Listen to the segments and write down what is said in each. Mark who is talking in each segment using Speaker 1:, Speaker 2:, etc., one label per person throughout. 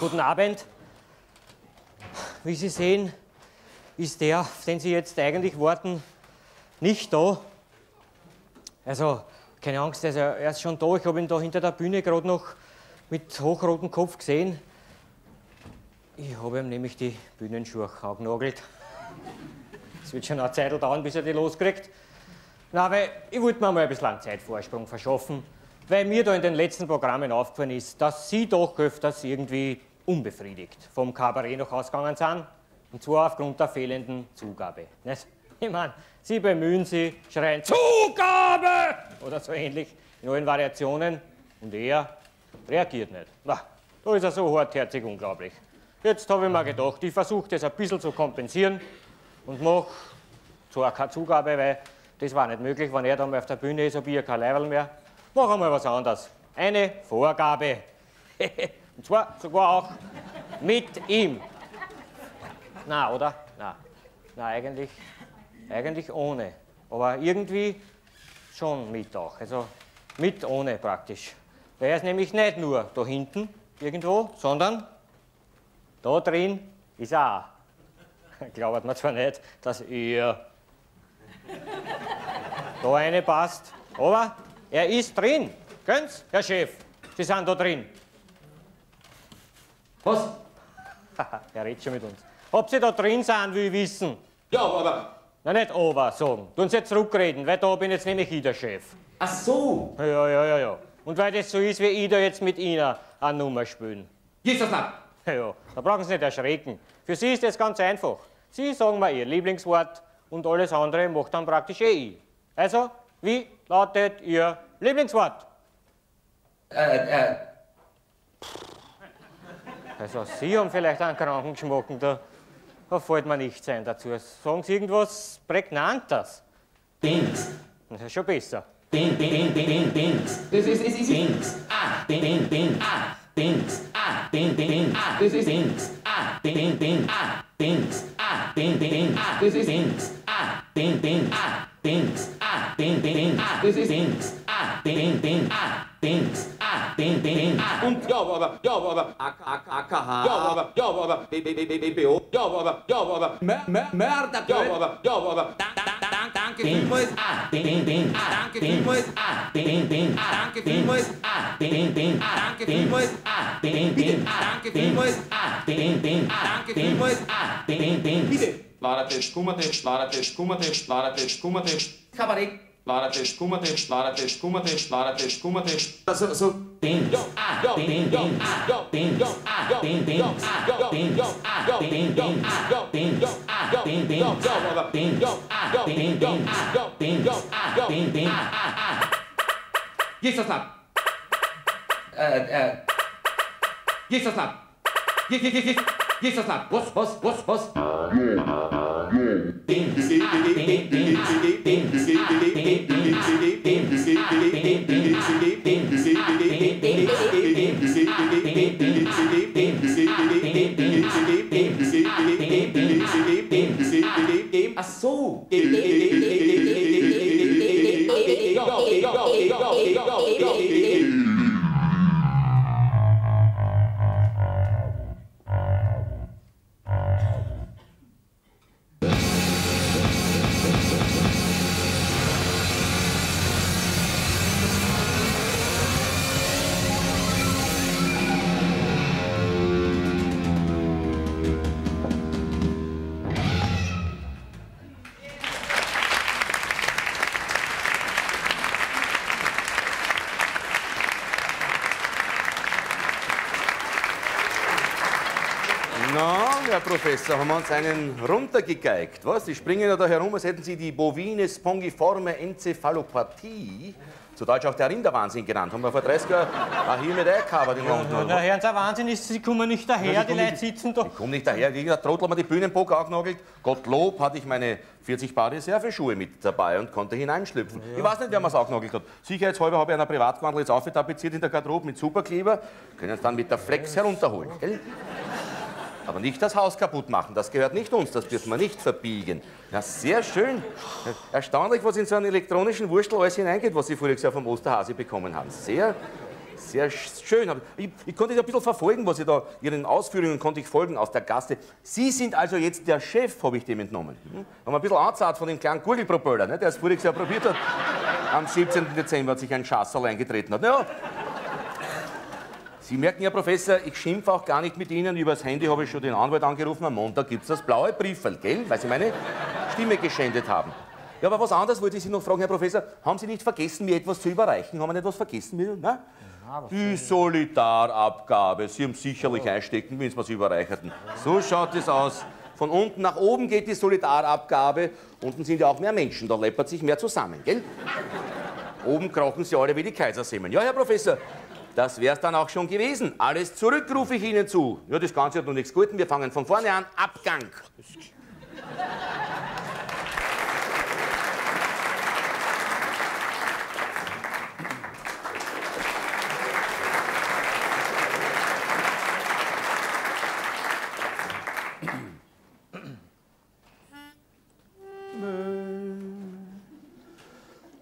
Speaker 1: Guten Abend. Wie Sie sehen, ist der, auf den Sie jetzt eigentlich warten, nicht da. Also, keine Angst, also er ist schon da. Ich habe ihn da hinter der Bühne gerade noch mit hochrotem Kopf gesehen. Ich habe ihm nämlich die Bühnenschuhe angenagelt. Es wird schon eine Zeit dauern, bis er die loskriegt. Na, aber ich wollte mir mal ein bisschen einen Zeitvorsprung verschaffen, weil mir da in den letzten Programmen aufgefallen ist, dass Sie doch öfters irgendwie unbefriedigt vom Kabarett noch ausgegangen sind. Und zwar aufgrund der fehlenden Zugabe. Ich meine, Sie bemühen sich, schreien Zugabe oder so ähnlich in allen Variationen und er reagiert nicht. Na, da ist er so hartherzig unglaublich. Jetzt habe ich mir gedacht, ich versuche das ein bisschen zu kompensieren und mache zwar keine Zugabe, weil das war nicht möglich, wenn er da mal auf der Bühne ist, habe ich ja kein Leiberl mehr. Mach einmal was anderes. Eine Vorgabe. und zwar sogar auch mit ihm. Na, oder? Na, na eigentlich, eigentlich ohne. Aber irgendwie schon mit auch. Also mit ohne praktisch. Weil er ist nämlich nicht nur da hinten irgendwo, sondern da drin ist er auch. Glaubt man zwar nicht, dass er da eine passt, aber er ist drin. Gönn's, Herr Chef? Sie sind da drin.
Speaker 2: Was?
Speaker 1: er redet schon mit uns. Ob Sie da drin sind, will ich wissen.
Speaker 2: Ja, aber.
Speaker 1: Na, nicht aber sagen. Tun Sie jetzt zurückreden, weil da bin jetzt nämlich ich der Chef.
Speaker 2: Ach so.
Speaker 1: Ja, ja, ja, ja. Und weil das so ist, wie ich da jetzt mit Ihnen eine Nummer spielen.
Speaker 2: Jesus, na.
Speaker 1: Ja, ja, da brauchen Sie nicht erschrecken. Für Sie ist das ganz einfach. Sie sagen mir Ihr Lieblingswort und alles andere macht dann praktisch eh ich. Also, wie lautet Ihr Lieblingswort?
Speaker 2: Äh, äh.
Speaker 1: Also, Sie haben vielleicht einen kranken Geschmack und da, da fällt mir nichts ein dazu. Sagen Sie irgendwas Prägnantes.
Speaker 2: Dings.
Speaker 1: Das ist schon besser.
Speaker 2: Ding, ding, ding, ding, ding, Dings. Das ist, ist, ist, Dings. Ah, ding, ding, ding. Ah, Dings. Ah, ding, ding, ding. Ah, das ist Dings. Ah, ding, ding, ding. Ah, Dings. Ah, ding, ding, ding. Ah, das ist Dings. Ah, ding, ding. Ah, Dings. Ah, ding, ding, ding. Ah, das ist Dings. Ah, ding, ding, ding. Ah, Dings. Ah, ding, ding, ding. Ah.
Speaker 3: Und ja, aber, ja, aber, AKH, ja, aber, ja, aber, BBBBBO, ja, aber, ja, aber, Mörder, ja, aber, ja, aber,
Speaker 2: Danke vielmals. Ah, ding, ding, ding. Ah, danke vielmals. Ah, ding, ding, ding. Ah, danke vielmals. Ah, ding, ding, ding. Ah, danke vielmals. Ah, ding, ding, ding. Ah, danke vielmals. Ah, ding, ding, ding. Ah, danke vielmals. Ah, ding, ding, ding.
Speaker 3: Bitte. Laratest, Kummatest, Laratest, Kummatest, Laratest, Kummatest.
Speaker 2: Kabarett.
Speaker 3: Laratest, Kummatest, Laratest, Kummatest, Laratest, Kummatest.
Speaker 2: So, so, ding. Ah, ding, ding, ding. Ah, ding. Ah, ding, ding. Ah, ding. Ah, ding, ding. Ah, ding. Ah, ding, ding. Ah, ding. Ah, ding, ding. Ah, ding. Ah, ding, ding. Ah, ah.
Speaker 3: Jesus, na.
Speaker 2: Äh, äh.
Speaker 3: Jesus, na. Je, je, je, je. Jesus, na.
Speaker 2: Was, was, was, ding, ding. Ah, Ach so.
Speaker 4: Na, Herr Professor, haben wir uns einen runtergegeigt. Was? Sie springen ja da herum, als hätten Sie die bovine spongiforme Enzephalopathie, zu Deutsch auch der Rinderwahnsinn genannt. Haben wir vor 30 Jahren auch hier mit eingecovert in London.
Speaker 1: Na, Herr, der Wahnsinn ist, Sie kommen nicht daher,
Speaker 4: Ja,
Speaker 1: die
Speaker 4: kommen
Speaker 1: Leute sitzen da.
Speaker 4: Ich komm nicht daher, wie der Trottel hat mir die Bühnenbock angenagelt. Gottlob hatte ich meine 40 Paar Reserveschuhe mit dabei und konnte hineinschlüpfen. Ich weiß nicht, wer mir's angenagelt hat. Sicherheitshalber habe ich einer Privatgewandel jetzt aufgetapeziert in der Garderobe mit Superkleber. Können es dann mit der Flex herunterholen, gell? Aber nicht das Haus kaputt machen, das gehört nicht uns, das dürfen wir nicht verbiegen. Ja, sehr schön. Erstaunlich, was in so einen elektronischen Wurstel alles hineingeht, was Sie voriges Jahr vom Osterhasi bekommen haben. Sehr, Sehr sch- schön. Ich, ich konnte das ein bisschen verfolgen, was Sie da, Ihren Ausführungen konnte ich folgen aus der Gasse. Sie sind also jetzt der Chef, habe ich dem entnommen. Hm? Haben ein bisschen angezahlt von dem kleinen Gurgelpropeller, ne, der es voriges Jahr probiert hat. Am 17. Dezember hat sich ein Schasserl eingetreten hat. Ja. Sie merken, Herr Professor, ich schimpfe auch gar nicht mit Ihnen. Übers Handy habe ich schon den Anwalt angerufen. Am Montag gibt es das blaue Briefel, gell? Weil Sie meine Stimme geschändet haben. Ja, aber was anderes wollte ich Sie noch fragen, Herr Professor. Haben Sie nicht vergessen, mir etwas zu überreichen? Haben wir nicht etwas vergessen? Mir? Nein? Die Solidarabgabe. Sie haben sicherlich einstecken, wenn Sie was überreicherten. So schaut es aus. Von unten nach oben geht die Solidarabgabe. Unten sind ja auch mehr Menschen, da läppert sich mehr zusammen, gell? Oben krochen sie alle wie die Kaisersemmeln. Ja, Herr Professor, das wär's dann auch schon gewesen. Alles zurück rufe ich Ihnen zu. Ja, das Ganze hat noch nichts gehalten. Wir fangen von vorne an. Abgang.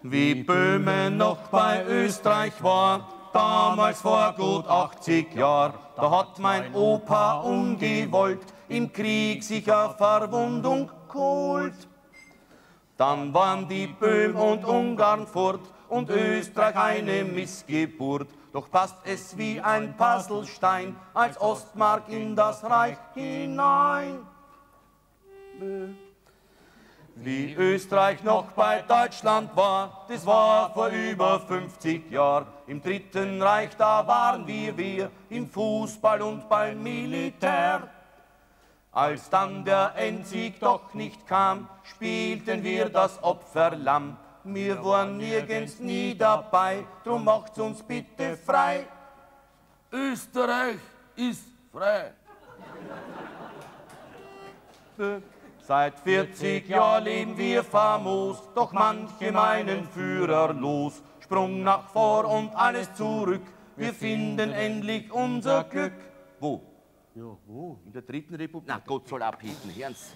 Speaker 4: Wie Böhmen noch bei Österreich war, damals vor gut 80 Jahren, da hat mein Opa ungewollt im Krieg sich eine Verwundung geholt. Dann waren die Böhm und Ungarn fort und Österreich eine Missgeburt. Doch passt es wie ein Puzzlestein als Ostmark in das Reich hinein. Wie Österreich noch bei Deutschland war, das war vor über 50 Jahren. Im Dritten Reich, da waren wir wir im Fußball und beim Militär. Als dann der Endsieg doch nicht kam, spielten wir das Opferlamm. Wir waren nirgends nie dabei, drum macht's uns bitte frei. Österreich ist frei. Seit 40 Jahren leben wir famos, doch manche meinen Führer los. Sprung nach vor und alles zurück, wir finden endlich unser Glück. Wo? Ja, wo? In der dritten Republik? Na, Gott soll abheben, Herrens.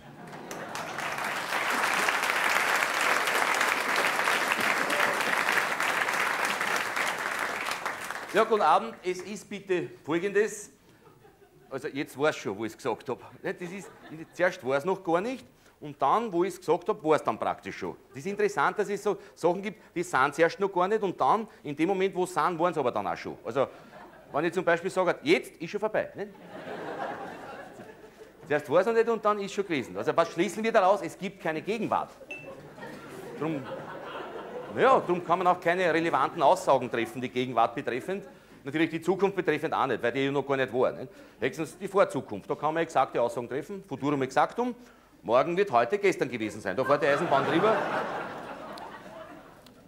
Speaker 4: Ja, guten Abend. Es ist bitte folgendes. Also jetzt weiß ich schon, wo ich es gesagt habe. Das ist, zuerst war es noch gar nicht und dann, wo ich es gesagt habe, war es dann praktisch schon. Das ist interessant, dass es so Sachen gibt, die sind zuerst noch gar nicht und dann, in dem Moment, wo es sind, waren sie aber dann auch schon. Also, wenn ich zum Beispiel sage, jetzt ist schon vorbei. Nicht? Zuerst war es noch nicht und dann ist schon gewesen. Also was schließen wir daraus? Es gibt keine Gegenwart. Drum, ja, darum kann man auch keine relevanten Aussagen treffen, die Gegenwart betreffend. Natürlich die Zukunft betreffend auch nicht, weil die ja noch gar nicht war. Nicht? Höchstens die Vorzukunft. Da kann man exakte Aussagen treffen. Futurum exactum. Morgen wird heute gestern gewesen sein. Da fährt die Eisenbahn drüber.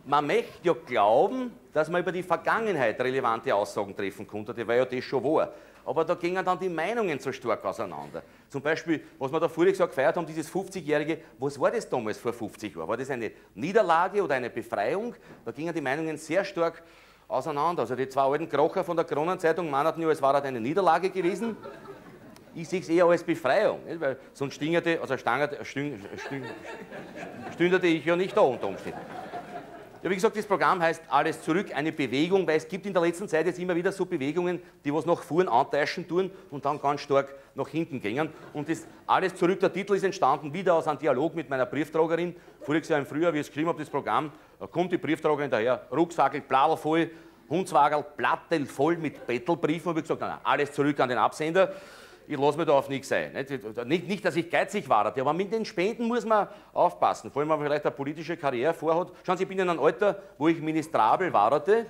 Speaker 4: Man möchte ja glauben, dass man über die Vergangenheit relevante Aussagen treffen konnte, weil ja das schon war. Aber da gingen dann die Meinungen so stark auseinander. Zum Beispiel, was wir da voriges Jahr gefeiert haben, dieses 50-jährige, was war das damals vor 50 Jahren? War das eine Niederlage oder eine Befreiung? Da gingen die Meinungen sehr stark auseinander. Also die zwei alten Krocher von der Kronenzeitung meinten ja, es war halt eine Niederlage gewesen. Ich sehe es eher als Befreiung, nicht? weil sonst stingerte, also stangerte, stüng, stüng, stünderte ich ja nicht da unter Umständen. Ja, wie gesagt, das Programm heißt Alles zurück, eine Bewegung, weil es gibt in der letzten Zeit jetzt immer wieder so Bewegungen, die was nach vorn antäuschen tun und dann ganz stark nach hinten gingen. Und das Alles zurück, der Titel ist entstanden wieder aus einem Dialog mit meiner Brieftragerin. Voriges Jahr im Frühjahr, wie ich es geschrieben habe, das Programm, da kommt die Brieftragerin daher, Rucksackel, Bladel voll, Hundswagel, Plattel voll mit Bettelbriefen. Und ich gesagt, nein, alles zurück an den Absender ich lasse mir da auf nichts ein. Nicht? Nicht, dass ich geizig war, aber mit den Spenden muss man aufpassen. Vor allem, wenn man vielleicht eine politische Karriere vorhat. Schauen Sie, ich bin in einem Alter, wo ich ministrabel warate.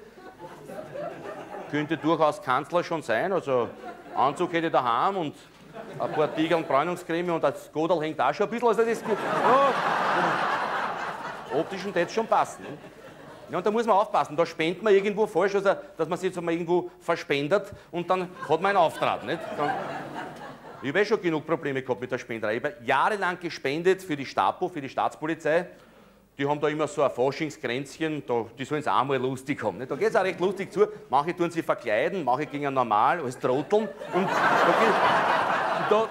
Speaker 4: Könnte durchaus Kanzler schon sein. Also Anzug hätte ich daheim und ein paar Tiger Bräunungscreme und das Godel hängt auch schon ein bisschen. Also das, ja, optischen das schon passen. Nicht? Ja, und da muss man aufpassen, da spendet man irgendwo falsch, also, dass man sich jetzt mal irgendwo verspendet und dann hat man einen Auftrag. Nicht? Dann, ich habe eh schon genug Probleme gehabt mit der Spenderei. Ich habe jahrelang gespendet für die Stapo, für die Staatspolizei. Die haben da immer so ein Faschingsgrenzchen, da, die sollen es auch mal lustig haben. Nicht? Da geht es auch recht lustig zu. Manche tun sie verkleiden, manche gingen normal als Trotteln. Und und da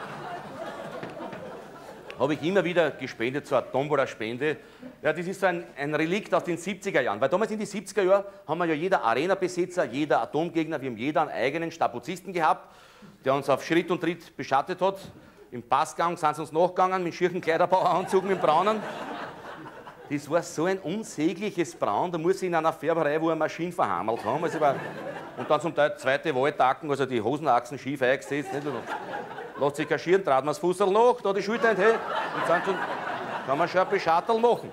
Speaker 4: habe ich immer wieder gespendet, so eine Tombola-Spende. Ja, das ist so ein, ein Relikt aus den 70er Jahren. Weil damals in den 70er Jahren haben wir ja jeder Arena-Besitzer, jeder Atomgegner, wir haben jeder einen eigenen Stabuzisten gehabt, der uns auf Schritt und Tritt beschattet hat. Im Passgang sind sie uns nachgegangen mit schirchen Kleiderbauanzug mit Braunen. Das war so ein unsägliches Braun, da muss ich in einer Färberei, wo eine Maschine verhammelt haben. Also und dann zum Teil zweite Waldtacken, also die Hosenachsen schief eingesetzt. Nicht? Lässt sich kaschieren, trat man das Fußball nach, da die Schulter hey, und dann kann man schon ein Beschattel machen.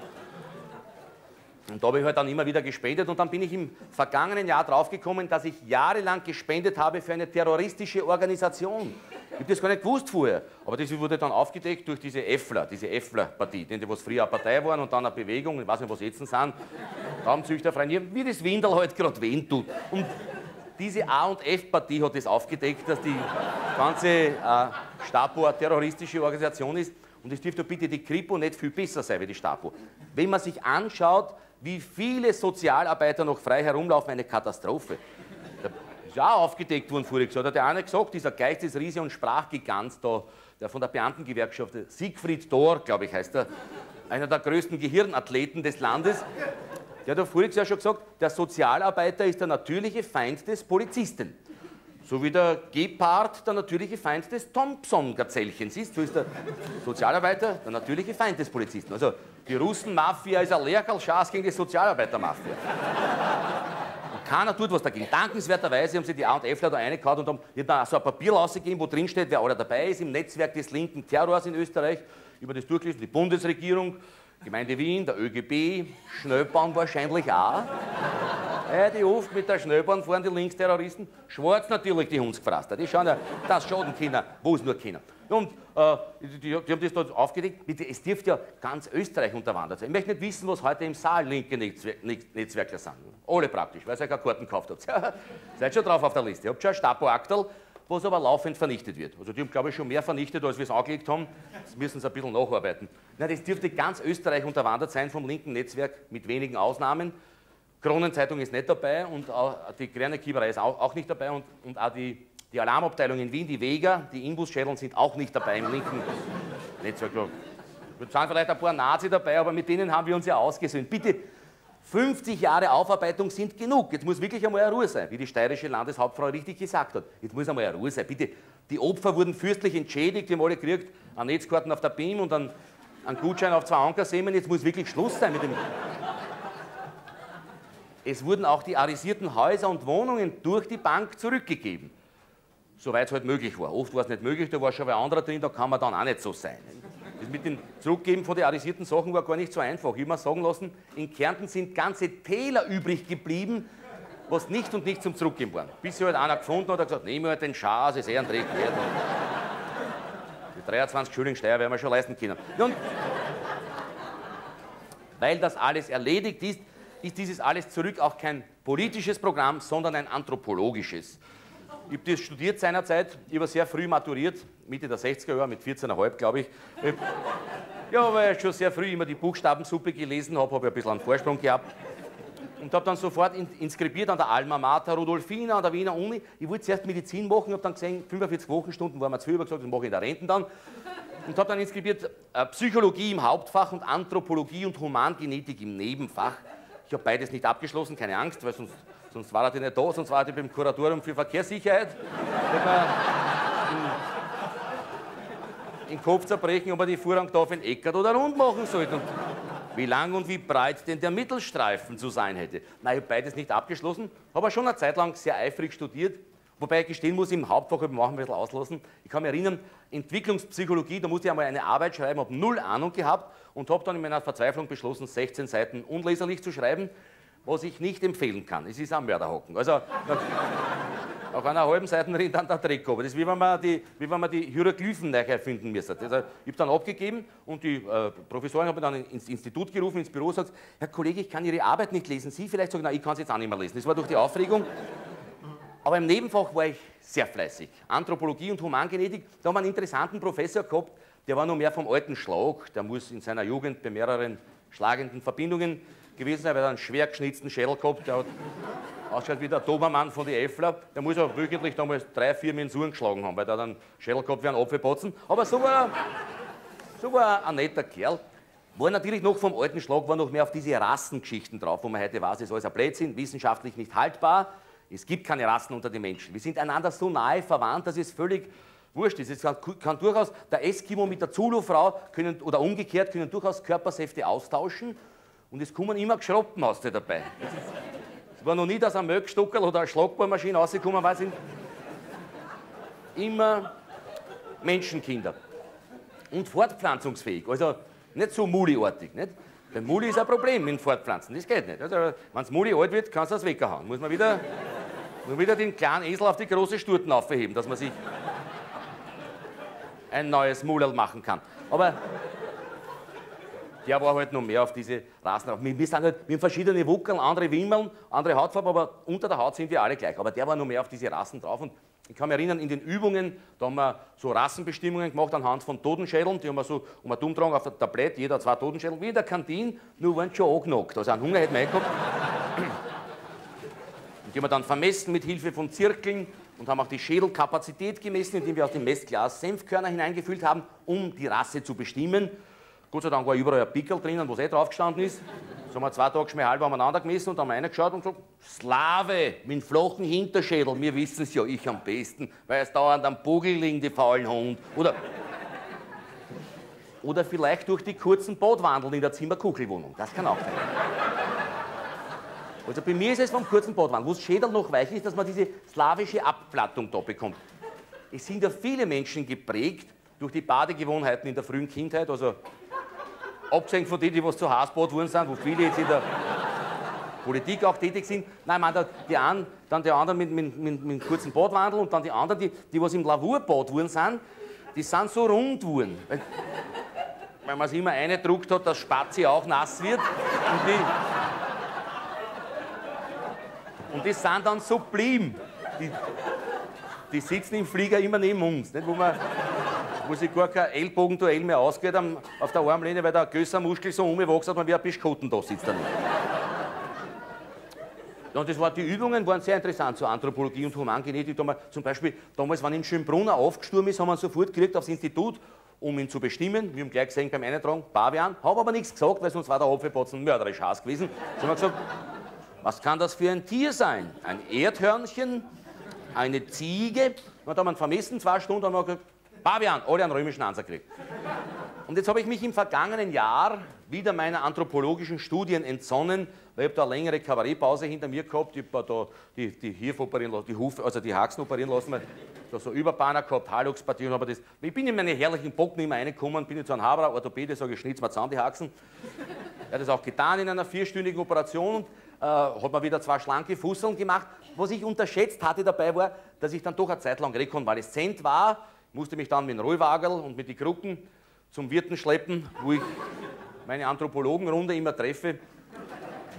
Speaker 4: Und da habe ich halt dann immer wieder gespendet und dann bin ich im vergangenen Jahr draufgekommen, dass ich jahrelang gespendet habe für eine terroristische Organisation. Ich habe das gar nicht gewusst vorher. Aber das wurde dann aufgedeckt durch diese Effler, diese Effler-Partie, die was früher eine Partei waren und dann eine Bewegung, ich weiß nicht, was jetzt sind, Raumzüchterverein, wie das Windel halt gerade wen tut. Und diese A- und F-Partie hat das aufgedeckt, dass die ganze äh, Stapo eine terroristische Organisation ist. Und es dürfte bitte die Kripo nicht viel besser sein wie die Stapo. Wenn man sich anschaut, wie viele Sozialarbeiter noch frei herumlaufen, eine Katastrophe. Das ist ja auch aufgedeckt worden Jahr. Da hat der eine gesagt, dieser Geistesriese und Sprachgigant da, der von der Beamtengewerkschaft, Siegfried Thor, glaube ich, heißt er, einer der größten Gehirnathleten des Landes, der hat voriges Jahr schon gesagt, der Sozialarbeiter ist der natürliche Feind des Polizisten. So wie der Gepard der natürliche Feind des Thompson-Gazellchens ist, so ist der Sozialarbeiter der natürliche Feind des Polizisten. Also die Russen-Mafia ist ein Lehrkerl-Schaß gegen die Sozialarbeiter-Mafia. Und keiner tut was dagegen. Dankenswerterweise haben sie die A und F da reingehauen und haben da so ein Papier rausgegeben, wo drin steht, wer alle dabei ist im Netzwerk des linken Terrors in Österreich. Über das durchgelesen, die Bundesregierung, Gemeinde Wien, der ÖGB, Schnellbahn wahrscheinlich auch. Ja, die oft mit der Schnellbahn fahren, die Linksterroristen. Schwarz natürlich, die Hundsgefraster. Die schauen ja das Schadenkinder, wo es nur kennen. Und äh, die, die, haben das dort aufgedeckt. Es dürfte ja ganz Österreich unterwandert sein. Ich möchte nicht wissen, was heute im Saal linke Netzwerkler sind. Alle praktisch, weil ihr keine Karten gekauft habt. Seid schon drauf auf der Liste. Ihr habt schon ein Stapo-Aktel, was aber laufend vernichtet wird. Also die haben, glaube ich, schon mehr vernichtet, als wir es angelegt haben. Das müssen sie ein bisschen nacharbeiten. Na, das dürfte ganz Österreich unterwandert sein vom linken Netzwerk, mit wenigen Ausnahmen. Kronenzeitung ist nicht dabei und auch die kleine Kieberei ist auch, auch nicht dabei und, und auch die, die Alarmabteilung in Wien, die Vega, die Imbusschädeln sind auch nicht dabei im linken Netzwerk. Es sind vielleicht ein paar Nazi dabei, aber mit denen haben wir uns ja ausgesöhnt. Bitte, 50 Jahre Aufarbeitung sind genug. Jetzt muss wirklich einmal eine Ruhe sein, wie die steirische Landeshauptfrau richtig gesagt hat. Jetzt muss einmal eine Ruhe sein. Bitte, die Opfer wurden fürstlich entschädigt, die haben alle gekriegt, eine Netzkarten auf der BIM und einen, einen Gutschein auf zwei Ankersemen. Jetzt muss wirklich Schluss sein mit dem es wurden auch die arisierten Häuser und Wohnungen durch die Bank zurückgegeben. Soweit es halt möglich war. Oft war es nicht möglich, da war schon ein anderer drin, da kann man dann auch nicht so sein. Das mit dem Zurückgeben von den arisierten Sachen war gar nicht so einfach. Ich habe mir sagen lassen, in Kärnten sind ganze Täler übrig geblieben, was nicht und nicht zum Zurückgeben waren. Bis sich halt einer gefunden hat, hat gesagt, nehmen wir halt den Schar, es ist eh ein Dreck wert. Die 23 Schulden Steuer werden wir schon leisten können. Und weil das alles erledigt ist, ist dieses alles zurück auch kein politisches Programm, sondern ein anthropologisches. Ich habe das studiert seinerzeit, ich war sehr früh maturiert, Mitte der 60er Jahre, mit 14,5 glaube ich. Ja, weil ich schon sehr früh immer die Buchstabensuppe gelesen habe, habe ich ein bisschen einen Vorsprung gehabt. Und habe dann sofort inskribiert an der Alma Mater Rudolfina, an der Wiener Uni. Ich wollte zuerst Medizin machen, habe dann gesehen, 45 Wochenstunden waren mir zu viel, gesagt, das mache ich in der Renten dann. Und habe dann inskribiert äh, Psychologie im Hauptfach und Anthropologie und Humangenetik im Nebenfach. Ich habe beides nicht abgeschlossen, keine Angst, weil sonst, sonst war er nicht da, sonst war er beim Kuratorium für Verkehrssicherheit. in den Kopf zerbrechen, ob er die Vorrang da auf den Eckert oder rund machen sollte. Und wie lang und wie breit denn der Mittelstreifen zu sein hätte. Nein, ich habe beides nicht abgeschlossen, habe schon eine Zeit lang sehr eifrig studiert, wobei ich gestehen muss, im Hauptfach habe ich ein bisschen auslassen. Ich kann mich erinnern, Entwicklungspsychologie, da musste ich einmal eine Arbeit schreiben, habe null Ahnung gehabt und habe dann in meiner Verzweiflung beschlossen, 16 Seiten unleserlich zu schreiben, was ich nicht empfehlen kann. Es ist ein Mörderhocken. Also, auf einer halben Seite rinnt dann der Dreck aber Das ist wie wenn man die, wie wenn man die Hieroglyphen neu erfinden müsste. Also, ich habe dann abgegeben und die äh, Professorin hat mich dann ins Institut gerufen, ins Büro und gesagt, Herr Kollege, ich kann Ihre Arbeit nicht lesen. Sie vielleicht sagen, na, ich kann es jetzt auch nicht mehr lesen. Das war durch die Aufregung. Aber im Nebenfach war ich sehr fleißig. Anthropologie und Humangenetik. Da haben wir einen interessanten Professor gehabt, der war noch mehr vom alten Schlag. Der muss in seiner Jugend bei mehreren schlagenden Verbindungen gewesen sein, weil er einen schwer geschnitzten Schädel gehabt Der hat ausgeschaut wie der Dobermann von den Effler. Der muss auch wöchentlich damals drei, vier Mensuren geschlagen haben, weil der dann Schädel gehabt wie ein Apfelbatzen. Aber so war. So war ein netter Kerl. War natürlich noch vom alten Schlag, war noch mehr auf diese Rassengeschichten drauf, wo man heute weiß, ist alles ein Blödsinn, wissenschaftlich nicht haltbar. Es gibt keine Rassen unter den Menschen. Wir sind einander so nahe verwandt, dass es völlig wurscht ist. Es kann, kann durchaus der Eskimo mit der Zulu-Frau oder umgekehrt können durchaus Körpersäfte austauschen und es kommen immer Geschroppen aus dir dabei. Es war noch nie, dass ein Möckstockerl oder eine Schlagbohrmaschine rausgekommen war, immer Menschenkinder. Und fortpflanzungsfähig, also nicht so Muli-artig. Nicht? Denn Muli ist ein Problem mit Fortpflanzen, das geht nicht. Also, Wenn das Muli alt wird, kannst du das weghauen. Muss man wieder, muss wieder den kleinen Esel auf die große Sturten aufheben, dass man sich ein neues Mulal machen kann. Aber der war halt noch mehr auf diese drauf. Wir, wir sind halt, wir haben verschiedene Wuckeln, andere Wimmeln, andere Hautfarbe, aber unter der Haut sind wir alle gleich. Aber der war noch mehr auf diese Rassen drauf. Und ich kann mich erinnern, in den Übungen, da haben wir so Rassenbestimmungen gemacht anhand von Totenschädeln. Die haben wir so um ein Dummtragen auf der Tablett, jeder zwei Totenschädel, wie in der Kantine, nur waren schon angenockt. Also einen Hunger hätten wir eh gehabt. Und die haben wir dann vermessen mit Hilfe von Zirkeln und haben auch die Schädelkapazität gemessen, indem wir aus dem Messglas Senfkörner hineingefüllt haben, um die Rasse zu bestimmen. Gott sei Dank war überall ein Pickel drinnen, wo es eh drauf gestanden ist. So haben wir zwei Tage schon halb aneinander gemessen und haben reingeschaut und gesagt, Slave mit einem flachen Hinterschädel, wir wissen es ja, ich am besten, weil es dauernd am Bugel liegen, die faulen Hund. Oder, oder vielleicht durch die kurzen Badwandeln in der Zimmerkuchelwohnung. Das kann auch sein. Also bei mir ist es vom kurzen Badwandel, wo das Schädel noch weich ist, dass man diese slawische Abplattung da bekommt. Es sind ja viele Menschen geprägt durch die Badegewohnheiten in der frühen Kindheit, also abgesehen von denen, die was zu Hausbad worden sind, wo viele jetzt in der Politik auch tätig sind. Nein, man, die einen, dann die anderen mit, mit, mit, mit einem kurzen Badwandel und dann die anderen, die, die was im Lavurbad worden sind, die sind so rund worden. Weil, weil man es immer eingedruckt hat, dass Spazi auch nass wird. Und die, und die sind dann so blieben. Die, die sitzen im Flieger immer neben uns, nicht? Wo, man, wo sich gar kein Ellbogenduell mehr ausgeht am, auf der Armlehne, weil der Gössermuskel so umgewachsen hat, wie ein Bischkotten da sitzt. Dann. Und das war, die Übungen waren sehr interessant zur Anthropologie und Humangenetik. Da zum Beispiel, damals, wenn in Schönbrunn aufgestürmt ist, haben wir ihn sofort gekriegt aufs Institut, um ihn zu bestimmen. Wir haben gleich gesehen beim Eintragen, Pavian. Habe aber nichts gesagt, weil sonst war der Apfelbatzen mörderisch heiß gewesen. So haben wir gesagt, was kann das für ein Tier sein? Ein Erdhörnchen? Eine Ziege? Und da haben wir ihn vermessen, zwei Stunden, haben wir gesagt, Pavian, alle einen römischen Ansatz gekriegt. Und jetzt habe ich mich im vergangenen Jahr wieder meiner anthropologischen Studien entsonnen, weil ich da eine längere Kabarettpause hinter mir gehabt. Ich habe da die, die Hirf operieren lassen, die Hufe, also die Haxen operieren lassen, weil da so Überbanner gehabt, Haluxpartie und habe das. Ich bin in meine herrlichen Bocken immer reingekommen, bin jetzt zu einem Haberer, Orthopäde, sage ich, schnitz mal zusammen die Haxen. Er hat das auch getan in einer vierstündigen Operation und äh, hat mir wieder zwei schlanke Fusseln gemacht. Was ich unterschätzt hatte dabei war, dass ich dann doch eine Zeit lang rekonvaleszent war, musste mich dann mit dem Rollwagel und mit den Krücken zum Wirten schleppen, wo ich meine Anthropologenrunde immer treffe.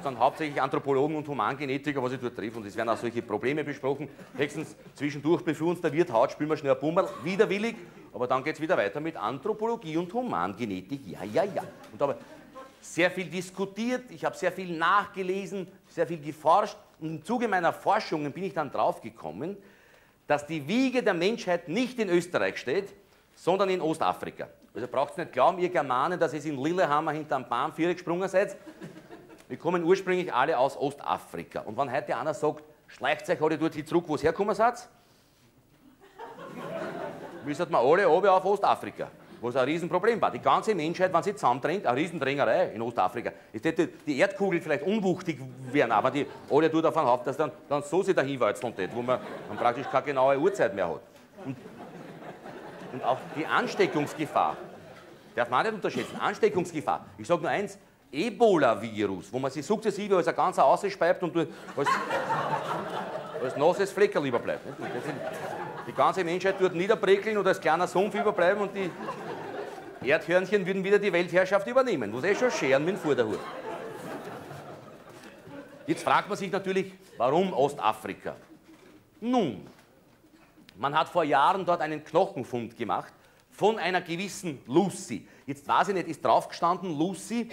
Speaker 4: Dann hauptsächlich Anthropologen und Humangenetiker, was ich dort treffe. Und es werden auch solche Probleme besprochen. Höchstens zwischendurch, bevor uns der Wirt haut, spielen wir schnell ein Bummerl, widerwillig. Aber dann geht es wieder weiter mit Anthropologie und Humangenetik. Ja, ja, ja. Und aber sehr viel diskutiert, ich habe sehr viel nachgelesen, sehr viel geforscht. Und im Zuge meiner Forschungen bin ich dann draufgekommen, dass die Wiege der Menschheit nicht in Österreich steht, sondern in Ostafrika. Also braucht es nicht glauben, ihr Germanen, dass ihr in Lillehammer hinterm Baum vier gesprungen seid. Wir kommen ursprünglich alle aus Ostafrika. Und wenn heute einer sagt, schleicht euch alle dort zurück, wo ihr herkommen seid, wissen wir alle oben auf Ostafrika, wo es ein Riesenproblem war. Die ganze Menschheit, wenn sie zusammendrängt, eine Riesendrängerei in Ostafrika. Es hätte die Erdkugel vielleicht unwuchtig werden, aber die alle tut davon auf, dass dann, dann so sich dahin walzeln tät, wo man dann praktisch keine genaue Uhrzeit mehr hat. Und, und auch die Ansteckungsgefahr, darf man nicht unterschätzen, Ansteckungsgefahr. Ich sage nur eins, Ebola-Virus, wo man sich sukzessive als ein ganzer ausspeibt und als, als nasses Fleckerl überbleibt. Die ganze Menschheit dort niederbreckeln und als kleiner Sumpf überbleiben und die Erdhörnchen würden wieder die Weltherrschaft übernehmen. Muss eh schon scheren mit dem Vorderhut. Jetzt fragt man sich natürlich, warum Ostafrika? Nun, man hat vor Jahren dort einen Knochenfund gemacht von einer gewissen Lucy. Jetzt weiß ich nicht, ist draufgestanden Lucy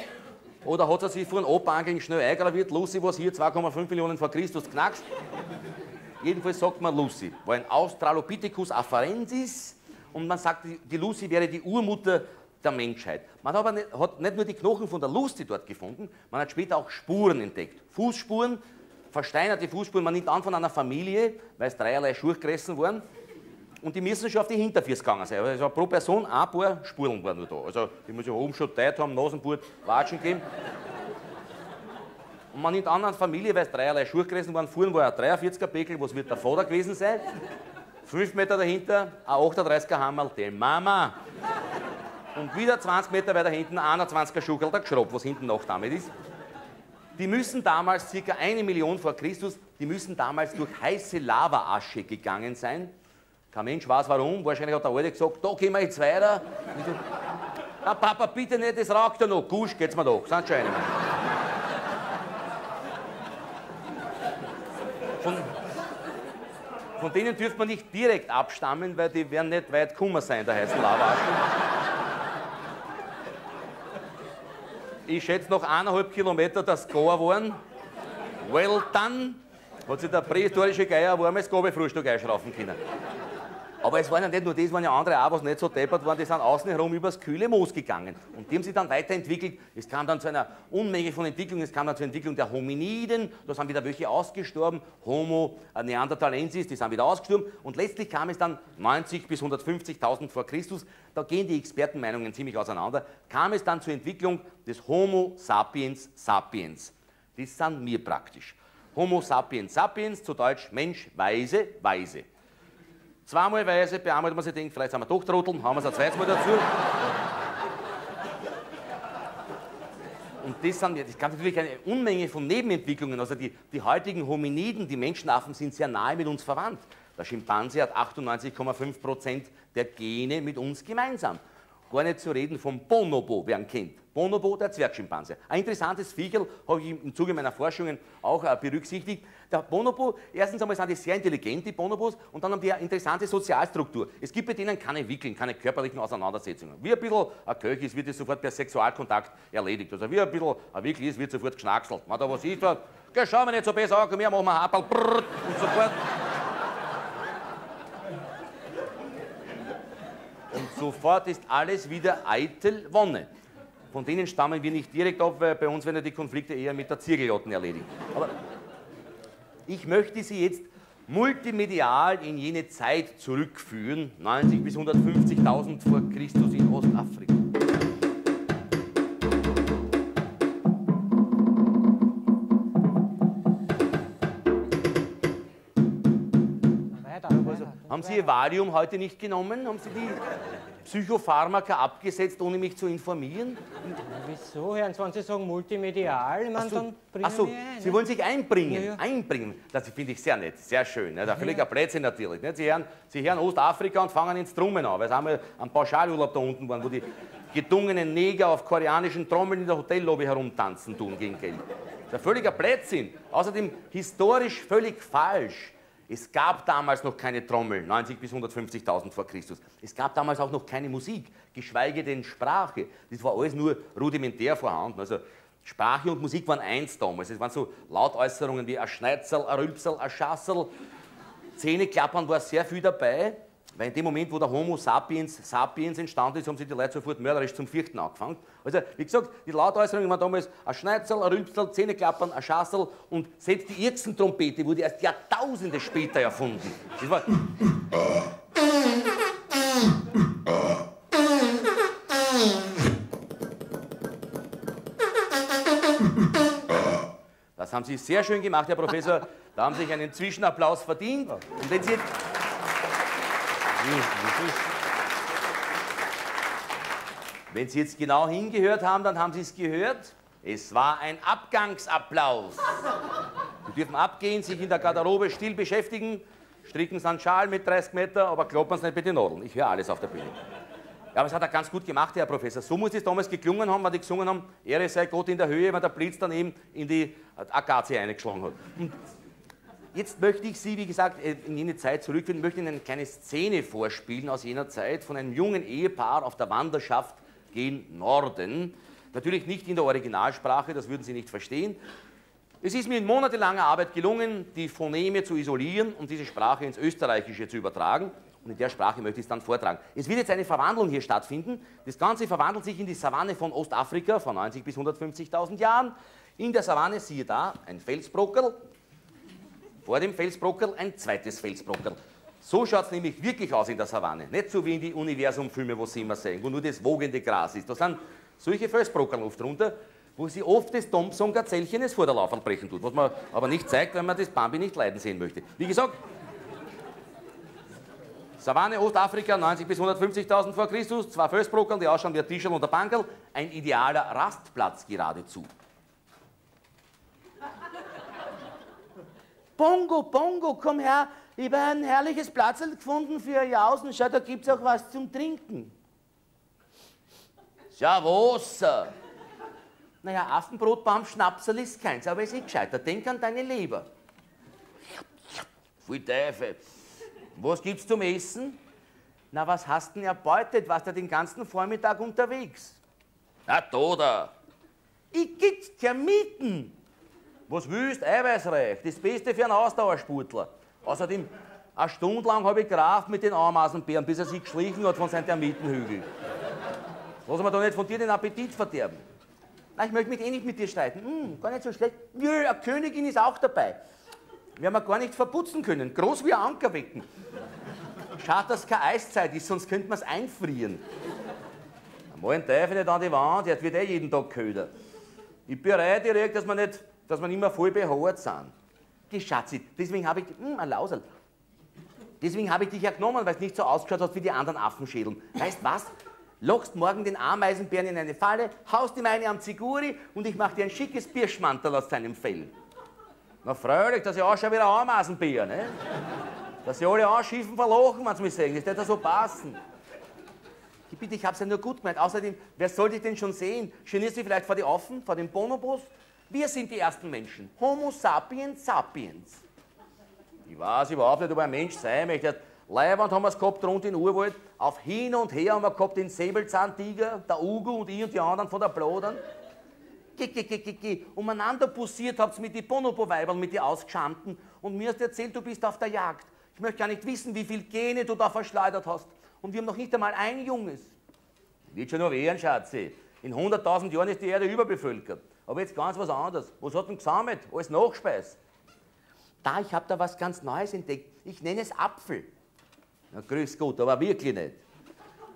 Speaker 4: oder hat er sich vor einem Opangeln schnell eingraviert, Lucy, was hier 2,5 Millionen vor Christus knackst? Jedenfalls sagt man Lucy, war ein Australopithecus afarensis und man sagt, die Lucy wäre die Urmutter der Menschheit. Man hat aber nicht, hat nicht nur die Knochen von der Lusti dort gefunden, man hat später auch Spuren entdeckt. Fußspuren, versteinerte Fußspuren, man nimmt an von einer Familie, weil es dreierlei Schuhe gerissen waren. Und die müssen schon auf die Hinterfüße gegangen sein. Also pro Person ein paar Spuren waren nur da. Also die muss ja oben schon Teit haben, Nasenburt, Watschen geben. Und man nimmt an einer Familie, weil es dreierlei Schuhe gerissen waren, fuhren war ein 43er Beckel, was wird der Vater gewesen sein? Fünf Meter dahinter ein 38er Hammerl, die Mama. Und wieder 20 Meter weiter hinten ein 21er Schuckel, der Geschrob, was hinten noch damit ist. Die müssen damals, circa eine Million vor Christus, die müssen damals durch heiße Lavaasche gegangen sein. Kein Mensch weiß warum. Wahrscheinlich hat der Alte gesagt, da gehen wir jetzt weiter. Na, Papa, bitte nicht, das raucht ja noch. Gusch, geht's mir doch. Sind schon eine. Von denen dürfte man nicht direkt abstammen, weil die werden nicht weit gekommen sein, der heißen Lavaasche. Ich schätze noch eineinhalb Kilometer das Gar waren. Well done. Hat sich der prähistorische Geier ein warmes Gabelfrühstück einschraufen können. Aber es waren ja nicht nur das, waren ja andere auch, was nicht so deppert waren, die sind außen herum übers kühle Moos gegangen. Und die haben sich dann weiterentwickelt. Es kam dann zu einer Unmenge von Entwicklungen. Es kam dann zur Entwicklung der Hominiden. Da sind wieder welche ausgestorben. Homo neanderthalensis, die sind wieder ausgestorben. Und letztlich kam es dann 90 bis 150.000 vor Christus. Da gehen die Expertenmeinungen ziemlich auseinander. Kam es dann zur Entwicklung des Homo sapiens sapiens. Das sind mir praktisch. Homo sapiens sapiens, zu Deutsch Mensch, Weise, Weise. Zweimal Weise, bei einmal hat man sich denkt, vielleicht sind wir doch Trotteln, haben wir es ein zweites Mal dazu. Und das, sind, das gab natürlich eine Unmenge von Nebenentwicklungen. Also die, die heutigen Hominiden, die Menschenaffen, sind sehr nahe mit uns verwandt. Der Schimpanse hat 98,5 Prozent der Gene mit uns gemeinsam. Gar nicht zu reden vom Bonobo, wer ihn kennt. Bonobo, der Zwergschimpanse. Ein interessantes Viecherl habe ich im Zuge meiner Forschungen auch äh, berücksichtigt. Der Bonobo, erstens einmal sind die sehr intelligent, die Bonobos, und dann haben die eine interessante Sozialstruktur. Es gibt bei denen keine Wickeln, keine körperlichen Auseinandersetzungen. Wie ein bisschen ein Köch ist, wird es sofort per Sexualkontakt erledigt. Also wie ein bisschen ein Wickel ist, wird sofort geschnackselt. Wenn da was ist, sagt, geh, schau mir nicht so besser an, her, machen wir Haperl, und sofort. Und sofort ist alles wieder eitel Wonne. Von denen stammen wir nicht direkt ab, weil bei uns werden ja die Konflikte eher mit der Zirkeljotten erledigt. Aber ich möchte Sie jetzt multimedial in jene Zeit zurückführen, 90 bis 150.000 vor Christus in Ostafrika.
Speaker 1: Weiter,
Speaker 4: Also,
Speaker 1: weiter.
Speaker 4: haben Sie Ihr Valium heute nicht genommen? Haben Sie die Psychopharmaka abgesetzt, ohne mich zu informieren?
Speaker 1: Wieso, Herrn, wenn Sie sagen multimedial, ich meine, dann bringen
Speaker 4: so,
Speaker 1: ein.
Speaker 4: Sie wollen sich einbringen.
Speaker 1: Ja, ja.
Speaker 4: Einbringen. Das finde ich sehr nett, sehr schön. Ne? Der völliger Blödsinn natürlich. Nicht? Sie, hören, Sie hören Ostafrika und fangen ins Trommeln an, weil es einmal ein Pauschalurlaub da unten waren, wo die gedungenen Neger auf koreanischen Trommeln in der Hotellobby herumtanzen tun gegen Geld. Das ist ein völliger Blödsinn. Außerdem historisch völlig falsch. Es gab damals noch keine Trommel, 90 bis 150.000 vor Christus. Es gab damals auch noch keine Musik, geschweige denn Sprache. Das war alles nur rudimentär vorhanden. Also Sprache und Musik waren eins damals. Es waren so Lautäußerungen wie ein Schneitzel, ein Rülpsel, ein Schassel. Zähneklappern war sehr viel dabei, weil in dem Moment, wo der Homo sapiens sapiens entstanden ist, haben sich die Leute sofort mörderisch zum Fürchten angefangen. Also, wie gesagt, die Lautäußerungen waren damals ein Schneizel, ein Rülpsel, Zähneklappern, ein Schassel und selbst die Irksen-Trompete wurde erst Jahrtausende später erfunden. Das war Das haben Sie sehr schön gemacht, Herr Professor. Da haben Sie sich einen Zwischenapplaus verdient. Und wenn Sie Wenn Sie jetzt genau hingehört haben, dann haben Sie es gehört. Es war ein Abgangsapplaus. Sie dürfen abgehen, sich in der Garderobe still beschäftigen, stricken Sie einen Schal mit 30 Meter, aber kloppen Sie nicht mit den Nadeln. Ich höre alles auf der Bühne. Ja, aber es hat er ganz gut gemacht, Herr Professor. So muss es damals geklungen haben, wenn die gesungen haben, Ehre sei Gott in der Höhe, wenn der Blitz dann eben in die Akazie eingeschlagen hat. Und Jetzt möchte ich Sie, wie gesagt, äh, in jene Zeit zurückführen, möchte Ihnen eine kleine Szene vorspielen aus jener Zeit von einem jungen Ehepaar auf der Wanderschaft gen Norden. Natürlich nicht in der Originalsprache, das würden Sie nicht verstehen. Es ist mir in monatelanger Arbeit gelungen, die Phoneme zu isolieren und diese Sprache ins Österreichische zu übertragen. Und in der Sprache möchte ich es dann vortragen. Es wird jetzt eine Verwandlung hier stattfinden. Das Ganze verwandelt sich in die Savanne von Ostafrika vor 90 bis 150.000 Jahren. In der Savanne siehe da ein Felsbrockel, vor dem Felsbrockel ein zweites Felsbrockel. So schaut es nämlich wirklich aus in der Savanne. Nicht so wie in die Universumfilme, wo Sie immer sehen, wo nur das wogende Gras ist. Da sind solche Felsbrockel oft drunter, wo sie oft das Thompsoner Zellchen es vor der Laufel brechen tut, was man aber nicht zeigt, weil man das Bambi nicht leiden sehen möchte. Wie gesagt, Savanne, Ostafrika, 90 bis 150.000 vor Christus, zwei Felsbrockel, die ausschauen wie ein Tischel und ein Bankerl, ein idealer Rastplatz geradezu. Bongo, Bongo, komm her, ich habe ein herrliches Platz gefunden für Jausen, schau, da gibt's auch was zum Trinken. Schau, Wasser. Naja, Affenbrotbaum, Schnapsel ist keins, aber es ist gescheiter. Denk an deine Leber. Pfui Teufel. Was gibt's zum Essen? Na, was hast denn erbeutet? Warst du den ganzen Vormittag unterwegs? Na, da. Ich gibt's Termiten. Was willst? Eiweißreich. Das Beste für einen Ausdauersportler. Außerdem, eine Stunde lang habe ich gerafft mit den Ameisenbären, bis er sich geschlichen hat von seinem Termitenhügel. Lass mir doch nicht von dir den Appetit verderben. Nein, ich möchte mich eh nicht mit dir streiten. Hm, gar nicht so schlecht. Nö, eine Königin ist auch dabei. Wir haben gar nicht verputzen können. Groß wie ein Anker wecken. Schade, dass keine Eiszeit ist, sonst könnte man es einfrieren. Mal ein Teufel nicht an die Wand, jetzt wird eh jeden Tag köder. Ich bereite direkt, dass wir, nicht, dass nicht mehr voll behaart sind. Die Schatzi, deswegen habe ich, hm, ein Lausel. Deswegen habe ich dich ja genommen, weil es nicht so ausgeschaut hat wie die anderen Affenschädeln. Weißt was? Lockst morgen den Ameisenbären in eine Falle, haust ihm eine am Ziguri und ich mache dir ein schickes Birschmantel aus seinem Fell. Na freilich, dass ich ausschaue wie ein Ameisenbär, ne? Dass sie alle anschiffen, verlochen, wenn sie mich sehen. Das wird ja so passen. Ich bitte, ich hab's ja nur gut gemeint. Außerdem, wer soll dich denn schon sehen? Genierst du vielleicht vor die Affen, vor den Bonobos? Wir sind die ersten Menschen. Homo sapiens sapiens. Ich weiß überhaupt nicht, ob ein Mensch sein möchte. Leibwand haben wir es gehabt, rund in Urwald. Auf hin und her haben wir gehabt den Säbelzahntiger, der Ugo und ich und die anderen von der Blodern umeinander posiert habt mit den Bonobo-Weibern, mit den Ausgeschamten und mir hast erzählt, du bist auf der Jagd. Ich möchte gar nicht wissen, wie viele Gene du da verschleudert hast. Und wir haben noch nicht einmal ein Junges. Wird schon noch wehren, Schatzi. In 100.000 Jahren ist die Erde überbevölkert. Aber jetzt ganz was anderes. Was hat denn gesammelt? Alles Nachspeis. Da, ich habe da was ganz Neues entdeckt. Ich nenne es Apfel. Na, grüß Gott, aber wirklich nicht.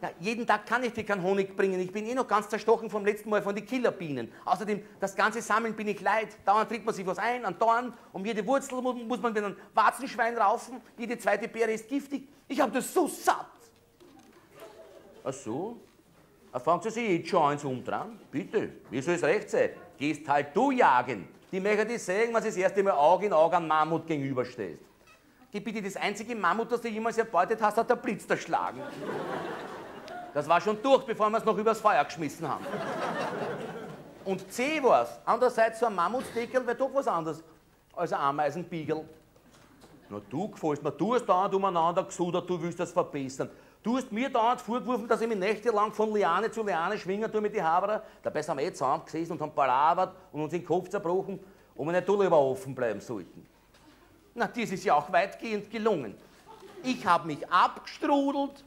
Speaker 4: Ja, jeden Tag kann ich dir keinen Honig bringen. Ich bin eh noch ganz zerstochen vom letzten Mal von den Killerbienen. Außerdem, das ganze Sammeln bin ich leid. Dauernd trinkt man sich was ein, an Dorn. Um jede Wurzel muss, man mit einem Warzenschwein raufen. Jede zweite Beere ist giftig. Ich habe das so satt. Ach so? Fangt sie sich jetzt schon eins umdrehen? Bitte, wie soll es recht sein? Gehst halt du jagen. Die möchten dich sehen, sie das erste Mal Auge in Auge an Mammut gegenüberstehst. Geh bitte, das einzige Mammut, das du jemals erbeutet hast, hat der Blitz erschlagen. Das war schon durch, bevor wir es noch übers Feuer geschmissen haben. Und C war es. Andererseits so ein Mammutdeckel wäre doch was anderes als ein Ameisenbiegel. Na, du gefällst mir. Du hast dauernd umeinander gesudert, du willst das verbessern. Du hast mir dauernd vorgeworfen, dass ich mich nächtelang von Liane zu Liane schwingen tue mit den Haberer. Dabei sind wir eh zusammen gesessen und haben palavert und uns den Kopf zerbrochen, ob wir nicht lieber offen bleiben sollten. Na, das ist ja auch weitgehend gelungen. Ich habe mich abgestrudelt,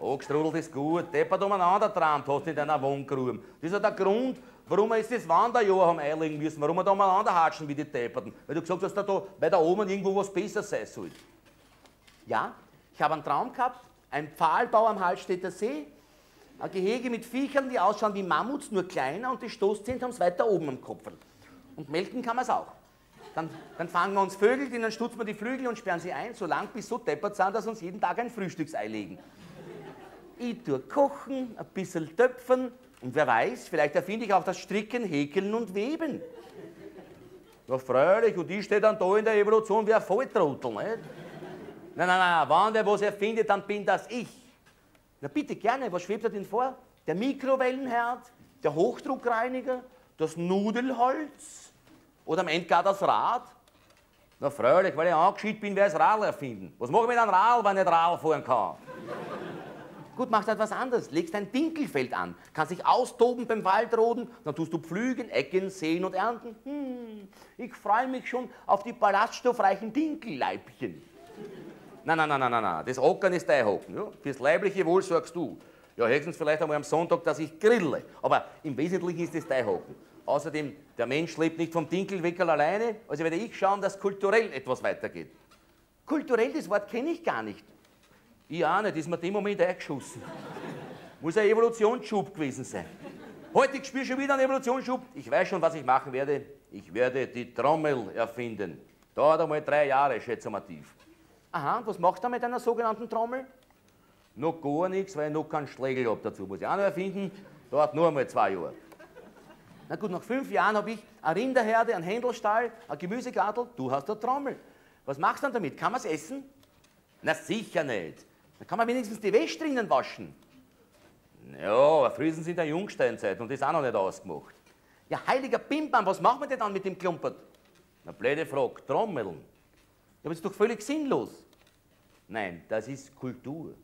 Speaker 4: Angestrudelt ist gut, deppert umeinander trampt, hast in deiner Wohngrube. Das ist ja der Grund, warum wir jetzt das Wanderjahr haben einlegen müssen, warum wir da umeinander hatschen wie die Depperten. Weil du gesagt hast, dass da weiter oben irgendwo was besser sein soll. Ja, ich habe einen Traum gehabt, ein Pfahlbau am Hallstätter See, ein Gehege mit Viechern, die ausschauen wie Mammuts, nur kleiner und die Stoßzähne haben es weiter oben am Kopf. Und melken kann man es auch. Dann, dann, fangen wir uns Vögel, denen stutzen wir die Flügel und sperren sie ein, so lang bis so deppert sind, dass uns jeden Tag ein Frühstücksei legen. Ich tue kochen, ein bisschen töpfern und wer weiß, vielleicht erfinde ich auch das Stricken, Häkeln und Weben. Ja, freilich, und ich stehe dann da in der Evolution wie ein Volltrottel, nicht? Nein, nein, nein, wenn der was erfindet, dann bin das ich. Na bitte, gerne, was schwebt da denn vor? Der Mikrowellenherd, der Hochdruckreiniger, das Nudelholz oder am Ende gar das Rad? Na freilich, weil ich angeschickt bin, wer das Rad erfinden. Was mache ich mit einem Rad, wenn ich nicht Rad fahren kann? Gut, machst halt was anderes. Legst ein Dinkelfeld an. Kannst dich austoben beim Waldroden. Dann tust du pflügen, ecken, säen und ernten. Hm, ich freue mich schon auf die ballaststoffreichen Dinkelleibchen. Nein, nein, nein, nein, nein. Das Ockern ist dein Hocken. Ja? Fürs leibliche Wohl sorgst du. Ja, höchstens vielleicht einmal am Sonntag, dass ich grille. Aber im Wesentlichen ist es dein Hocken. Außerdem, der Mensch lebt nicht vom Dinkelweckerl alleine, also werde ich schauen, dass kulturell etwas weitergeht. Kulturell, das Wort kenne ich gar nicht. Ich auch nicht, ist mir dem Moment eingeschossen. Muss ein Evolutionsschub gewesen sein. Heute spüre ich schon wieder einen Evolutionsschub. Ich weiß schon, was ich machen werde. Ich werde die Trommel erfinden. Dauert einmal drei Jahre, schätze mal tief. Aha, was macht er mit einer sogenannten Trommel? Noch gar nichts, weil ich noch keinen Schlägel habe dazu. Muss ich auch noch erfinden. Dauert nur einmal zwei Jahre. Na gut, nach fünf Jahren habe ich eine Rinderherde, einen Händelstall, ein Gemüsegartel. Du hast eine Trommel. Was machst du dann damit? Kann man es essen? Na sicher nicht. Da kann man wenigstens die Wäsche drinnen waschen. Ja, aber früher sind in der Jungsteinzeit und das ist auch noch nicht ausgemacht. Ja, heiliger Bimbam, was machen wir denn dann mit dem Klumpert? Na, blöde Frage, Trommeln. Aber das ist doch völlig sinnlos. Nein, das ist Kultur.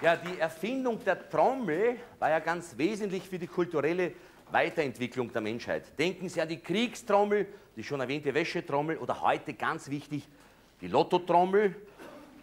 Speaker 4: Ja, die Erfindung der Trommel war ja ganz wesentlich für die kulturelle Weiterentwicklung der Menschheit. Denken Sie an die Kriegstrommel, die schon erwähnte Wäschetrommel oder heute ganz wichtig die Lottotrommel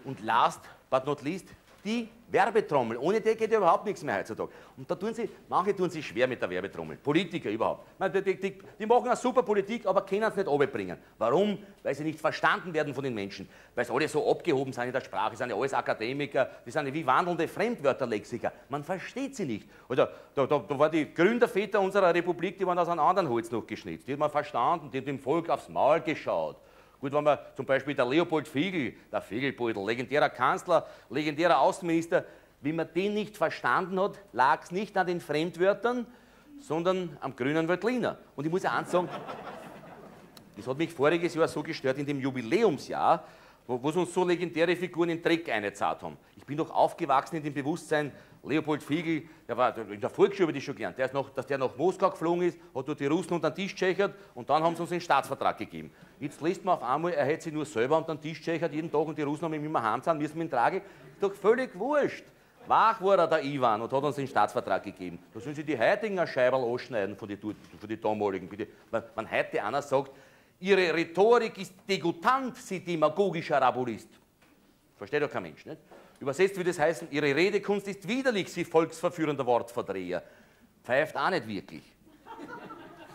Speaker 4: und last but not least die Werbetrommel. Ohne die geht ja überhaupt nichts mehr heutzutage. Und da tun sie, manche tun sich schwer mit der Werbetrommel. Politiker überhaupt. Die, die, die, die machen eine super Politik, aber können es nicht runterbringen. Warum? Weil sie nicht verstanden werden von den Menschen. Weil sie alle so abgehoben sind in der Sprache. Die sind ja alles Akademiker, die sind ja wie wandelnde Fremdwörterlexiker. Man versteht sie nicht. Oder da, da, da war die Gründerväter unserer Republik, die waren aus einem anderen Holz noch geschnitzt. Die hat man verstanden, die haben dem Volk aufs Maul geschaut. Gut, wenn man zum Beispiel der Leopold Fiegel, der Figelbeutel, legendärer Kanzler, legendärer Außenminister, wie man den nicht verstanden hat, lag es nicht an den Fremdwörtern, sondern am grünen Veltliner. Und ich muss ja eins sagen, das hat mich voriges Jahr so gestört, in dem Jubiläumsjahr, wo, wo uns so legendäre Figuren in Dreck eingezahlt haben. Ich bin doch aufgewachsen in dem Bewusstsein, Leopold Fiegel, der war in der Volksschule die schon gelernt, der ist noch, dass der nach Moskau geflogen ist, hat dort die Russen unter den Tisch tschechert und dann haben sie uns den Staatsvertrag gegeben. Jetzt liest man auf einmal, er hätte sich nur selber unter den Tisch tschechert jeden Tag und die Russen haben ihm immer heimzahlen, müssen wir ihn tragen. Ist doch völlig wurscht. Wach war er, der Ivan, und hat uns den Staatsvertrag gegeben. Da sollen sie die heutigen Scheiberl ausschneiden von den von die damaligen. Wenn, wenn heute einer sagt, ihre Rhetorik ist degutant, sie demagogischer Rabulist. Versteht doch kein Mensch, nicht? Übersetzt würde es heißen, ihre Redekunst ist widerlich, sie volksverführender Wortverdreher. Pfeift auch nicht wirklich.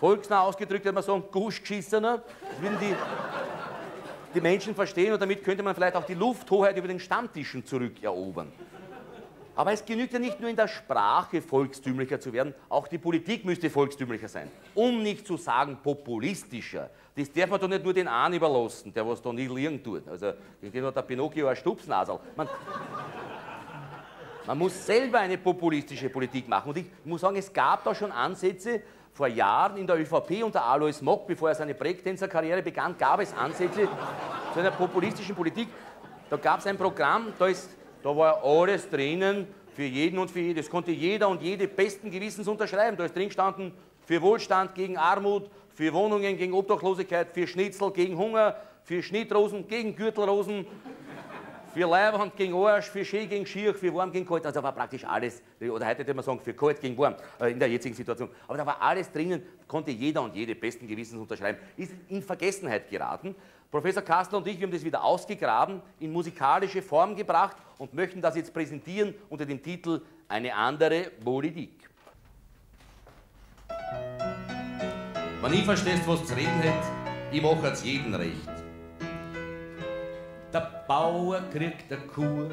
Speaker 4: Volksnah ausgedrückt, wenn man sagen, Guschgeschissener, das würden die, die Menschen verstehen und damit könnte man vielleicht auch die Lufthoheit über den Stammtischen zurückerobern. Aber es genügt ja nicht nur in der Sprache volkstümlicher zu werden, auch die Politik müsste volkstümlicher sein. Um nicht zu sagen populistischer. Das darf man doch nicht nur den einen überlassen, der was da nie liegen tut. Also, gegen hat der Pinocchio ein Stupsnasel. Man, man muss selber eine populistische Politik machen. Und ich muss sagen, es gab da schon Ansätze, vor Jahren in der ÖVP unter Alois Mock, bevor er seine Breakdancer-Karriere begann, gab es Ansätze zu einer populistischen Politik. Da gab es ein Programm, da, ist, da war alles drinnen für jeden und für jede. Das konnte jeder und jede besten Gewissens unterschreiben. Da ist drin gestanden, für Wohlstand gegen Armut, für Wohnungen gegen Obdachlosigkeit, für Schnitzel gegen Hunger, für Schnittrosen gegen Gürtelrosen, für Leibwand gegen Arsch, für Ski gegen Schier, für warm gegen kalt. Also war praktisch alles, oder heute würde man sagen, für kalt gegen warm äh, in der jetzigen Situation. Aber da war alles drinnen, konnte jeder und jede besten Gewissens unterschreiben. Ist in Vergessenheit geraten. Professor Kastler und ich, wir haben das wieder ausgegraben, in musikalische Form gebracht und möchten das jetzt präsentieren unter dem Titel Eine andere Politik. Wenn ich verstehst, was zu reden hätt, ich mach jetzt jeden recht. Der Bauer kriegt a Kuh,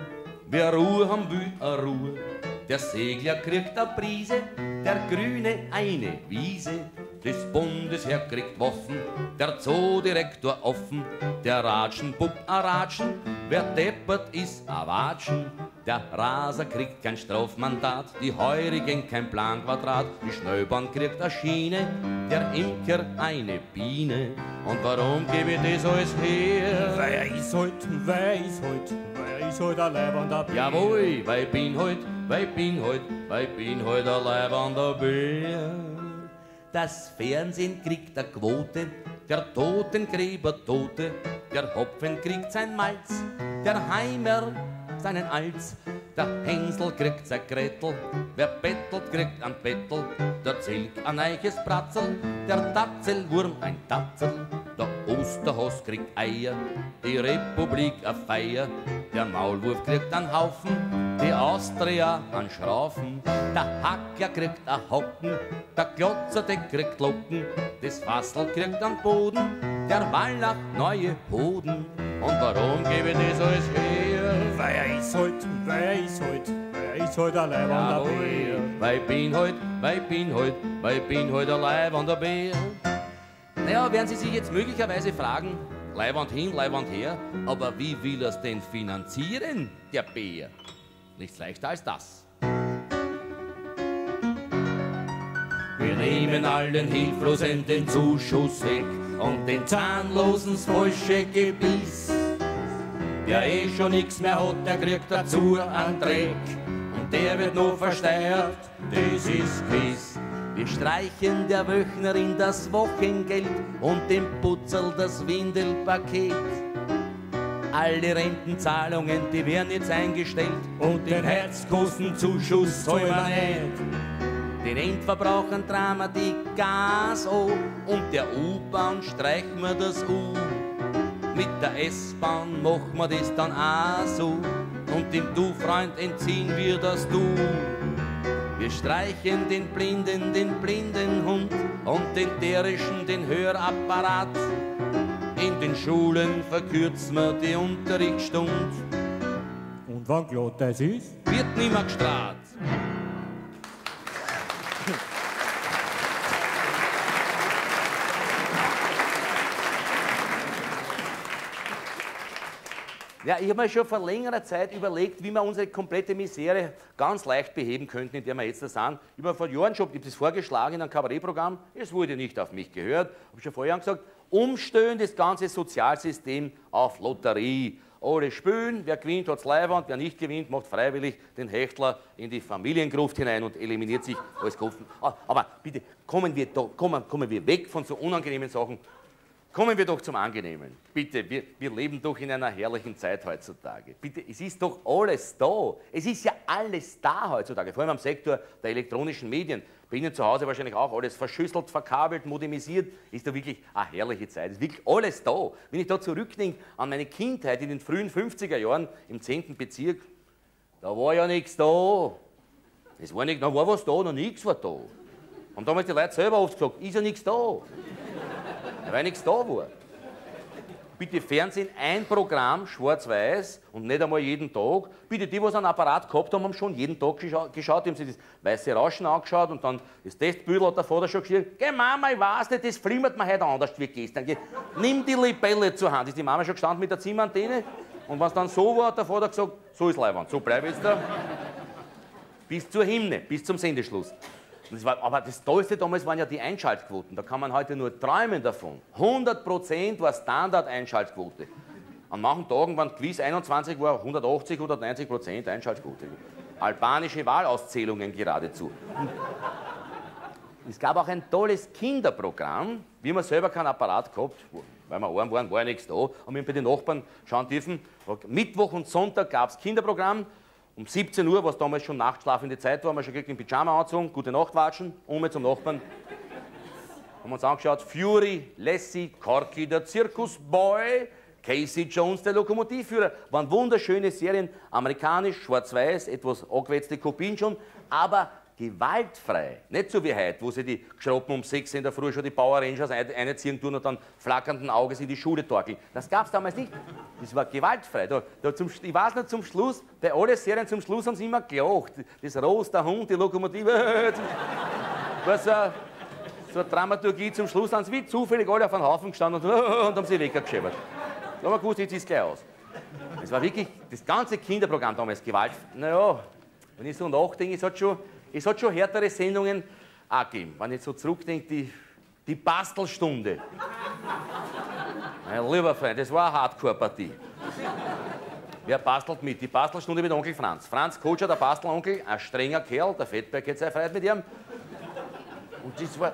Speaker 4: wer Ruhe haben will, a Ruhe. Der Segler kriegt a Brise, der Grüne eine Wiese. Des Bundesheer kriegt Waffen, der Zoodirektor offen, der Ratschenbub a Ratschen, wer deppert is a Watschen. Der Raser kriegt kein Strafmandat, die Heurigen kein Planquadrat, die Schnellbahn kriegt a Schiene, der Imker eine Biene. Und warum gebe ich das alles her?
Speaker 5: Weil ist halt, weil ist halt, weil ist halt ein Leibwander.
Speaker 4: Jawohl, weil ich bin halt weil ich bin heut, weil ich bin heut ein leibender Bär. Das Fernsehen kriegt a Quote, der Totengräber Tote, der Hopfen kriegt sein Malz, der Heimer seinen Alz, der Hänsel kriegt sein Gretel, wer bettelt kriegt ein Bettel, der Zilk ein eiches Bratzel, der Tatzelwurm ein Tatzel, der Osterhaus kriegt Eier, die Republik a Feier, der Maulwurf kriegt einen Haufen, die Austria an Schraufen, der Hacker kriegt a Hocken, der Glotzerte kriegt Locken, das Fassel kriegt an Boden, der Wallach neue Hoden. Und warum gebe ich das alles her?
Speaker 5: Weil er ist halt, weil er ist halt, weil er ist halt ein leibender Bär.
Speaker 4: Jawohl, weil ich bin heut, weil ich bin heut, weil ich bin heut ein Leibwander Bär. Naja, werden Sie sich jetzt möglicherweise fragen, Leibwand hin, Leibwand her, aber wie will er es denn finanzieren, der Bär? Nichts leichter als das. Wir nehmen allen Hilflosen den Zuschuss weg und den Zahnlosen falsche Gebiss. Wer eh schon nix mehr hat, der kriegt dazu einen Dreck. Und der wird nur versteuert, das ist Quiz. Wir streichen der Wöchnerin das Wochengeld und dem Putzel das Windelpaket. Alle Rentenzahlungen, die werden jetzt eingestellt und den Herzkostenzuschuss zahlen wir nicht. Den Endverbrauchern tragen wir die Gas an und der U-Bahn streichen wir das U. Mit der S-Bahn machen wir das dann auch so und dem Du-Freund entziehen wir das Du. Wir streichen den Blinden den blinden Hund und den Derischen den Hörapparat. In den Schulen verkürzen wir die Unterrichtsstunde,
Speaker 5: Und wann glatt das ist?
Speaker 4: wird nimmer gestrahlt. Ja, ich habe mir schon vor längerer Zeit überlegt, wie wir unsere komplette Misere ganz leicht beheben könnten, in der wir jetzt da sind. Ich habe vor Jahren schon ich hab das vorgeschlagen in einem Kabarettprogramm. Es wurde nicht auf mich gehört. Habe schon vorher gesagt, umstellen das ganze Sozialsystem auf Lotterie. Alle spielen, wer gewinnt, hat's Leihwand, wer nicht gewinnt, macht freiwillig den Hechtler in die Familiengruft hinein und eliminiert sich als Kopfen. Ah, Aber bitte, kommen wir, kommen, kommen wir weg von so unangenehmen Sachen. Kommen wir doch zum Angenehmen. Bitte, wir, wir leben doch in einer herrlichen Zeit heutzutage. Bitte, es ist doch alles da. Es ist ja alles da heutzutage, vor allem am Sektor der elektronischen Medien. Bei Ihnen zu Hause wahrscheinlich auch alles verschüsselt, verkabelt, modernisiert. Ist doch wirklich eine herrliche Zeit. Ist wirklich alles da. Wenn ich da zurückdenke an meine Kindheit in den frühen 50er Jahren im 10. Bezirk, da war ja nichts da. Es war nicht, da war was da, noch nichts war da. Haben damals die Leute selber oft gesagt, ist ja nichts da weil nichts da war. Bitte Fernsehen, ein Programm, schwarz-weiß und nicht einmal jeden Tag. Bitte die, was einen Apparat gehabt haben, haben schon jeden Tag gescha geschaut. Die haben sich das weiße Rauschen angeschaut und dann das Testbüdel hat der Vater schon geschrieben. Geh Mama, ich weiß nicht, das flimmert mir heute anders wie gestern. Geh, nimm die Libelle zur Hand. Ist die Mama schon gestanden mit der Zimmerantenne? Und es dann so war, hat der Vater gesagt, so ist Leibwand, so bleib jetzt da. Bis zur Hymne, bis zum Sendeschluss. Und Das war, aber das Tollste damals waren ja die Einschaltquoten. Da kann man heute nur träumen davon. 100% war Standard-Einschaltquote. An manchen Tagen, wenn Quiz 21 war, 180, 190% Einschaltquote. Albanische Wahlauszählungen geradezu. Und es gab auch ein tolles Kinderprogramm, wie man selber keinen Apparat gehabt, weil wir arm waren, war nichts da, haben wir bei den Nachbarn schauen dürfen. Mittwoch und Sonntag gab es Kinderprogramm. Um 17 Uhr, was damals schon nachtschlafende Zeit war, haben wir schon gekriegt, den Pyjama angezogen, gute Nacht watschen, um zum Nachbarn. Haben uns angeschaut, Fury, Lassie, Corky, der Zirkusboy, Casey Jones, der Lokomotivführer. Waren wunderschöne Serien, amerikanisch, schwarz-weiß, etwas angewetzte Kopien schon, aber gewaltfrei. Nicht so wie heute, wo sie die Geschroppen um 6 in der Früh schon die Power Rangers ein- einziehen tun und dann flackernden Auges in die Schule torkeln. Das gab es damals nicht. Das war gewaltfrei. Da, da zum, ich weiß noch, zum Schluss, bei allen Serien zum Schluss haben sie immer gelacht. Das Rost, der Hund, die Lokomotive. Was, äh, so eine Dramaturgie zum Schluss, dann sind wie zufällig alle auf einen Haufen gestanden und, und haben sie weggeschäbert. Da haben wir gewusst, jetzt ist es gleich aus. Das war wirklich das ganze Kinderprogramm damals Gewalt. Naja, wenn ich so nachdenke, es hat schon, es hat schon härtere Sendungen auch gegeben. Wenn ich so zurückdenke, die, die Bastelstunde. Mein lieber Freund, das war eine Hardcore-Partie. Wer bastelt mit? Die Bastelstunde mit Onkel Franz. Franz Kotscher, der Bastelonkel, ein strenger Kerl, der Fettberg hat sehr Freude mit ihm. Und das war,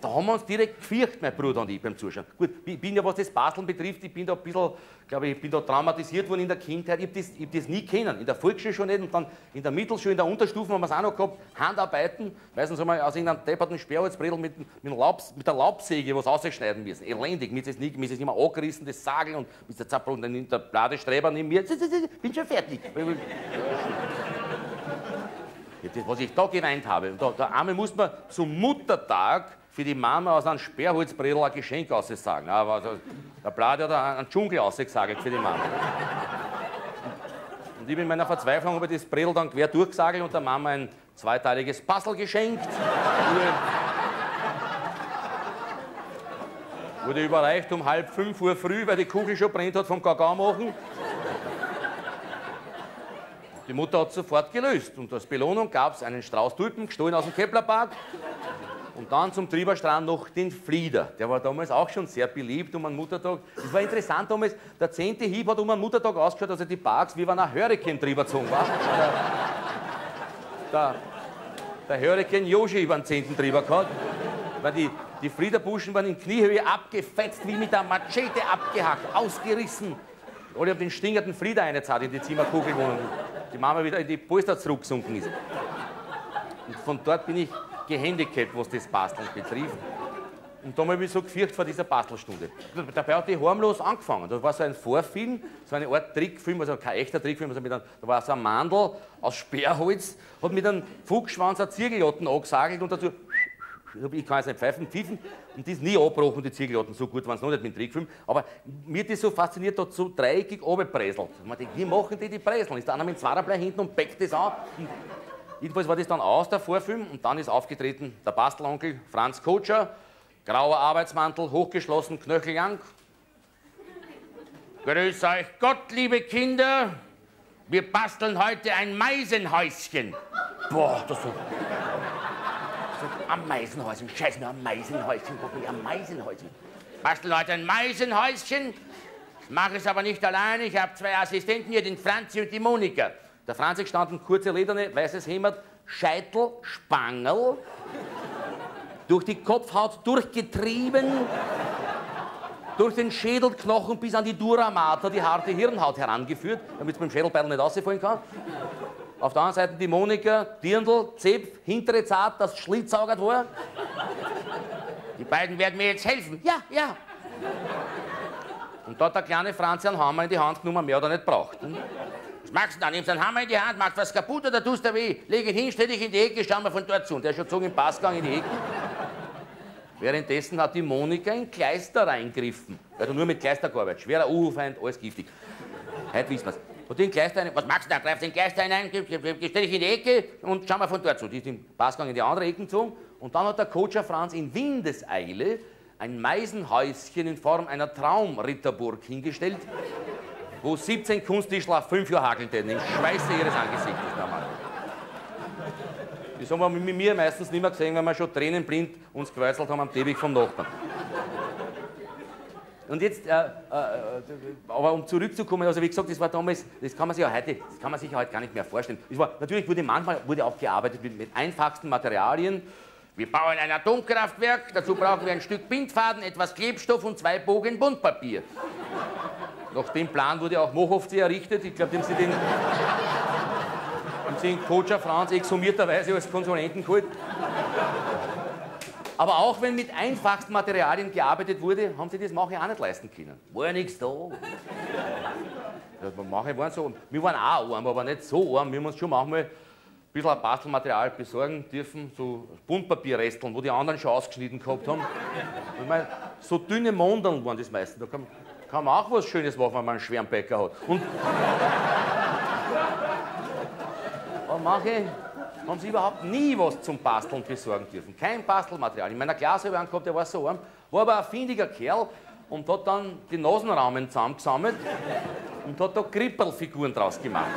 Speaker 4: da haben wir uns direkt gefürchtet, mein Bruder und ich beim Zuschauen. Gut, ich bin ja, was das Basteln betrifft, ich bin da ein bisschen, glaube ich, bin da traumatisiert worden in der Kindheit. Ich habe das, ich hab das nie kennen. In der Volksschule schon nicht und dann in der Mittelschule, in der Unterstufe haben wir es auch noch gehabt. Handarbeiten, meistens haben wir aus irgendeinem depperten Sperrholzbredel mit, mit, Laubs, mit der Laubsäge was rausschneiden müssen. Elendig, mir ist es nie, mir ist es immer angerissen, das Sagel und mit der und dann der Bladestreber neben mir. Bin schon fertig. Das, was ich da geweint habe. Und da, einmal muss man zum Muttertag für die Mama aus einem Sperrholzbredel ein Geschenk aussagen. Aber der Blatt hat einen Dschungel ausgesagelt für die Mama. Und ich bin in meiner Verzweiflung über das Bredel dann quer durchgesagelt und der Mama ein zweiteiliges Puzzle geschenkt. Wurde, wurde überreicht um halb fünf Uhr früh, weil die Kugel schon brennt hat vom Kakao machen. Die Mutter hat sofort gelöst und als Belohnung gab es einen Strauß Tulpen, gestohlen aus dem Keplerpark. Und dann zum Trieberstrand noch den Flieder. Der war damals auch schon sehr beliebt um einen Muttertag. Es war interessant damals, der zehnte Hieb hat um einen Muttertag ausgeschaut, also die Parks, wie wenn ein Hurricane drüber gezogen war. Der, der, der Yoshi über den zehnten drüber gehabt. Weil die, die Fliederbuschen waren in Kniehöhe abgefetzt, wie mit einer Machete abgehackt, ausgerissen. Alle haben den stingerten Flieder eingezahlt in die Zimmerkugel, wo die Mama wieder in die Polster zurückgesunken ist. Und von dort bin ich gehandicapt, was das Basteln betrifft. Und da habe ich so gefürchtet vor dieser Bastelstunde. Dabei hat die harmlos angefangen. Da war so ein Vorfilm, so eine Art Trickfilm, also kein echter Trickfilm, also einem, da war so ein Mandel aus Sperrholz, hat mit einem Fuchsschwanz eine Ziegeljotten angesagelt und dazu ich kann jetzt nicht pfeifen, pfiffen und die ist nie abgebrochen, die Ziegeljotten, so gut waren es noch nicht mit dem Trickfilm. Aber mir hat das so fasziniert, da so dreieckig runtergebräselt. Man denkt, wie machen die die Bräseln? Ist da einer mit dem Zwaderblei hinten und packt das an? Jedenfalls war das dann aus, der Vorfilm, und dann ist aufgetreten der Bastelonkel Franz Kotscher, grauer Arbeitsmantel, hochgeschlossen, knöchellang. Grüß euch Gott, liebe Kinder, wir basteln heute ein Meisenhäuschen. Boah, das so. Am Meisenhäuschen, scheiß mir am Meisenhäuschen, guck mich am Meisenhäuschen. Basteln heute ein Meisenhäuschen. Mache es aber nicht alleine. Ich habe zwei Assistenten hier, den Franzi und die Monika. Der Franzi gestanden, kurze Lederne, weißes Hemd, Scheitel, Spangel, durch die Kopfhaut durchgetrieben, durch den Schädelknochen bis an die Dura Mater, die harte Hirnhaut herangeführt, damit es dem Schädelbeil nicht rausfallen kann. Auf der anderen Seite die Monika, Dirndl, Zepf, hintere Zart, das schlitzsaugert war. Die beiden werden mir jetzt helfen. Ja, ja. Und hat der kleine Franz einen Hammer in die Hand genommen, mehr oder nicht braucht. Was machst du da? Nimmst einen Hammer in die Hand, machst was kaputt oder tust du weh? Leg ihn hin, stell dich in die Ecke, schau mal von dort zu. Und der ist schon gezogen im Passgang in die Ecke. Währenddessen hat die Monika in Kleister reingriffen. Also nur mit Kleister gearbeitet. Schwerer U-Feind, alles giftig. Heute wissen wir's. Und den Gleistein, was machst du da? Greifst den Gleistein ein, stell dich in die Ecke und schau mal von dort zu. Die ist im Passgang in die andere Ecke gezogen. Und dann hat der Coacher Franz in Windeseile ein Meisenhäuschen in Form einer Traumritterburg hingestellt, wo 17 Kunsttischler fünf Jahre hakelten, im Schweiße ihres Angesichtes damals. Das haben wir mit mir meistens nicht mehr gesehen, weil wir schon tränenblind uns geweißelt haben am Teppich vom Nachbarn. Und jetzt, äh, äh, aber um zurückzukommen, also wie gesagt, das war damals, das kann man sich ja heute, das kann man sich heute gar nicht mehr vorstellen. War, natürlich wurde manchmal wurde auch gearbeitet mit, mit einfachsten Materialien. Wir bauen ein Atomkraftwerk, dazu brauchen wir ein Stück Bindfaden, etwas Klebstoff und zwei Bogen Buntpapier. Nach dem Plan wurde auch Mochovce errichtet. Ich glaube, dem sie den, haben sie Coacher Franz exhumierterweise als Konsulenten geholt. Aber auch wenn mit einfachsten Materialien gearbeitet wurde, haben sie das Mache auch nicht leisten können. War nichts da. Ja, manche waren so, wir waren auch arm, aber nicht so arm. Wir haben uns schon manchmal ein bisschen Bastelmaterial besorgen dürfen, so Buntpapierresteln, wo die anderen schon ausgeschnitten gehabt haben. Ich meine, so dünne Mondeln waren das meisten. Da kann, man auch was Schönes machen, wenn man einen schweren Bäcker hat. Und aber manche haben sie überhaupt nie was zum Basteln besorgen dürfen. Kein Bastelmaterial. In meiner Klasse habe ich einen gehabt, der war so arm, war aber ein findiger Kerl und hat dann die Nasenrahmen zusammengesammelt und hat da Krippelfiguren draus gemacht.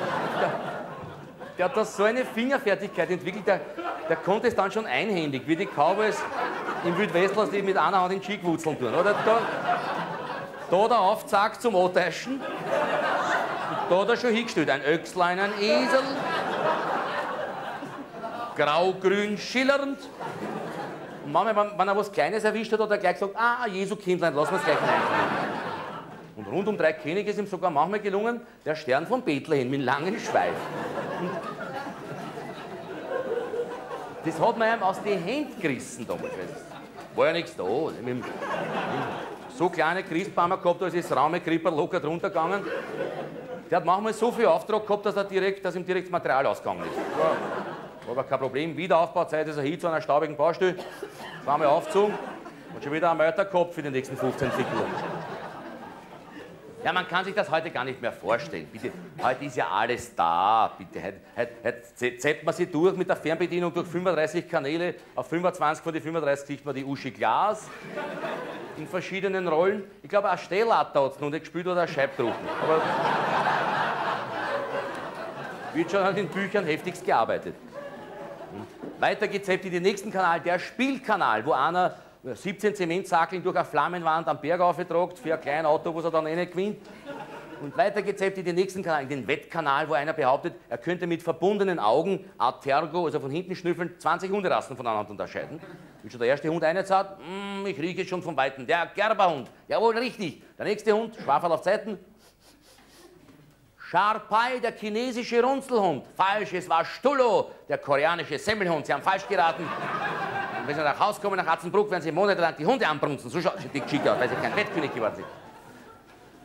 Speaker 4: Der, hat da so eine Fingerfertigkeit entwickelt, der, der konnte es dann schon einhändig, wie die Cowboys im Wildwestler, die mit einer Hand den Schickwurzeln tun. Oder da, da der Aufzag zum Antäuschen, Da hat er schon hingestellt. Ein Öchslein, ein Esel. Grau-grün schillernd. Und manchmal, wenn, wenn er was Kleines erwischt hat, hat er gleich gesagt, ah, Jesu Kindlein, lass uns gleich rein. Und rund um drei Könige ist ihm sogar manchmal gelungen, der Stern von Bethlehem mit langem Schweif. Das hat man ihm aus den Händen gerissen damals. War ja nichts da. Mit dem- so kleine Christbäume gehabt, da ist das Raume Kripper locker drunter gegangen. Der hat manchmal so viel Auftrag gehabt, dass, er direkt, dass ihm direkt das Material ausgegangen ist. War, aber kein Problem. Wiederaufbauzeit ist er hin zu einer staubigen Baustelle, zweimal aufgezogen und schon wieder einen Mörder gehabt für die nächsten 15 Sekunden. Ja, man kann sich das heute gar nicht mehr vorstellen. Bitte, heute ist ja alles da. Bitte, heute, heute, heute man sich durch mit der Fernbedienung durch 35 Kanäle. Auf 25 von den 35 sieht man die Uschi Glas in verschiedenen Rollen. Ich glaube, ein Stellatter hat es noch nicht gespielt oder ein Scheibdrucken. Aber wird schon an den Büchern heftigst gearbeitet. Und weiter geht's in den nächsten Kanal, der Spielkanal, wo einer 17 Zementsackeln durch eine Flammenwand am Berg aufgetragt für ein kleines Auto, was er dann eh nicht gewinnt. Und weiter geht's halt in den nächsten Kanal, in den Wettkanal, wo einer behauptet, er könnte mit verbundenen Augen, Atergo, also von hinten schnüffeln, 20 Hunderassen voneinander unterscheiden. Wie schon der erste Hund eine sagt, mm, ich rieche schon vom Weiten, der Gerberhund. Jawohl, richtig. Der nächste Hund, Schwafel auf Zeiten, Sharpai, der chinesische Runzelhund. Falsch, es war Stullo, der koreanische Semmelhund. Sie haben falsch geraten. Und wenn Sie nach Hause kommen, nach Atzenbruck, werden Sie monatelang die Hunde anbrunzen. So schaut die Geschichte aus, weil Sie kein Wettkönig geworden sind.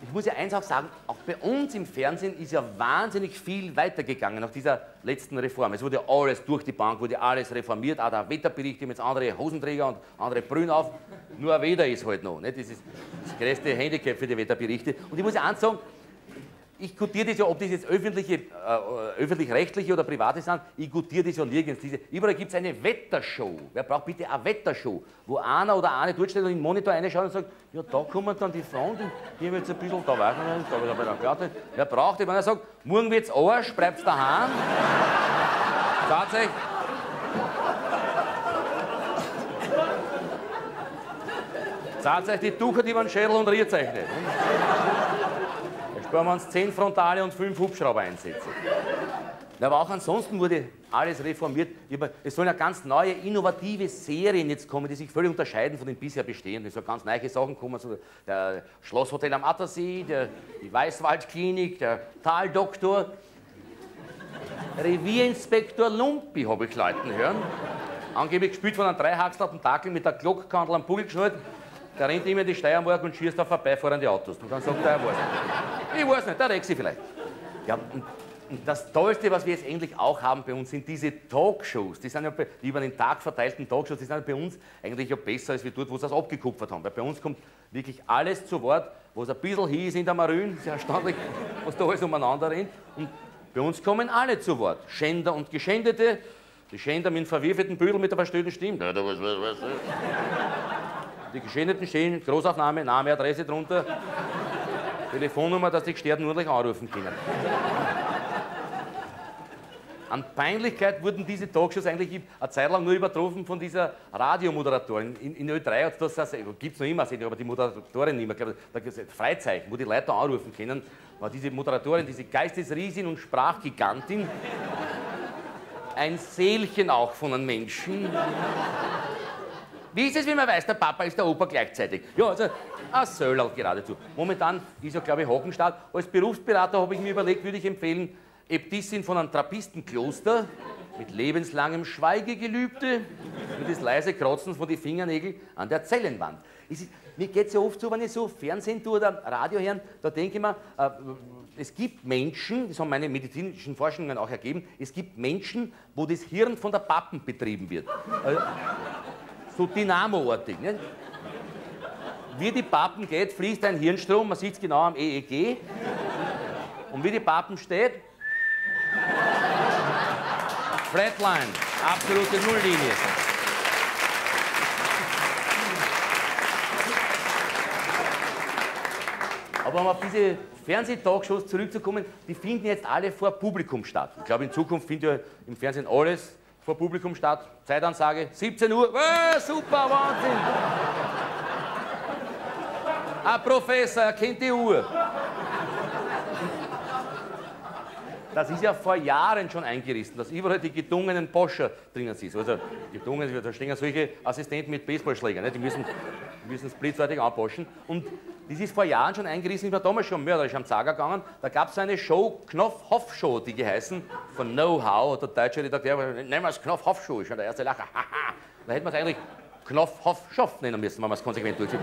Speaker 4: Ich muss ja eins auch sagen, auch bei uns im Fernsehen ist ja wahnsinnig viel weitergegangen nach dieser letzten Reform. Es wurde alles durch die Bank, wurde alles reformiert, auch der Wetterbericht, haben jetzt andere Hosenträger und andere Brühen auf. Nur Wetter ist halt noch. Nicht? Das ist das größte Handicap für die Wetterberichte. Und ich muss ja eins sagen, ich gutiere das ja, ob das jetzt öffentliche, äh, öffentlich-rechtliche oder private sind, ich gutiere das ja nirgends. Diese, überall gibt es eine Wettershow. Wer braucht bitte eine Wettershow? Wo einer oder eine dort steht und in den Monitor reinschaut und sagt, ja, da kommen dann die Frauen, die hier wird jetzt ein bisschen, da weiß man nicht, da wird aber Glatte. Wer braucht das? Wenn er sagt, morgen wird's Arsch, bleibt's daheim. Tatsächlich. Tatsächlich die Tucher, die man Schädel und Rier zeichnet. Wir uns 10 Frontale und 5 Hubschrauber einsetzen. Aber auch ansonsten wurde alles reformiert. Es sollen ja ganz neue, innovative Serien jetzt kommen, die sich völlig unterscheiden von den bisher bestehenden. Es sollen ganz neue Sachen kommen, so der Schlosshotel am Attersee, der, die Weißwaldklinik, der Taldoktor. Revierinspektor Lumpi habe ich Leuten hören. Angeblich gespielt von einem Dreihaxel auf dem Dackel mit der Glockkandel am Pulli geschnallt. Der rennt immer in die Steiermark und schießt auf vorbeifahrende Autos. Und dann sagt er, er weiß nicht. Ich weiß nicht, der Rexi vielleicht. Ja, und, und das Tollste, was wir jetzt endlich auch haben bei uns, sind diese Talkshows. Die sind ja bei, die über den Tag verteilten Talkshows, die sind ja bei uns eigentlich ja besser als wir dort, wo sie das abgekupfert haben. Weil bei uns kommt wirklich alles zu Wort, wo es ein bisschen hieß in der Marine, ja erstaunlich, was da alles umeinander rennt. Und bei uns kommen alle zu Wort. Schänder und Geschändete, die Schänder mit dem verwirrten Büdel mit der verstellten Stimme. Was, was, was, was. Die Geschändeten stehen, Großaufnahme, Name, Adresse drunter, Telefonnummer, dass die Gestörten ordentlich anrufen können. An Peinlichkeit wurden diese Talkshows eigentlich eine Zeit lang nur übertroffen von dieser Radiomoderatorin. In, in Ö3 hat das, das gibt es noch immer, aber die Moderatorin nicht mehr. Da gibt es Freizeichen, wo die Leute anrufen können. War diese Moderatorin, diese Geistesriesin und Sprachgigantin, ein Seelchen auch von einem Menschen. Wie ist es, wenn man weiß, der Papa ist der Opa gleichzeitig? Ja, also ein Söller geradezu. Momentan ist ja, glaube ich, Hockenstadt. Als Berufsberater habe ich mir überlegt, würde ich empfehlen, Äbtissin von einem Trappistenkloster mit lebenslangem Schweigegelübde und das leise Kratzen von den Fingernägeln an der Zellenwand. Ist, mir geht es ja oft so, wenn ich so Fernsehen tue oder Radio hören, da denke ich mir, äh, es gibt Menschen, das haben meine medizinischen Forschungen auch ergeben, es gibt Menschen, wo das Hirn von der Pappen betrieben wird. Äh, so dynamoartig. Nicht? Wie die Pappen geht, fließt ein Hirnstrom, man sieht es genau am EEG. Und wie die Pappen steht, Flatline, absolute Nulllinie. Aber um auf diese Fernsehtalkshows zurückzukommen, die finden jetzt alle vor Publikum statt. Ich glaube, in Zukunft findet ja im Fernsehen alles vor Publikum statt. Zeitansage 17 Uhr. Äh, super, Wahnsinn! Ein Professor, er kennt die Uhr. das ist ja vor Jahren schon eingerissen, dass überall die gedungenen Boscher drinnen sind. Also gedungen, da stehen solche Assistenten mit Baseballschlägern, ne? die müssen, müssen splitseitig anposchen. Und das ist vor Jahren schon eingerissen, ich war damals schon mörderisch am Zager gegangen. Da gab es eine Show, Knopf-Hoff-Show, die geheißen, von Know-How, der deutsche Redakteur, nennen wir es Knopf-Hoff-Show, schon der erste Lacher. da hätte man es eigentlich Knopf-Hoff-Schoff nennen müssen, wenn man es konsequent durchzieht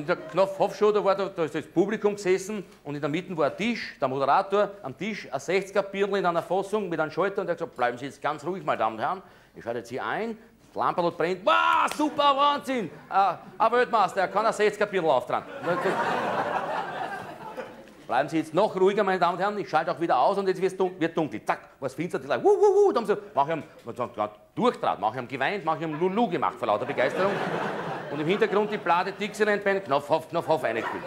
Speaker 4: in der Knopf-Hoff-Show, da, war da, da ist das Publikum gesessen und in der Mitte war ein Tisch, der Moderator am Tisch, ein 60er Birl in einer Fassung mit einem Schalter und der hat gesagt, bleiben Sie jetzt ganz ruhig, meine Damen und Herren, ich schalte jetzt hier ein, das Lampe brennt, wow, super, Wahnsinn, äh, ein Weltmeister, er kann ein 60er Birl auftragen. Bleiben Sie jetzt noch ruhiger, meine Damen und Herren, ich schalte auch wieder aus und jetzt wird dunkel. Zack, was finster, die Leute, wuh, wuh, wuh, dann haben sie, mach ich am, durchtrat, mach ich am geweint, mach ich am Lulu gemacht vor lauter Begeisterung und im Hintergrund die Plate Dixieland-Band Knopf auf, Knopf auf eingespielt.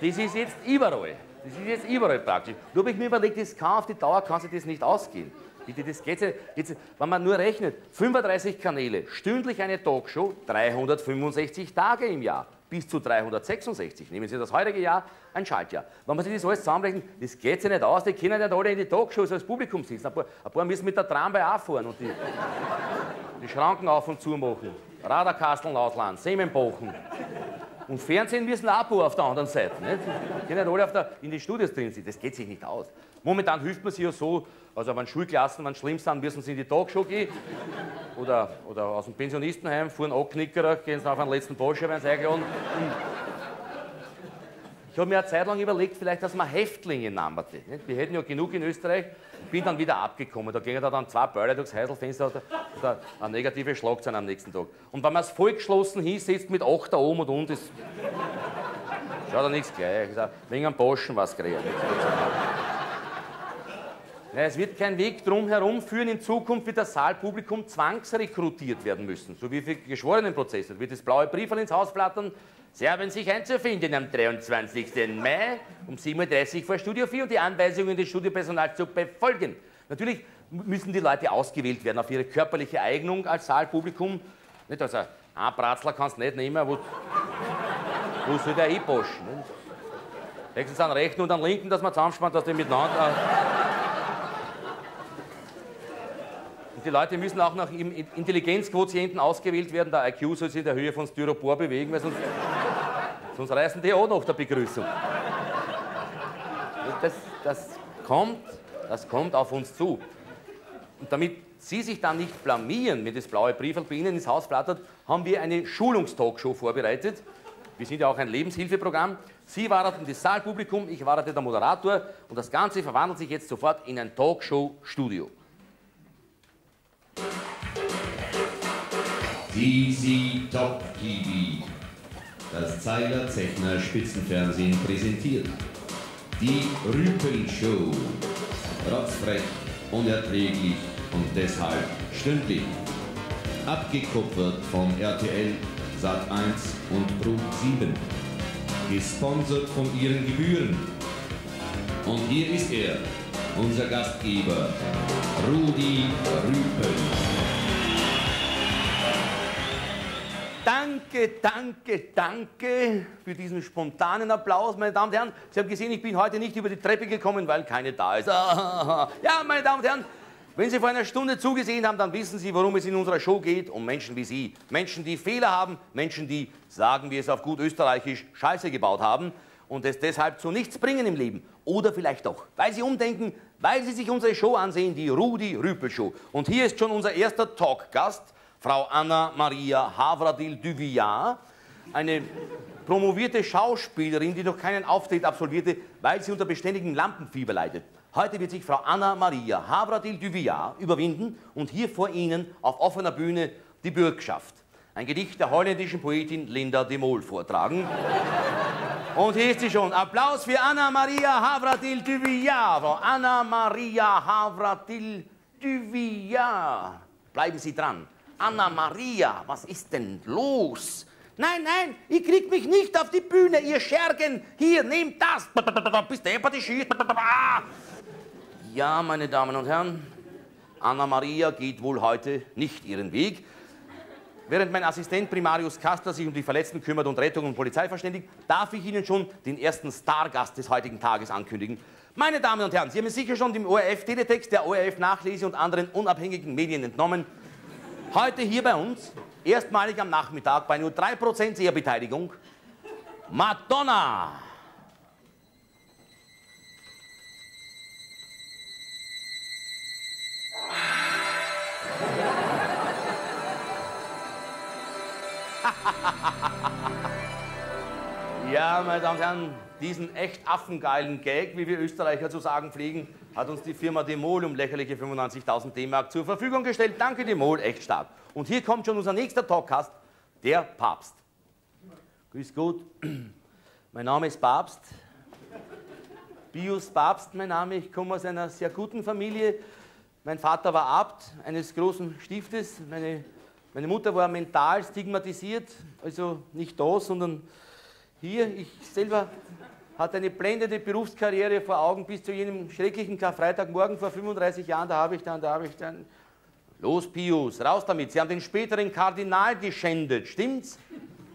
Speaker 4: Das ist jetzt überall. Das ist jetzt überall praktisch. Nur habe ich mir überlegt, das kann auf die Dauer kann sich das nicht ausgehen. Bitte, das geht jetzt, wenn man nur rechnet, 35 Kanäle, stündlich eine Talkshow, 365 Tage im Jahr, bis zu 366. Nehmen Sie das heutige Jahr, ein Schaltjahr. Wenn man sich das alles zusammenrechnet, das geht sich nicht aus, die können nicht alle in die Talkshows als Publikum sitzen. Ein paar, ein paar müssen mit der Tramway auch fahren und die, die Schranken auf und zu machen, Radarkasteln ausladen, Semen bochen. Und Fernsehen müssen auch auf der anderen Seite. Nicht? Die können alle auf der, in die Studios drin sind. Das geht sich nicht aus. Momentan hilft man sich ja so, also wenn Schulklassen, wenn schlimm sind, müssen sie in die Talkshow gehen. Oder, oder aus dem Pensionistenheim, fuhren Anknickerer, gehen sie auf einen letzten Porsche, werden sie eingeladen. Ich habe mir eine Zeit lang überlegt, vielleicht, dass man Häftlinge nammerte. Wir hätten ja genug in Österreich. Bin dann wieder abgekommen. Da gingen da dann zwei Bälle durchs Heiselfenster eine negative Schlagzeile am nächsten Tag. Und wenn man es voll geschlossen hinsetzt mit acht da oben und unten, ist. Schaut da nichts gleich. Wegen einem Boschen was kriegen. Ja, es wird kein Weg drum herum führen. In Zukunft wird das Saalpublikum zwangsrekrutiert werden müssen. So wie für Geschworenenprozesse. Da wird das blaue Briefel ins Haus flattern. Sie haben sich einzufinden am 23. Mai um 7.30 Uhr vor Studio 4 und die Anweisungen des Studiopersonals zu befolgen. Natürlich müssen die Leute ausgewählt werden auf ihre körperliche Eignung als Saalpublikum. Nicht, also ein Bratzler kannst du nicht nehmen, wo, wo soll der eh poschen? Höchstens einen rechten und einen linken, dass man zusammenspannt, dass die miteinander... Und die Leute müssen auch nach Intelligenzquotienten ausgewählt werden. Der IQ soll sich in der Höhe von Styropor bewegen, weil sonst, sonst reißen die auch noch der Begrüßung. Das, das, kommt, das kommt auf uns zu. Und damit Sie sich dann nicht blamieren, wenn das blaue Briefel bei Ihnen ins Haus flattert, haben wir eine Schulungstalkshow vorbereitet. Wir sind ja auch ein Lebenshilfeprogramm. Sie warten das Saalpublikum, ich warte der Moderator und das Ganze verwandelt sich jetzt sofort in ein Talkshow-Studio.
Speaker 6: DC Top TV. Das Zeiler Zechner Spitzenfernsehen präsentiert. Die Rüpel-Show. Rotzfrech, unerträglich und deshalb stündlich. Abgekupfert von RTL, Sat1 und Pro 7. Gesponsert von ihren Gebühren. Und hier ist er, unser Gastgeber, Rudi Rüpel.
Speaker 4: Danke, danke, danke für diesen spontanen Applaus, meine Damen und Herren. Sie haben gesehen, ich bin heute nicht über die Treppe gekommen, weil keine da ist. Ja, meine Damen und Herren, wenn Sie vor einer Stunde zugesehen haben, dann wissen Sie, worum es in unserer Show geht. Um Menschen wie Sie. Menschen, die Fehler haben, Menschen, die, sagen wir es auf gut österreichisch, Scheiße gebaut haben und es deshalb zu nichts bringen im Leben. Oder vielleicht doch, weil sie umdenken, weil sie sich unsere Show ansehen, die Rudi Rüpel Show. Und hier ist schon unser erster Talkgast, Frau Anna Maria Havradil Duvillard, eine promovierte Schauspielerin, die noch keinen Auftritt absolvierte, weil sie unter beständigem Lampenfieber leidet. Heute wird sich Frau Anna Maria Havradil Duvillard überwinden und hier vor Ihnen auf offener Bühne die Bürgschaft, ein Gedicht der holländischen Poetin Linda de Mol vortragen. Und hier ist sie schon. Applaus für Anna Maria Havratil Duvillard. Frau Anna Maria Havratil Duvillard. Bleiben Sie dran. Anna Maria, was ist denn los? Nein, nein, ich krieg mich nicht auf die Bühne, ihr Schergen. Hier, nehmt das. Bist die schießt. Ja, meine Damen und Herren, Anna Maria geht wohl heute nicht ihren Weg. Während mein Assistent Primarius Kastler sich um die Verletzten kümmert und Rettung und Polizei verständigt, darf ich Ihnen schon den ersten Stargast des heutigen Tages ankündigen. Meine Damen und Herren, Sie haben es sicher schon dem ORF-Teletext, der ORF-Nachlese und anderen unabhängigen Medien entnommen. Heute hier bei uns, erstmalig am Nachmittag bei nur 3% Seherbeteiligung, Madonna! Ja, meine Damen und Herren, diesen echt affengeilen Gag, wie wir Österreicher zu sagen pflegen, hat uns die Firma Demol um lächerliche 95.000 D-Mark zur Verfügung gestellt. Danke Demol, echt stark. Und hier kommt schon unser nächster Talkgast, der Papst. Grüß Gott, mein Name ist Papst. Pius Papst, mein Name. Ich komme aus einer sehr guten Familie. Mein Vater war Abt eines großen Stiftes. Meine, meine Mutter war mental stigmatisiert, also nicht da, sondern hier. Ich selber hatte eine blendende Berufskarriere vor Augen bis zu jenem schrecklichen Karfreitagmorgen vor 35 Jahren. Da habe ich dann, da habe ich dann. Los, Pius, raus damit. Sie haben den späteren Kardinal geschändet, stimmt's?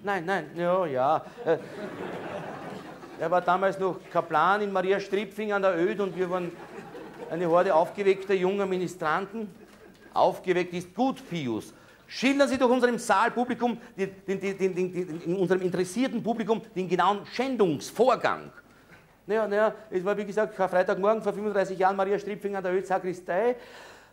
Speaker 4: Nein, nein, ja, ja. Äh, Er war damals noch Kaplan in Maria Stripfing an der Öd und wir waren eine Horde aufgeweckter junger Ministranten. Aufgeweckt ist gut, Pius. Schildern Sie doch unserem Saalpublikum, den, den, den, den, unserem interessierten Publikum, den genauen Schändungsvorgang. Naja, naja, es war wie gesagt Freitagmorgen vor 35 Jahren, Maria Stripfing an der Öd Sakristei.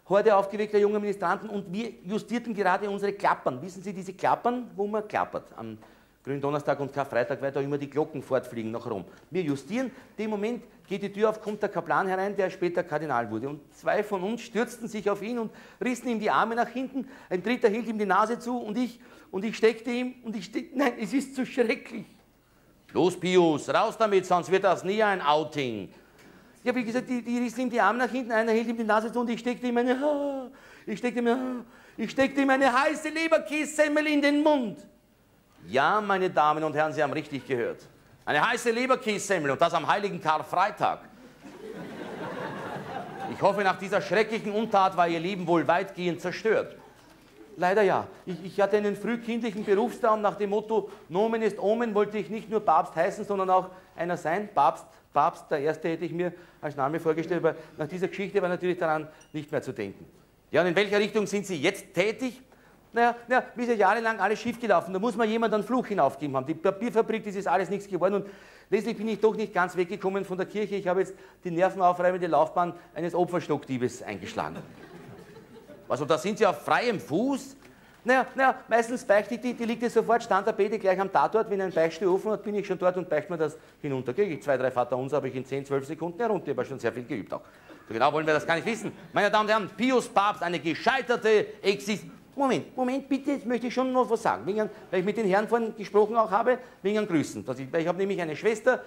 Speaker 4: Horde aufgeweckter junger Ministranten und wir justierten gerade unsere Klappern. Wissen Sie, diese Klappern, wo man klappert? Am Gründonnerstag und Karfreitag, weil da immer die Glocken fortfliegen nach Rom. Wir justieren, dem Moment geht die Tür auf, kommt der Kaplan herein, der später Kardinal wurde. Und zwei von uns stürzten sich auf ihn und rissen ihm die Arme nach hinten. Ein dritter hielt ihm die Nase zu und ich, und ich steckte ihm, und ich steckte, nein, es ist zu schrecklich. Los, Pius, raus damit, sonst wird das nie ein Outing. Ja, wie gesagt, die, die rissen ihm die Arme nach hinten, einer hielt ihm die Nase zu und ich steckte ihm eine, ich steckte ihm, ich steckte ihm eine heiße Leberkässemmel in den Mund. Ja, meine Damen und Herren, Sie haben richtig gehört. Eine heiße Leberkässemmel und das am heiligen Karfreitag. Ich hoffe, nach dieser schrecklichen Untat war Ihr Leben wohl weitgehend zerstört. Leider ja. Ich, ich hatte einen frühkindlichen Berufstraum nach dem Motto Nomen ist Omen, wollte ich nicht nur Papst heißen, sondern auch einer sein. Papst, Papst, der erste hätte ich mir als Name vorgestellt, aber nach dieser Geschichte war natürlich daran nicht mehr zu denken. Ja, und in welcher Richtung sind Sie jetzt tätig? Naja, naja, mir ist ja jahrelang alles schiefgelaufen. Da muss man jemand einen Fluch hinaufgeben haben. Die Papierfabrik, das ist alles nichts geworden. Und letztlich bin ich doch nicht ganz weggekommen von der Kirche. Ich habe jetzt die nervenaufreibende Laufbahn eines Opferstockdiebes eingeschlagen. Also da sind Sie auf freiem Fuß. Naja, naja meistens beichte ich die, die liegt ja sofort, stand der Bete gleich am Tatort. Wenn ein Beichtstuhl offen hat, bin ich schon dort und beichte mir das hinunter. Kriege ich zwei, drei Vaterunser, habe ich in 10, 12 Sekunden herunter. Ich habe schon sehr viel geübt auch. So genau wollen wir das gar nicht wissen. Meine Damen und Herren, Pius Papst, eine gescheiterte Existenz. Moment, Moment, bitte, jetzt möchte ich schon noch was sagen. Wegen, weil ich mit den Herren vorhin gesprochen auch habe, wegen Grüßen. Ich, ich habe nämlich eine Schwester,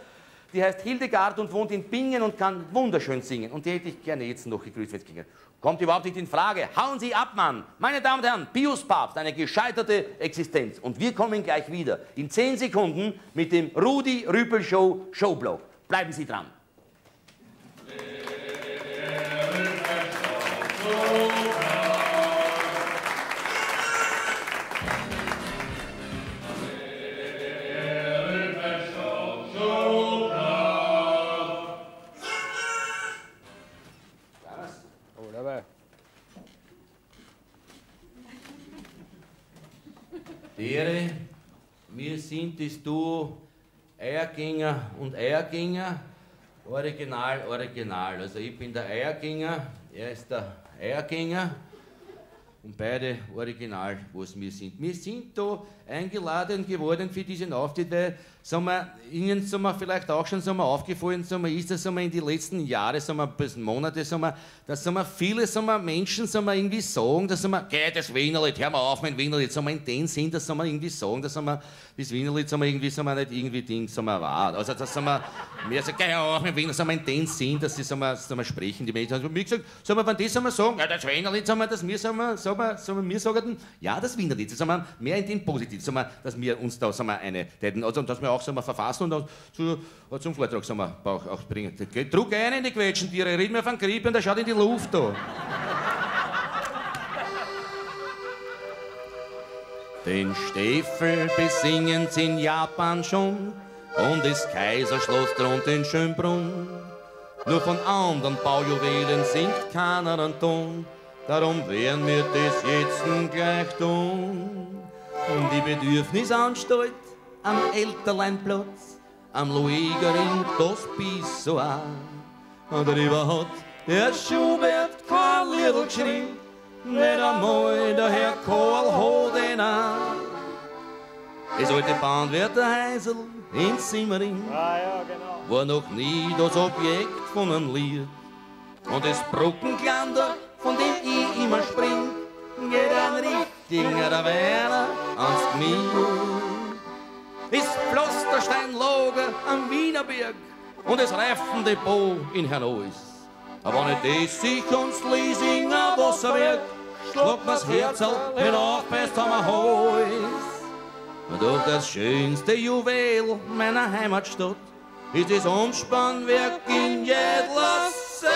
Speaker 4: die heißt Hildegard und wohnt in Bingen und kann wunderschön singen. Und die hätte ich gerne jetzt noch gegrüßt, wenn es ginge. Kommt überhaupt nicht in Frage. Hauen Sie ab, Mann. Meine Damen und Herren, Pius Papst, eine gescheiterte Existenz. Und wir kommen gleich wieder in 10 Sekunden mit dem Rudi Rüpel Show Showblock. Bleiben Sie dran. Dere, wir sind das Duo Eiergänger und Eiergänger. Original, original. Also ich bin der Eiergänger, er ist der Eiergänger. Und beide original, was wir sind. Wir sind da eingeladen geworden für diesen Auftritt, weil sagen wir, Ihnen sind wir vielleicht auch schon sagen wir, aufgefallen sagen wir, ist, dass sagen wir, in den letzten Jahren, sagen wir, bis Monate, sagen wir, dass sagen wir, viele sagen wir, Menschen sagen wir, irgendwie sagen, dass sagen wir, geh, das Wienerlied, hör mal auf mein Wienerlied, sagen wir, in dem Sinn, dass sagen wir, irgendwie sagen, dass sagen wir, das Wienerlied sagen wir, irgendwie, sagen wir, nicht irgendwie Ding, sagen wir, wahr. Also das sagen wir, mehr sagen, geh auf mein Wiener, sagen wir, in dem Sinn, dass sie sagen wir, sagen wir, sprechen, die Menschen. Also, wie gesagt, sagen wir, wenn die sagen wir, sagen, ja, das Wienerlied, sagen wir, dass wir sagen wir, sagen wir, sagen wir, wir sagen, ja, das Wienerlied, sagen wir, mehr in dem Positiv, sagen wir, dass wir uns da, sagen wir, eine, täten, also, dass wir auch, sagen wir, verfassen und zu, zum Vortrag, sagen wir, auch, auch bringen. Druck ein in die Quetschentiere, red mir von Grippe und der schaut in die Luft da.
Speaker 1: Den Stiefel besingen sie in Japan schon und das Kaiserschloss drunter in Schönbrunn. Nur von anderen Baujuwelen singt keiner einen Ton, darum werden wir das jetzt gleich tun. Und die Bedürfnisanstalt am Elterleinplatz, am Luegerin, das Pissoir. Und darüber hat der Schubert kein Liedl geschrieben, nicht einmal der Herr ihn an. Das alte Bahnwärter Heisel in Simmering war noch nie das Objekt von einem Lied. Und das Brückenglander, von dem ich immer spring, geht ein richtiger Werner ans Knie. Das Pflastersteinlager am Wienerberg und das Reifendepot in Hannois. Aber nicht das sich uns Liesinger Wasserwerk, schlagt mir's Herzl hinauf bis zum Haus. Doch das schönste Juwel meiner Heimatstadt ist das Umspannwerk in Jedlersee.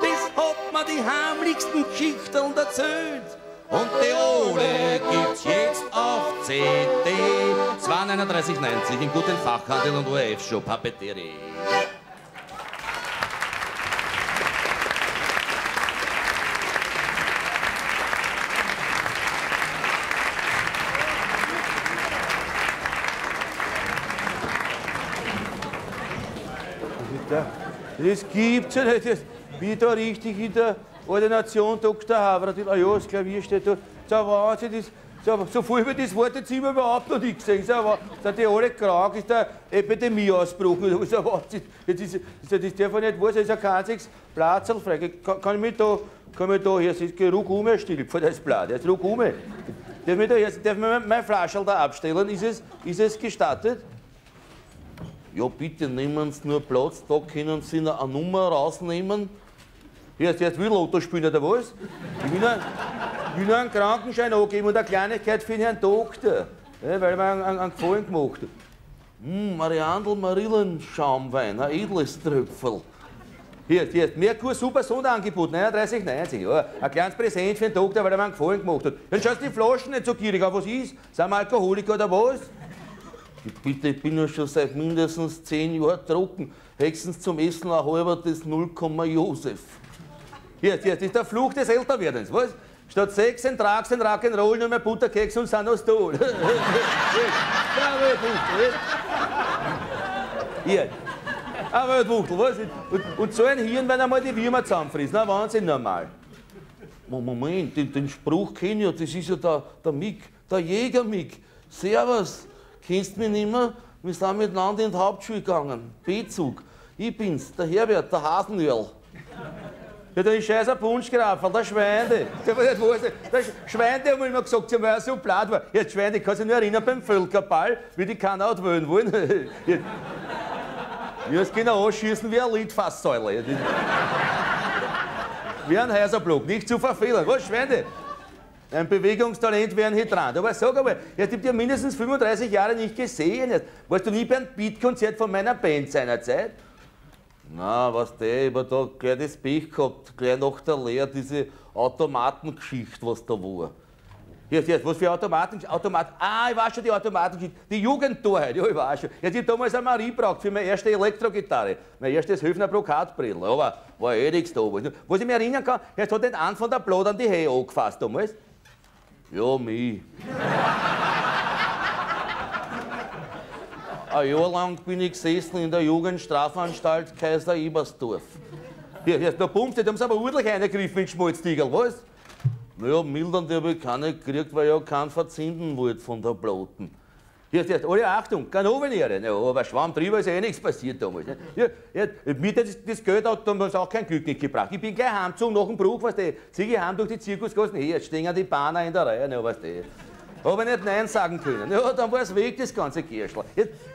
Speaker 1: Das hat mir die heimlichsten Geschichten erzählt. Und die Ole gibt's jetzt auf CD. 239,90 im guten Fachhandel und ORF-Shop Papeterie.
Speaker 4: Das gibt's ja nicht. Wie da richtig in der Ordination Dr. Havre, ah ja, das Klavier steht da. So Wahnsinn, das, so, so viel über das Wartezimmer überhaupt noch nicht gesehen. So, sind die alle krank, ist der Epidemie ausgebrochen. oder So, Wahnsinn. Jetzt ist, das, das darf ich nicht wahr sein, ist ein einziges Platzl frei. Kann, kann ich mich da, kann ich da, hier ist ruck um, still, vor das Blatt, jetzt ruck um. Darf ich mich da, jetzt, darf ich mein, Flaschel da abstellen? Ist es, ist es gestattet? Ja, bitte nehmen Sie nur Platz, da können Sie eine Nummer rausnehmen. Jetzt, jetzt will Lotto spielen oder was? Ich will nur, ich einen Krankenschein angeben und eine Kleinigkeit für den Herrn Doktor. Ja, weil er mir einen, einen, Gefallen gemacht hat. Hm, Mariandel Marillen Schaumwein, ein edles Tröpfel. Hier, hier, Merkur Super Sonderangebot, 39,90. Ja, ein kleines Präsent für den Doktor, weil er mir einen Gefallen gemacht hat. Dann schaust die Flaschen nicht so gierig auf, was ist? Sind wir Alkoholiker oder was? Bitte, ich bin ja schon seit mindestens zehn Jahren trocken. Höchstens zum Essen ein halber das 0, Josef. Hier, das ist der Fluch des Älterwerdens, was? Statt Sex und Drags und Rock'n'Roll nur mehr Butterkeks und Sanostol. Hier. Aber ein Wuchtel, was? Und, und so ein Hirn, wenn einmal die Würmer zusammenfrissen. Na, Wahnsinn, normal. Mo- Moment, den, den Spruch kenn ich ja, das ist ja der, der Mick, der Jäger Mick. Servus, kennst mich nicht mehr? Wir sind miteinander in die Hauptschule gegangen. B-Zug. Ich bin's, der Herbert, der Hasenjörl. Ja, der ist scheiß ein Punschgrafer, der Schweine. Der, war nicht wahr sein. der Sch- Schweine haben wir immer gesagt, sie war so blatt war. Jetzt Schweine, ich kann sich nur erinnern beim Völkerball, wie die keiner hat wählen wollen. Das können anschießen wie ein Lidfasssäule. Wie ein Häuserblock, nicht zu verfehlen. Was, Schweine? Ein Bewegungstalent wie ein Hydrant. Aber sag einmal, ich hab dir mindestens 35 Jahre nicht gesehen. Jetzt. Warst du nie bei einem Beat-Konzert von meiner Band seinerzeit? Na, was der, ich hab da gleich das Pech gehabt, gleich nach der Lehre, diese Automatengeschichte, was da war. Jetzt, jetzt, was für Automaten? Automat ah, ich weiß schon die Automatengeschichte. Die Jugendtorheit, ja, ich weiß schon. Jetzt, ich hab damals eine Marie braucht für meine erste Elektrogitarre. Mein erstes Höfner Brokatbrill. Aber war eh nichts da. Was ich mich erinnern kann, jetzt hat den einen von der Blot an die Hehe angefasst damals. Ja, mich. Ein Jahr lang bin ich gesessen in der Jugendstrafanstalt Kaiser Ebersdorf. Hier, hier, da pumpt, da haben sie aber ordentlich eingegriffen in Schmalztiegel, was? Naja, mildern, die habe ich keine gekriegt, weil ich ja keinen verzinden wollte von der Bloten. Hier, hier, alle Achtung, Ganoveniere. Ja, aber Schwamm drüber ist ja eh nichts passiert damals. Ne? Ja, ja, mir das, das Geld hat damals auch kein Glück nicht gebracht. Ich bin gleich heimgezogen nach dem Bruch, weißt du, zieh ich heim durch die Zirkusgassen, hey, jetzt stehen die Bahner in der Reihe, ne, weißt du. Ich nicht Nein sagen können. Ja, dann war es weg, das ganze. Jetzt,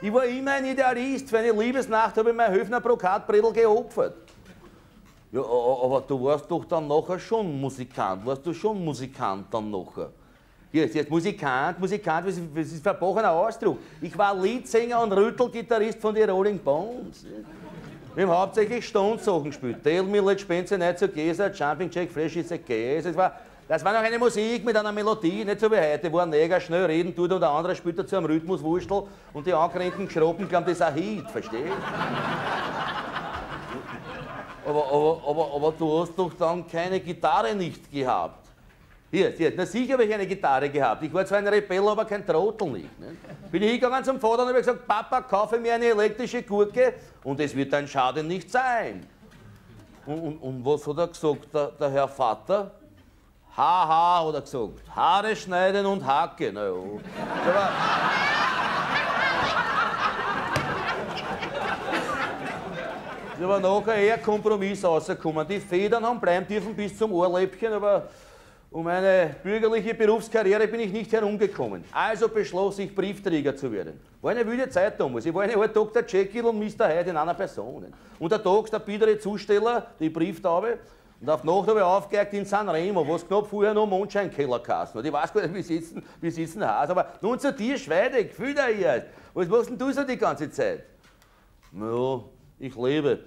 Speaker 4: Ich war immer ein Idealist. Für eine Liebesnacht habe ich mein Höfner Brokatbredel geopfert. Ja, aber du warst doch dann nachher schon Musikant. Warst du schon Musikant dann nachher? Jetzt, jetzt Musikant, Musikant, das ist, ein verbochener Ausdruck. Ich war Leadsänger und Rüttelgitarrist von den Rolling Bones. Wir haben hauptsächlich Stones-Sachen gespielt. Me, let's Spencer, nicht so Gäser, Jumping Jack Fresh is a Gas. Es war Das war noch eine Musik mit einer Melodie, nicht so wie heute, wo ein Neger schnell reden tut und der andere spielt dazu am Rhythmus Wurstel und die angerenkten Geschroppen glauben, das ist ein Hit, verstehst aber, aber, aber, aber du hast doch dann keine Gitarre nicht gehabt. Hier, hier, na sicher habe ich eine Gitarre gehabt. Ich war zwar ein Rebell, aber kein Trottel nicht. Ne? Bin ich hingegangen zum Vater und habe gesagt, Papa, kaufe mir eine elektrische Gurke und es wird ein Schaden nicht sein. Und, und, und was hat er gesagt, der, der Herr Vater? Haha, hat er gesagt. Haare schneiden und hacken. Na ja. Ist aber nachher eher Kompromiss rausgekommen. Die Federn haben bleiben dürfen bis zum Ohrläppchen, aber um eine bürgerliche Berufskarriere bin ich nicht herumgekommen. Also beschloss ich, Briefträger zu werden. War eine wilde Zeit damals. Ich war eine Art Dr. Jekyll und Mr. Hyde in einer Person. Und der Tag, der bittere Zusteller, die Brieftaube, und auf Nacht habe ich aufgegeigt in San Remo, wo es knapp vorher noch Mondscheinkeller kassen. Und ich weiß gar nicht, wie sitzen, wie sitzen Haus. Aber nun zu dir, Schweide, fühl dir hier. Was machst denn du so die ganze Zeit? Ja, ich lebe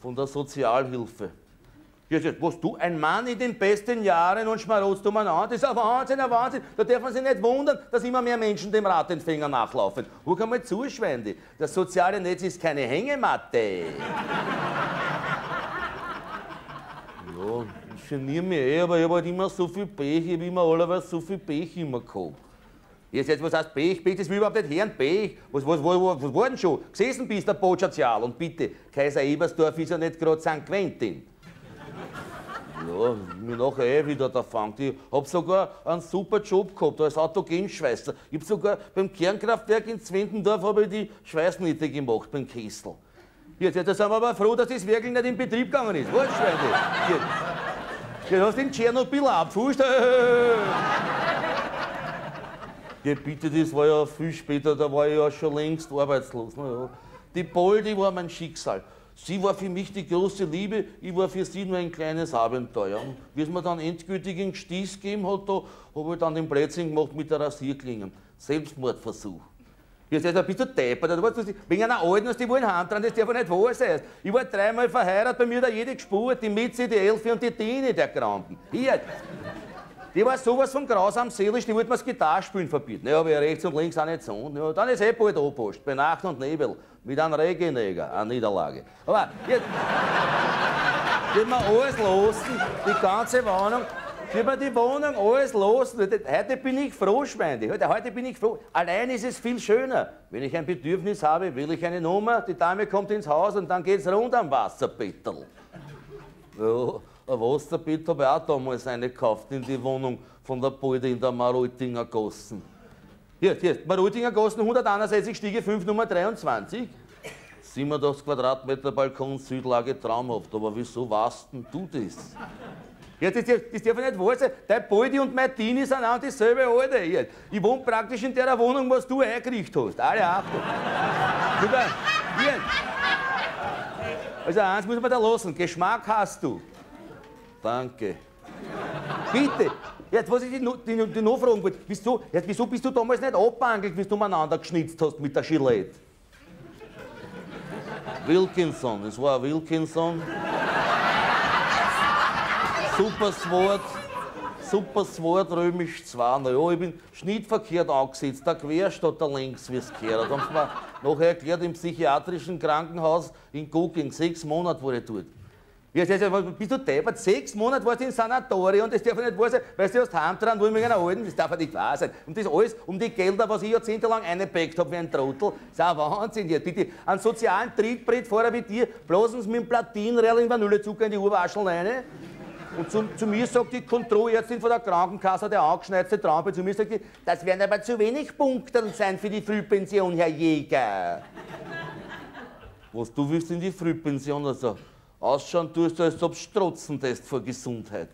Speaker 4: von der Sozialhilfe. Ja, was du, ein Mann in den besten Jahren und schmarotzt umeinander, das ist ein Wahnsinn, ein Wahnsinn. Da darf man sich nicht wundern, dass immer mehr Menschen dem Ratentfänger nachlaufen. Guck einmal zu, Schweinde. Das soziale Netz ist keine Hängematte. Ja, ich geniere mich eh, aber ich habe halt immer so viel Pech, ich habe immer allerweise so viel Pech immer gehabt. Jetzt, jetzt was heißt Pech? Pech, das will überhaupt nicht hören, Pech. Was, was, was, was, was war denn schon? Gesessen bist der Botschaftsjahr und bitte, Kaiser Ebersdorf ist ja nicht gerade St. Quentin. Ja, mir nachher eh wieder der Fang. Ich hab sogar einen super Job gehabt als Autogenschweißer. Ich hab sogar beim Kernkraftwerk in Zwentendorf habe ich die Schweißnitte gemacht, beim Kessel. Jetzt, jetzt sind wir aber froh, dass das wirklich nicht in Betrieb gegangen ist. Was, Schweine? Jetzt, jetzt hast du in Tschernobyl abgefuscht. Ja, bitte, das war ja viel später, da war ich ja schon längst arbeitslos. Ja. Die Boldi war mein Schicksal. Sie war für mich die große Liebe, ich war für sie nur ein kleines Abenteuer. Wie es mir dann endgültig in Stieß gegeben hat, da habe ich dann den Blödsinn gemacht mit der Rasierklingen. Selbstmordversuch. Jetzt ist bist du deppert. Du weißt, wegen einer Alten, die wollen dran, das darf nicht wahr sein. Ich war dreimal verheiratet, bei mir da jede gespurt, die Mitzi, die Elfi und die Tini, der Krampen. Hier, die war sowas von grausam seelisch, die wollte mir das Gitarrespielen verbieten. Ja, aber rechts und links auch nicht so. Ja, dann ist eh bald Obost, bei Nacht und Nebel, mit einem Regenneger, eine Niederlage. Aber jetzt wird man alles losen, die ganze Wohnung, wird man die Wohnung alles losen. Heute bin ich froh, Schweinde. Heute, bin ich froh. Allein ist es viel schöner. Wenn ich ein Bedürfnis habe, will ich eine Nummer, die Dame kommt ins Haus und dann geht's rund am Wasserbettel. Ja. Ein Wasserbett habe ich auch damals eine gekauft in die Wohnung von der Balde in der Maroltinger Gassen. Hier, hier, Maroltinger Gassen, 161 Stiege 5, Nummer 23. 87 Quadratmeter Balkon, Südlage traumhaft. Aber wieso warst denn du das? Ja, das, das darf nicht wahr sein. Dein Baldi und mein Tini sind auch dieselbe Alte. Ich wohne praktisch in der Wohnung, was du eingerichtet hast. Alle Achtung. Hier. Also eins muss man da lassen. Geschmack hast du. Danke. Bitte. Jetzt, was ich die, die, noch fragen wollte, wieso, jetzt, wieso bist du damals nicht abgeangelt, wie du umeinander geschnitzt hast mit der Gillette? Wilkinson, das war Wilkinson. Super Sword, super Sword, römisch 2. Naja, ich bin schnittverkehrt angesetzt, der quer statt der längs, wie es gehört. Haben sie mir nachher erklärt, im psychiatrischen Krankenhaus in Gugging, sechs Monate war ich dort. Ja, das bist du deppert? Sechs Monate warst du im Sanatorium und das darf nicht wahr sein, weil du hast dran, wo ich mit einer Alten, das darf ja nicht wahr sein. Und das alles um die Gelder, was ich jahrzehntelang eingepackt habe wie ein Trottel, das ist ein Wahnsinn. Jetzt bitte, einen sozialen Trittbrettfahrer wie dir, blasen sie mit dem Platinrell in Vanillezucker in die Urwaschel rein. Und zu, zu, mir sagt die Kontrollärztin von der Krankenkasse, der angeschneidete Trampe, zu mir sagt die, das werden aber zu wenig Punkte sein für die Frühpension, Herr Jäger. Was, du willst in die Frühpension? Also, Ausschauen tust du, als ob strotzen test vor Gesundheit.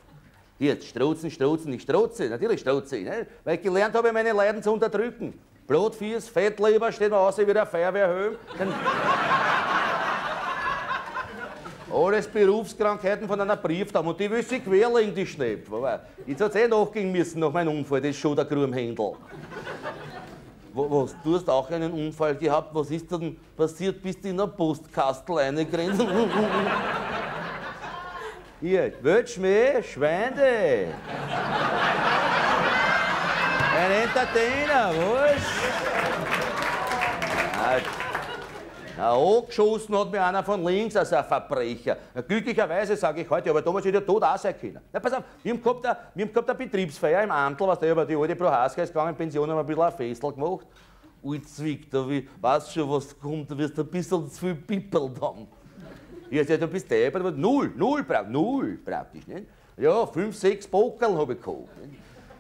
Speaker 4: Hier, strotzen, strotzen, ich strotze, natürlich strotze ich, ne? weil ich gelernt habe, meine Leiden zu unterdrücken. Blutfies, Fettleber steht mir aus wie der Feuerwehrhöhe. Alles Berufskrankheiten von einer Briefdame und die will sich querlegen, die Schnepp. Jetzt hat es eh nachgehen müssen nach meinem Unfall, das ist schon der Grumhändel. Was, du hast auch einen Unfall gehabt, was ist denn passiert? Bist du in der Postkastel willst du mich? Schweine! Ein Entertainer, was? Ja, na, angeschossen hat mir einer von links, also ein Verbrecher. Na, glücklicherweise sage ich heute, aber damals hätte der Tod auch sein können. Na, pass auf, wir haben gehabt, eine, wir haben gehabt eine Betriebsfeier im Antl, was der über die alte Prohaska ist gegangen, Pension haben wir ein bisschen ein Festel gemacht. Zwickter, wie, weißt schon, was kommt, du wirst ein bisschen zu viel pippelt haben. Ich gesagt, du bist deppert, aber null, null, null praktisch. Nicht? Ja, fünf, sechs Bockel habe ich gehabt. Nicht?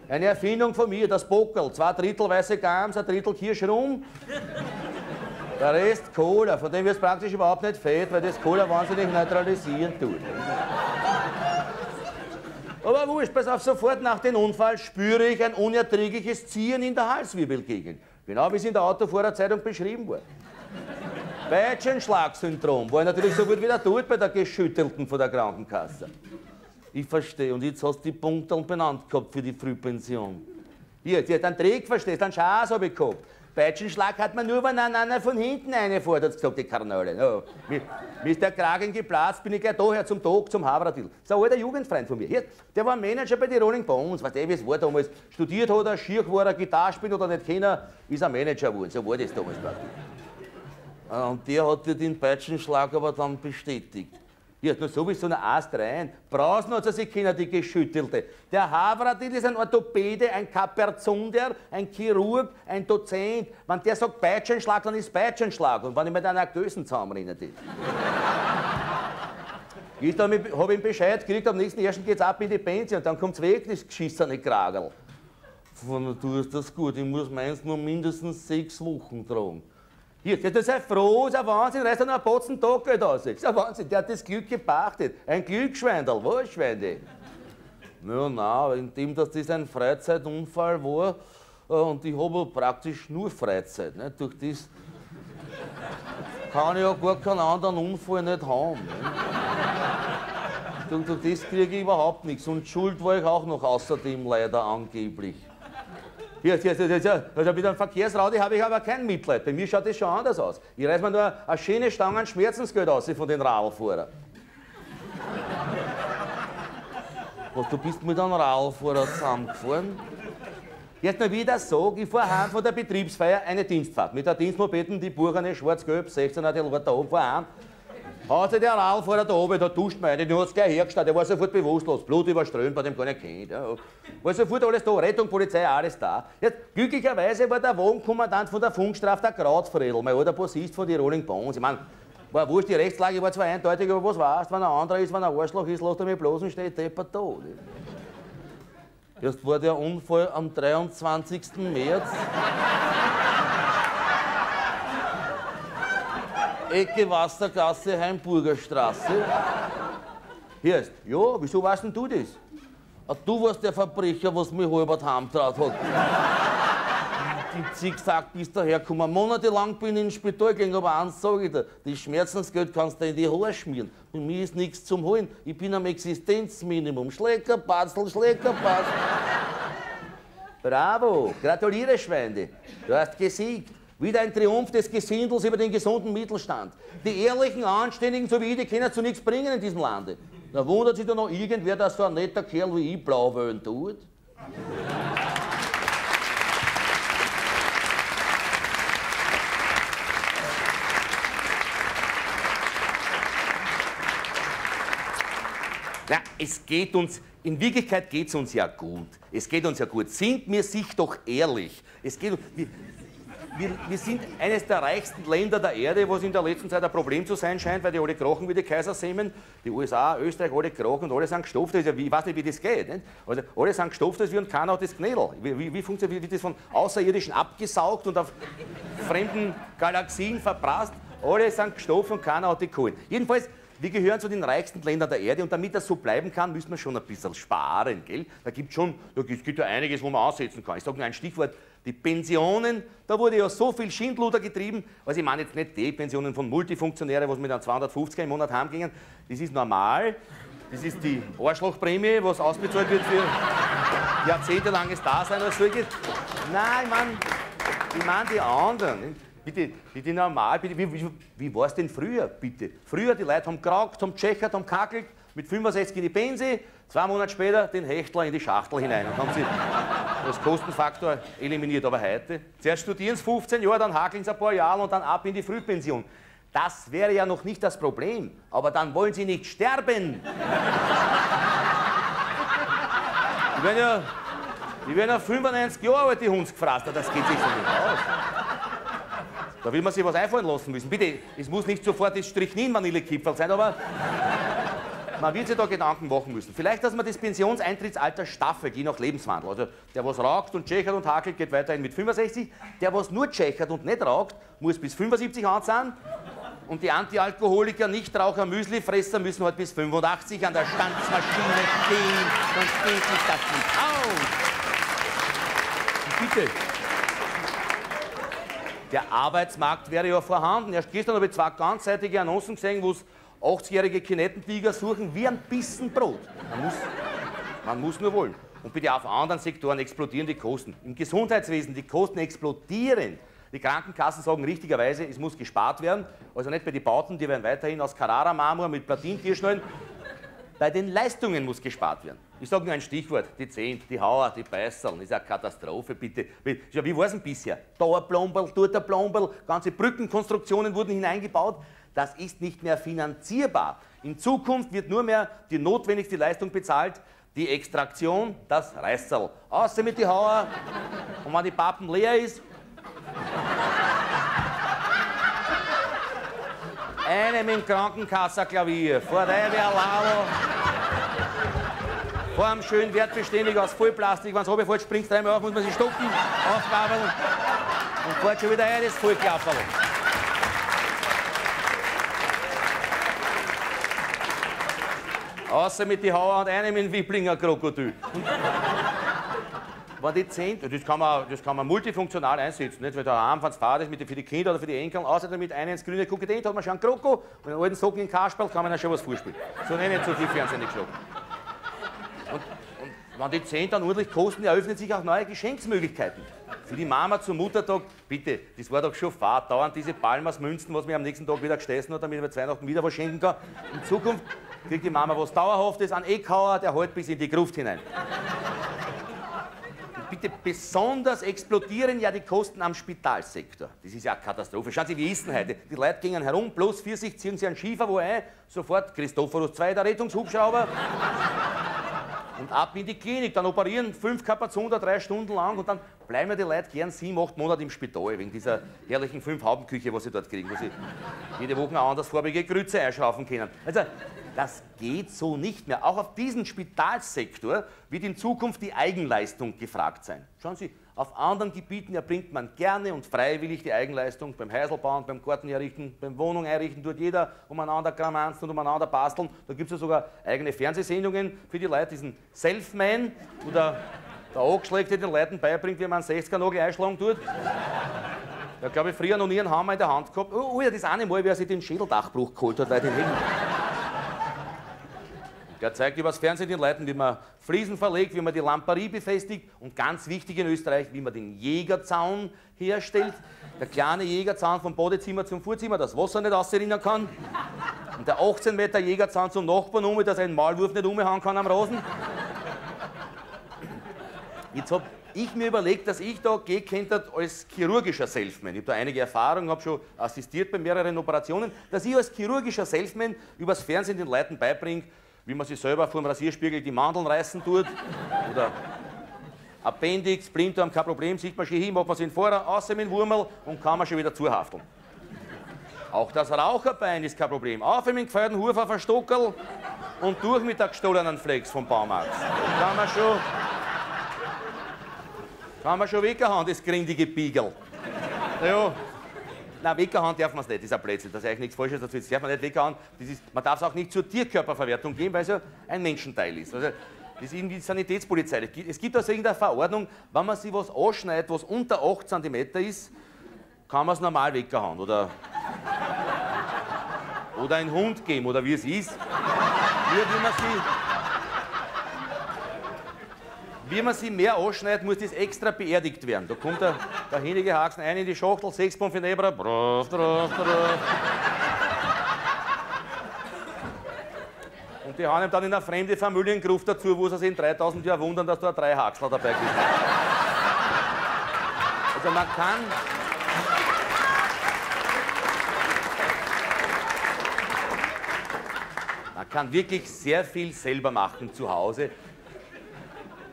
Speaker 4: Eine Erfindung von mir, das Bockel. Zwei Drittel weiße Gams, ein Drittel Kirschrum. Der Rest Cola, von dem wirst du praktisch überhaupt nicht fett, weil das Cola wahnsinnig neutralisieren tut. Aber wurscht, pass auf, sofort nach dem Unfall spüre ich ein unerträgliches Ziehen in der Halswirbelgegend. Genau wie es in der Autofahrerzeitung beschrieben wurde. Peitschenschlagsyndrom, war natürlich sofort wieder tot bei der Geschüttelten von der Krankenkasse. Ich verstehe, und jetzt hast du die Punkte benannt gehabt für die Frühpension. Hier, die hat einen Trick, verstehst du, einen Schaß habe ich gehabt. Peitschenschlag hat man nur, wenn einer von hinten reinfährt, hat's gesagt, die Karnalle. Ja. Mir, mir ist der Kragen geplatzt, bin ich gleich daher zum Tag, zum Havradil. Das ist ein alter Jugendfreund von mir. Hier, der war Manager bei den Rolling Bones, weißt du, wie es war damals. Studiert hat er, schier war er, Gitarre spielt oder nicht kennen, ist ein Manager geworden. So war das damals praktisch. Und der hat dir den Peitschenschlag aber dann bestätigt. Ja, nur sowieso eine Ast rein. Brausen hat er sich kennen, die Geschüttelte. Der Havradil ist ein Orthopäde, ein Kaperzunder, ein Chirurg, ein Dozent. Wenn der sagt Peitschenschlag, dann ist Peitschenschlag. Und wenn ich mit einer Größen zusammenrenne, das. Ich habe ihm Bescheid gekriegt, am nächsten ersten geht's ab in die Pension und dann kommt's weg, das geschissene Kragel. Von Natur ist das gut, ich muss meins nur mindestens sechs Wochen tragen. Hier, der ist ja froh, ist ein Wahnsinn, reißt noch einen Batzen Taggeld aus. Ist ein Wahnsinn, der hat das Glück gepachtet. Ein Glücksschweindel, was, Schweinde? Ja, nein, indem das ein Freizeitunfall war äh, und ich habe praktisch nur Freizeit. Nicht? Durch das kann ich ja gar keinen anderen Unfall nicht haben. Nicht? Durch, durch das kriege ich überhaupt nichts. Und schuld war ich auch noch außerdem leider angeblich. Hier, hier, hier, hier, also mit einem Verkehrsraudi habe ich aber kein Mitleid. Bei mir schaut das schon anders aus. Ich reiß mir nur eine schöne Stange an Schmerzensgeld aus von den Radlfahrern. Was, du bist mit einem Radlfahrer zusammengefahren? Jetzt noch wieder sag, ich fahre heim von der Betriebsfeier eine Dienstfahrt. Mit der Dienstmopeden, die Burgerne, schwarz-gelb, 16er, die Leute da oben, fahr heim. Hat sich der Radlfahrer da oben, da duscht mir eine, den hat's gleich hergestellt, der war sofort bewusstlos, Blut überströmt, bei dem gar nicht kennt. Ja. War sofort alles da, Rettung, Polizei, alles da. Jetzt, glücklicherweise war der Wohnkommandant von der Funkstrafe der Krautfredel, mein alter Bassist von den Rolling Bones. Ich mein, war wurscht, die Rechtslage war zwar eindeutig, aber was weißt, wenn ein anderer ist, wenn ein Arschloch ist, lässt er mich bloß und steht deppert da. Erst war der Unfall am 23. März. Ecke Wassergasse, Heimburger Straße. Hier ist, ja, wieso weißt denn du das? Ah, du warst der Verbrecher, was mich halbert heimtraut hat. Die Zickzack bist dahergekommen. Monatelang bin ich ins Spital gegangen, aber eins sage ich dir, das Schmerzensgeld kannst du in die Haare schmieren. Bei mir ist nichts zum Holen. Ich bin am Existenzminimum. Schleckerpatzel, Schleckerpatzel. Bravo, gratuliere Schweine. Du hast gesiegt. Wieder ein Triumph des Gesindels über den gesunden Mittelstand. Die ehrlichen, anständigen so wie ich, die können zu nichts bringen in diesem Lande. Da wundert sich doch noch irgendwer, dass so ein netter Kerl wie ich Blauwöhn tut. Na, es geht uns, in Wirklichkeit geht es uns ja gut. Es geht uns ja gut. Sind wir sich doch ehrlich. Es geht, wir, wir, wir sind eines der reichsten Länder der Erde, was in der letzten Zeit ein Problem zu sein scheint, weil die alle krochen wie die Kaisersemen. Die USA, Österreich, alle krochen und alle sind gestopft. Ich weiß nicht, wie das geht. Nicht? Also, alle sind gestopft, wie und keiner hat das Knädel. Wie, wie, wie funktioniert wird das von Außerirdischen abgesaugt und auf fremden Galaxien verprasst? Alle sind gestopft und keiner hat die Kohlen. Jedenfalls, wir gehören zu den reichsten Ländern der Erde und damit das so bleiben kann, müssen wir schon ein bisschen sparen. Gell? Da gibt schon, da gibt- es gibt ja einiges, wo man ansetzen kann. Ich sage nur ein Stichwort, die Pensionen, da wurde ja so viel Schindluder getrieben. Also ich meine jetzt nicht die Pensionen von Multifunktionären, was mit einem 250er im Monat heimgingen. Das ist normal. Das ist die Arschlochprämie, was ausbezahlt wird für jahrzehntelanges Dasein als solches. Nein, ich meine, ich mein die anderen. Bitte, die normal, bitte, wie, wie, wie war es denn früher, bitte? Früher, die Leute haben geraucht, haben tschechert, haben kackelt, mit 65 in die Pensi, zwei Monate später den Hechtler in die Schachtel hinein. Und haben sie als Kostenfaktor eliminiert. Aber heute, zuerst studieren sie 15 Jahre, dann hakeln sie ein paar Jahre und dann ab in die Frühpension. Das wäre ja noch nicht das Problem. Aber dann wollen sie nicht sterben. Die werden ja, die werden ja 95 Jahre alt, die Hundsgefraster. Das geht sich so nicht aus. Da will man sich was einfallen lassen müssen. Bitte, es muss nicht sofort das Strichnin-Vanillekipferl sein, aber man wird sich da Gedanken machen müssen. Vielleicht, dass man das Pensionseintrittsalter staffelt, je nach Lebenswandel. Also der, was raucht und tschechert und hakelt, geht weiterhin mit 65. Der, was nur tschechert und nicht raucht, muss bis 75 anzahlen. Und die Antialkoholiker, Nichtraucher, Müslifresser müssen halt bis 85 an der Stanzmaschine stehen, sonst geht sich das nicht aus. Bitte. Der Arbeitsmarkt wäre ja vorhanden. Erst gestern habe ich zwei ganzseitige Annoncen gesehen, wo es 80-jährige Kinettentiger suchen wie ein Bissen Brot. Man muss, man muss nur wollen. Und bitte auf anderen Sektoren explodieren die Kosten. Im Gesundheitswesen, die Kosten explodieren. Die Krankenkassen sagen richtigerweise, es muss gespart werden. Also nicht bei den Bauten, die werden weiterhin aus Carrara-Marmor mit Platintierschnallen. Bei den Leistungen muss gespart werden. Ich sage nur ein Stichwort, die Zehnt, die Hauer, die Beißeln, ist eine Katastrophe, bitte. Ja, wie war es denn bisher? Da ein Plomberl, dort ein Plomberl, ganze Brückenkonstruktionen wurden hineingebaut. Das ist nicht mehr finanzierbar. In Zukunft wird nur mehr die notwendigste Leistung bezahlt, die Extraktion, das Reißerl. Außer mit die Hauer. Und wenn die Pappen leer ist, eine mit dem Krankenkasserklavier, vor Lalo, vor einem schön wertbeständig aus Vollplastik, wenn es runterfällt, springt dreimal auf, muss man sich stoppen, aufgabeln und fährt schon wieder ein, das Vollklapperl. Außer mit die Hauer und einem in Wiblinger Krokodil. War die 10, das kann, man, das kann man multifunktional einsetzen, nicht? weil der Arm, wenn es Fahrt ist, mit, für die Kinder oder für die Enkel, außerdem mit einem ins grüne Koketät hat man schon einen Kroko und einen alten Socken in Kasperl kann man dann schon was vorspielen. So nenne ich zu viel Fernsehen geschlagen. Und, und wenn die 10 dann ordentlich kosten, eröffnen sich auch neue Geschenksmöglichkeiten. Für die Mama zum Muttertag, bitte, das war doch schon Fahrt, dauernd diese Palmersmünzen, was mir am nächsten Tag wieder gestessen hat, damit ich mir Weihnachten wieder was schenken kann. In Zukunft kriegt die Mama was Dauerhaftes, einen Eckhauer, der hält bis in die Gruft hinein. Und bitte, besonders explodieren ja die Kosten am Spitalsektor. Das ist ja eine Katastrophe. Schauen Sie, wie ist denn heute? Die Leute gehen herum, bloß für sich ziehen sie einen Schiefer wo ein, sofort Christophorus 2, der Rettungshubschrauber. Und ab in die Klinik, dann operieren fünf Kapazunder drei Stunden lang und dann bleiben ja die Leute gern sieben, acht Monate im Spital, wegen dieser herrlichen Fünf-Hauben-Küche, was sie dort kriegen, wo sie jede Woche eine andersfarbige Grütze einschraufen können. Also, das geht so nicht mehr. Auch auf diesen Spitalsektor wird in Zukunft die Eigenleistung gefragt sein. Schauen Sie, auf anderen Gebieten erbringt man gerne und freiwillig die Eigenleistung. Beim Häuselbauen, beim Garten errichten, beim Wohnung einrichten, tut jeder umeinander kramanzen und umeinander basteln. Da gibt es ja sogar eigene Fernsehsendungen für die Leute, diesen Selfman, wo der, der Angeschlägte den Leuten beibringt, wie man einen 60er-Nagel einschlagen tut. Da glaube ich früher noch nie einen Hammer in der Hand gehabt. Oh, oh ja, das eine Mal, wie er sich den Schädeldachbruch geholt hat, weil den Regen. Der zeigt übers Fernsehen den Leuten, wie man Fliesen verlegt, wie man die Lamperie befestigt und ganz wichtig in Österreich, wie man den Jägerzaun herstellt. Der kleine Jägerzaun vom Badezimmer zum Vorzimmer, das Wasser nicht ausrinnen kann. Und der 18 Meter Jägerzaun zum Nachbarn um, dass er einen Maulwurf nicht umhauen kann am Rasen. Jetzt habe ich mir überlegt, dass ich da gehen als chirurgischer Selfman. Ich habe da einige Erfahrungen, habe schon assistiert bei mehreren Operationen, dass ich als chirurgischer Selfman übers Fernsehen den Leuten beibringe, wie man sich selber vor dem Rasierspiegel die Mandeln reißen tut. Oder Appendix, Blinddarm, kein Problem, sieht man schon hin, macht man sich den Vorder, außer mit dem Wurmel und kann man schon wieder zuhafteln. Auch das Raucherbein ist kein Problem. Auf mit dem gefeierten Huf auf und durch mit der gestohlenen Flex vom Baumarkt. Kann man schon, kann man schon weghauen, das grindige Biegel. Ja. Nein, weggehauen darf man es nicht, ein Blödsinn. Das ist eigentlich nichts Falsches dazu. Das darf man nicht weggehauen. Ist, man darf es auch nicht zur Tierkörperverwertung geben, weil es ja ein Menschenteil ist. Also, das ist irgendwie Sanitätspolizei. Es gibt also irgendeine Verordnung, wenn man sich was anschneidet, was unter 8 cm ist, kann man es normal weggehauen. Oder, oder einen Hund geben, oder wie es ist. Wie, wie man sie wie man sie mehr anschneidet, muss das extra beerdigt werden. Da kommt der, der Henige Haxen ein in die Schachtel, sechs Pfund Funebra, brav, brav, brav. Und die hauen ihm dann in eine fremde Familiengruft dazu, wo sie sich in 3000 Jahren wundern, dass da drei Haxler dabei sind. Also man kann. Man kann wirklich sehr viel selber machen zu Hause.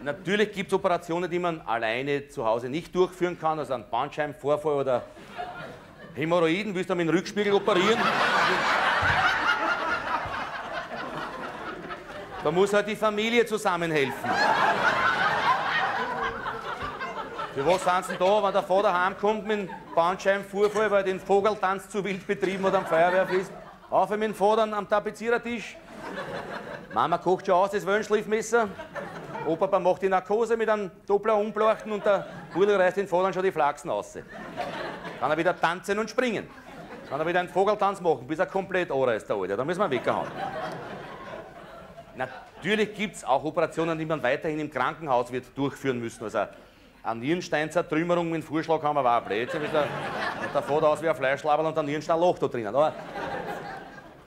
Speaker 4: Natürlich gibt es Operationen, die man alleine zu Hause nicht durchführen kann, also einen Bandscheibenvorfall oder Hämorrhoiden, willst du mit dem Rückspiegel operieren? Da muss halt die Familie zusammenhelfen. Für was sind sie da, wenn der Vater heimkommt mit dem Bandscheibenvorfall, weil er den Vogeltanz zu wild betrieben hat am Feuerwehrfest? Auf mit dem Vater am Tapezierertisch. Mama kocht schon aus das Wöllenschliffmesser. Opa macht die Narkose mit einem Doppler umblachten und der Bruder reißt den Vater schon die Flachsen aus. Kann er wieder tanzen und springen. Kann er wieder einen Vogeltanz machen, bis er komplett anreißt, der Alte. Da müssen wir weghauen. Natürlich gibt es auch Operationen, die man weiterhin im Krankenhaus wird durchführen müssen. Also eine Nierensteinzertrümmerung mit dem Vorschlag haben wir ein Blödsinn. Der, der Vater aus wie ein Fleischlaberl und der Nierenstein Loch da drinnen. Aber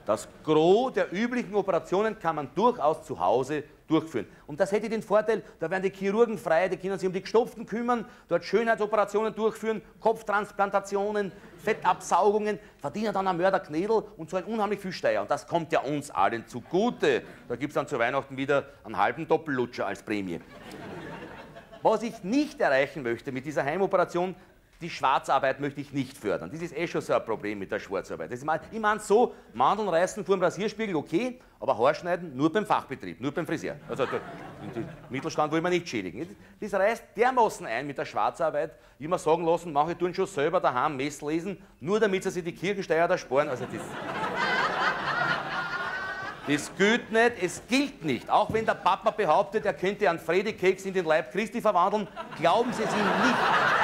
Speaker 4: das Gros der üblichen Operationen kann man durchaus zu Hause durchführen. Und das hätte den Vorteil, da werden die Chirurgen frei, die können sich um die Gestopften kümmern, dort Schönheitsoperationen durchführen, Kopftransplantationen, Fettabsaugungen, verdienen dann am Mörderknädel und so ein unheimlich viel Steuer. Und das kommt ja uns allen zugute. Da gibt es dann zu Weihnachten wieder einen halben Doppellutscher als Prämie. Was ich nicht erreichen möchte mit dieser Heimoperation, die Schwarzarbeit möchte ich nicht fördern. Das ist eh schon so ein Problem mit der Schwarzarbeit. Das ist mal, ich meine so, Mandeln reißen vor dem Rasierspiegel, okay, aber Haarschneiden nur beim Fachbetrieb, nur beim Friseur. Also den Mittelstand wollen wir nicht schädigen. Das reißt dermaßen ein mit der Schwarzarbeit, ich mir sagen lassen, manche tun schon selber daheim Mess lesen, nur damit sie sich die Kirchensteuer da sparen. Also das, das gilt nicht, es gilt nicht. Auch wenn der Papa behauptet, er könnte einen Fredekeks in den Leib Christi verwandeln, glauben Sie es ihm nicht.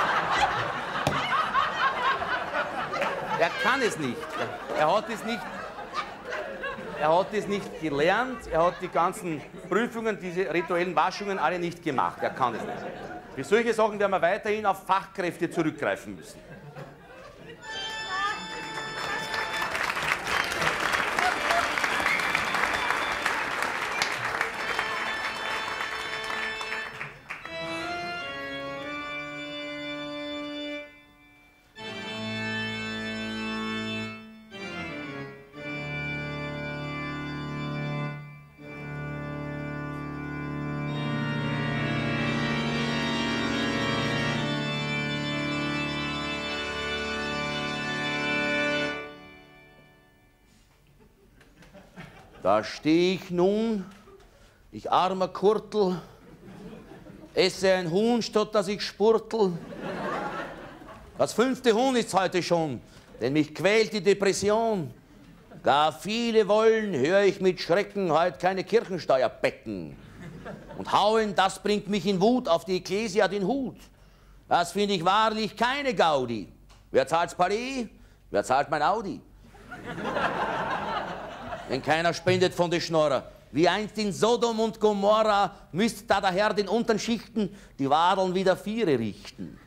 Speaker 4: Er kann es nicht. Er hat es nicht. Er hat es nicht gelernt, er hat die ganzen Prüfungen, diese rituellen Waschungen alle nicht gemacht. Er kann es nicht. Für solche Sachen werden wir weiterhin auf Fachkräfte zurückgreifen müssen. Da stehe ich nun, ich armer Kurtel, esse ein Huhn, statt dass ich spurtel. Das fünfte Huhn ist heute schon, denn mich quält die Depression. Gar viele wollen, höre ich mit Schrecken, heute keine Kirchensteuer becken. Und hauen, das bringt mich in Wut auf die Ecclesia den Hut. Das finde ich wahrlich keine Gaudi. Wer zahlt's Paris? Wer zahlt mein Audi? Wenn keiner spendet von den Schnorrer. Wie einst in Sodom und Gomorra müsst da der Herr den unteren Schichten die Wadeln wieder Viere richten.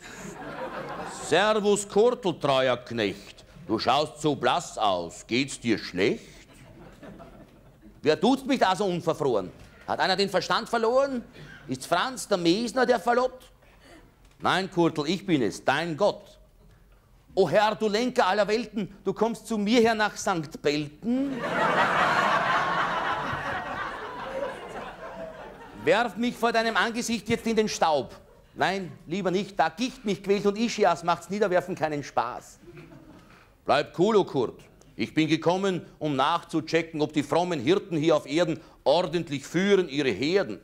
Speaker 4: Servus Kurtel, treuer Knecht, du schaust so blass aus, geht's dir schlecht? Wer tut's mich da so unverfroren? Hat einer den Verstand verloren? Ist Franz der Mesner der Verlott? Nein, Kurtel, ich bin es, dein Gott. O Herr, du Lenker aller Welten, du kommst zu mir her nach St. Belten. Werf mich vor deinem Angesicht jetzt in den Staub. Nein, lieber nicht, da Gicht mich quält und Ischias macht's Niederwerfen keinen Spaß. Bleib cool, o Kurt. Ich bin gekommen, um nachzuchecken, ob die frommen Hirten hier auf Erden ordentlich führen ihre Herden.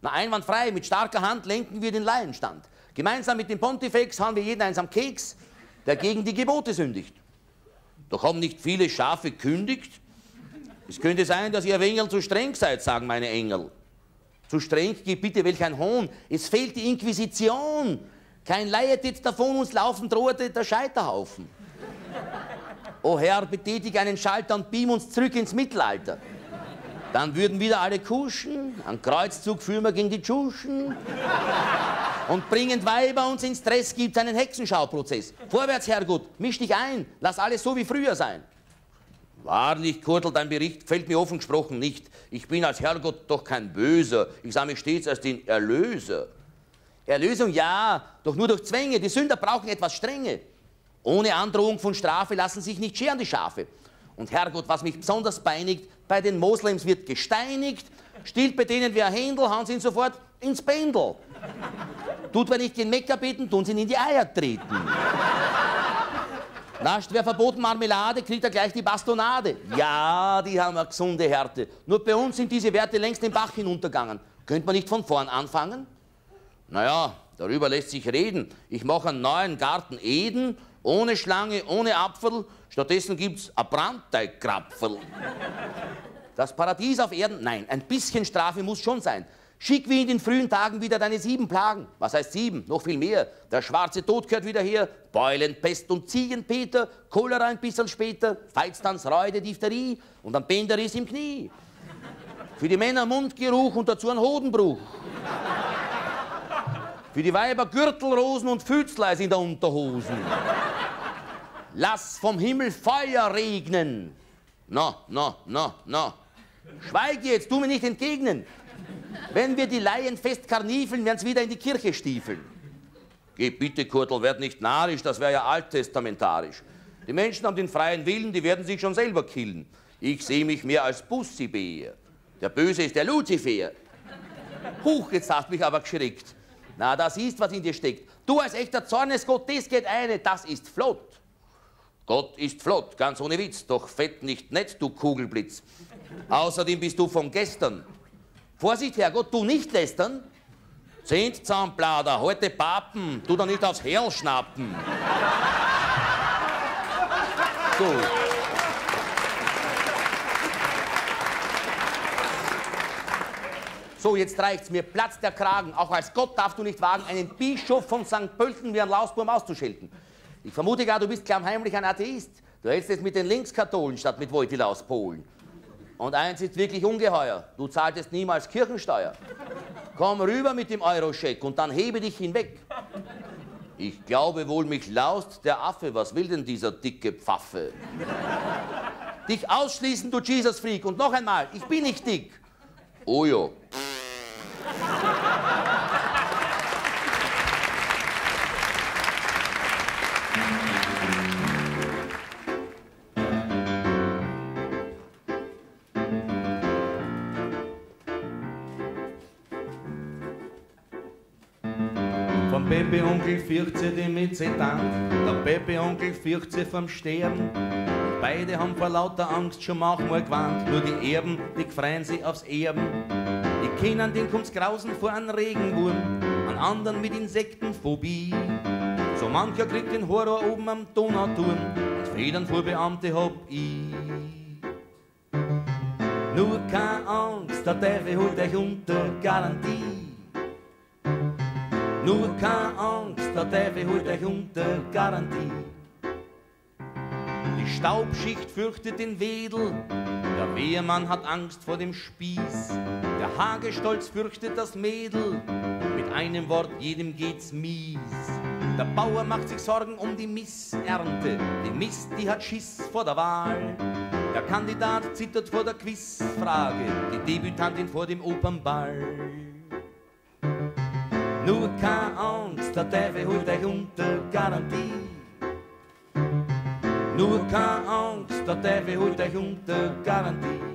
Speaker 4: Na, einwandfrei, mit starker Hand lenken wir den Laienstand. Gemeinsam mit dem Pontifex haben wir jeden eins am Keks der gegen die Gebote sündigt. Doch haben nicht viele Schafe kündigt? Es könnte sein, dass ihr Engel zu streng seid, sagen meine Engel. Zu streng, gib bitte welch ein Hohn. Es fehlt die Inquisition. Kein leihet jetzt davon, uns laufen drohte der Scheiterhaufen. O Herr, betätige einen Schalter und beam uns zurück ins Mittelalter. Dann würden wieder alle kuschen, einen Kreuzzug führen wir gegen die Tschuschen. Und bringend Weiber uns in Stress gibt einen Hexenschauprozess. Vorwärts, Herrgott, misch dich ein, lass alles so wie früher sein. Wahrlich, Kurtel, dein Bericht gefällt mir offen gesprochen nicht. Ich bin als Herrgott doch kein Böser. Ich sah mich stets als den Erlöser. Erlösung ja, doch nur durch Zwänge. Die Sünder brauchen etwas Strenge. Ohne Androhung von Strafe lassen sich nicht scheren die Schafe. Und Herrgott, was mich besonders peinigt, bei den Moslems wird gesteinigt, stillt bei denen wie ein Händel, hauen sie ihn sofort ins Pendel. Tut wer nicht in Mekka beten, tun sie ihn in die Eier treten. Nascht wer verboten Marmelade, kriegt er gleich die Bastonade. Ja, die haben eine gesunde Härte. Nur bei uns sind diese Werte längst den Bach hinuntergegangen. Könnte man nicht von vorn anfangen? Naja, darüber lässt sich reden. Ich mache einen neuen Garten Eden, ohne Schlange, ohne Apfel. Stattdessen gibt's ein Brandteigkrapfel. Das Paradies auf Erden? Nein, ein bisschen Strafe muss schon sein. Schick wie in den frühen Tagen wieder deine sieben Plagen. Was heißt sieben? Noch viel mehr. Der schwarze Tod gehört wieder her. Beulen, Pest und Ziegenpeter. Cholera ein bisschen später. Feiztanz, Reude, Diphtherie. Und ein Bänderriss im Knie. Für die Männer Mundgeruch und dazu ein Hodenbruch. Für die Weiber Gürtelrosen und Fützleis in der Unterhosen. Lass vom Himmel Feuer regnen. Na, na, na, na. Schweig jetzt, tu mir nicht entgegnen. Wenn wir die Laien fest karnifeln, werden sie wieder in die Kirche stiefeln. Geh bitte, Kurtel, werd nicht narrisch, das wäre ja alttestamentarisch. Die Menschen haben den freien Willen, die werden sich schon selber killen. Ich sehe mich mehr als Bussibär. Der Böse ist der Luzifer. Huch, jetzt hast mich aber geschreckt. Na, das ist, was in dir steckt. Du als echter Zornesgott, das geht eine, das ist flott. Gott ist flott, ganz ohne Witz, doch fett nicht nett, du Kugelblitz. Außerdem bist du von gestern. Vorsicht, Herrgott, du nicht lästern. Zehntzahnblader, heute Papen, tu da nicht aufs Herl schnappen. So. So, jetzt reicht's mir. Platzt der Kragen. Auch als Gott darfst du nicht wagen, einen Bischof von St. Pölten wie ein Lausburm auszuschelten. Ich vermute gar, du bist klammheimlich ein Atheist. Du hältst es mit den Linkskatholen statt mit Wojtyl aus Polen. Und eins ist wirklich ungeheuer. Du zahltest niemals Kirchensteuer. Komm rüber mit dem Euroscheck und dann hebe dich hinweg. Ich glaube wohl, mich laust der Affe. Was will denn dieser dicke Pfaffe? Dich ausschließen, du Jesus-Freak. Und noch einmal, ich bin nicht dick. Oh jo.
Speaker 7: Vom Pepe-Onkel 14 die mit Sedan, der Pepe-Onkel 14 vom Sterben. Beide haben vor lauter Angst schon manchmal gewarnt, nur die Erben, die freuen sich aufs Erben. Kennen, den kommt's grausen vor an Regenwurm, an anderen mit Insektenphobie. So mancher kriegt den Horror oben am Donauturm, und Federn vor Beamte hab ich. Nur keine Angst, der Teufel holt euch unter Garantie. Nur keine Angst, der Teufel holt euch unter Garantie. Die Staubschicht fürchtet den Wedel, der Wehrmann hat Angst vor dem Spieß. Der Hagestolz fürchtet das Mädel, mit einem Wort jedem geht's mies. Der Bauer macht sich Sorgen um die Missernte, die Mist, die hat Schiss vor der Wahl. Der Kandidat zittert vor der Quizfrage, die Debütantin vor dem Opernball. Nur keine Angst, der Teufel holt euch unter Garantie. Nur keine Angst, der Teufel holt euch unter Garantie.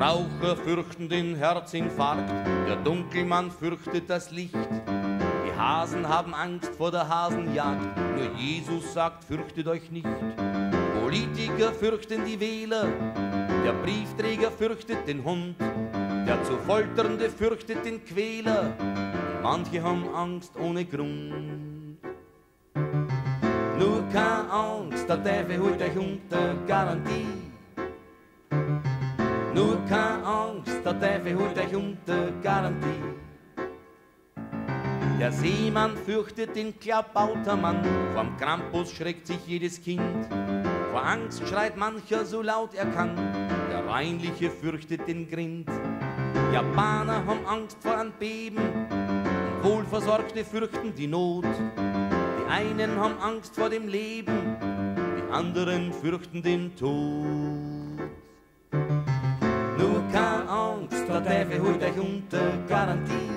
Speaker 7: Raucher fürchten den Herzinfarkt, der Dunkelmann fürchtet das Licht. Die Hasen haben Angst vor der Hasenjagd, nur Jesus sagt, fürchtet euch nicht. Politiker fürchten die Wähler, der Briefträger fürchtet den Hund, der zu Folternde fürchtet den Quäler, manche haben Angst ohne Grund. Nur keine Angst, der Teufel holt euch unter Garantie. Nur keine Angst, der Teufel holt euch unter Garantie. Der Seemann fürchtet den Klabautermann, vom Krampus schreckt sich jedes Kind. Vor Angst schreit mancher so laut er kann, der Reinliche fürchtet den Grind. Japaner haben Angst vor einem Beben, und Wohlversorgte fürchten die Not. Die einen haben Angst vor dem Leben, die
Speaker 4: anderen fürchten den Tod. Nur keine Angst, der Teufel holt euch unter Garantie.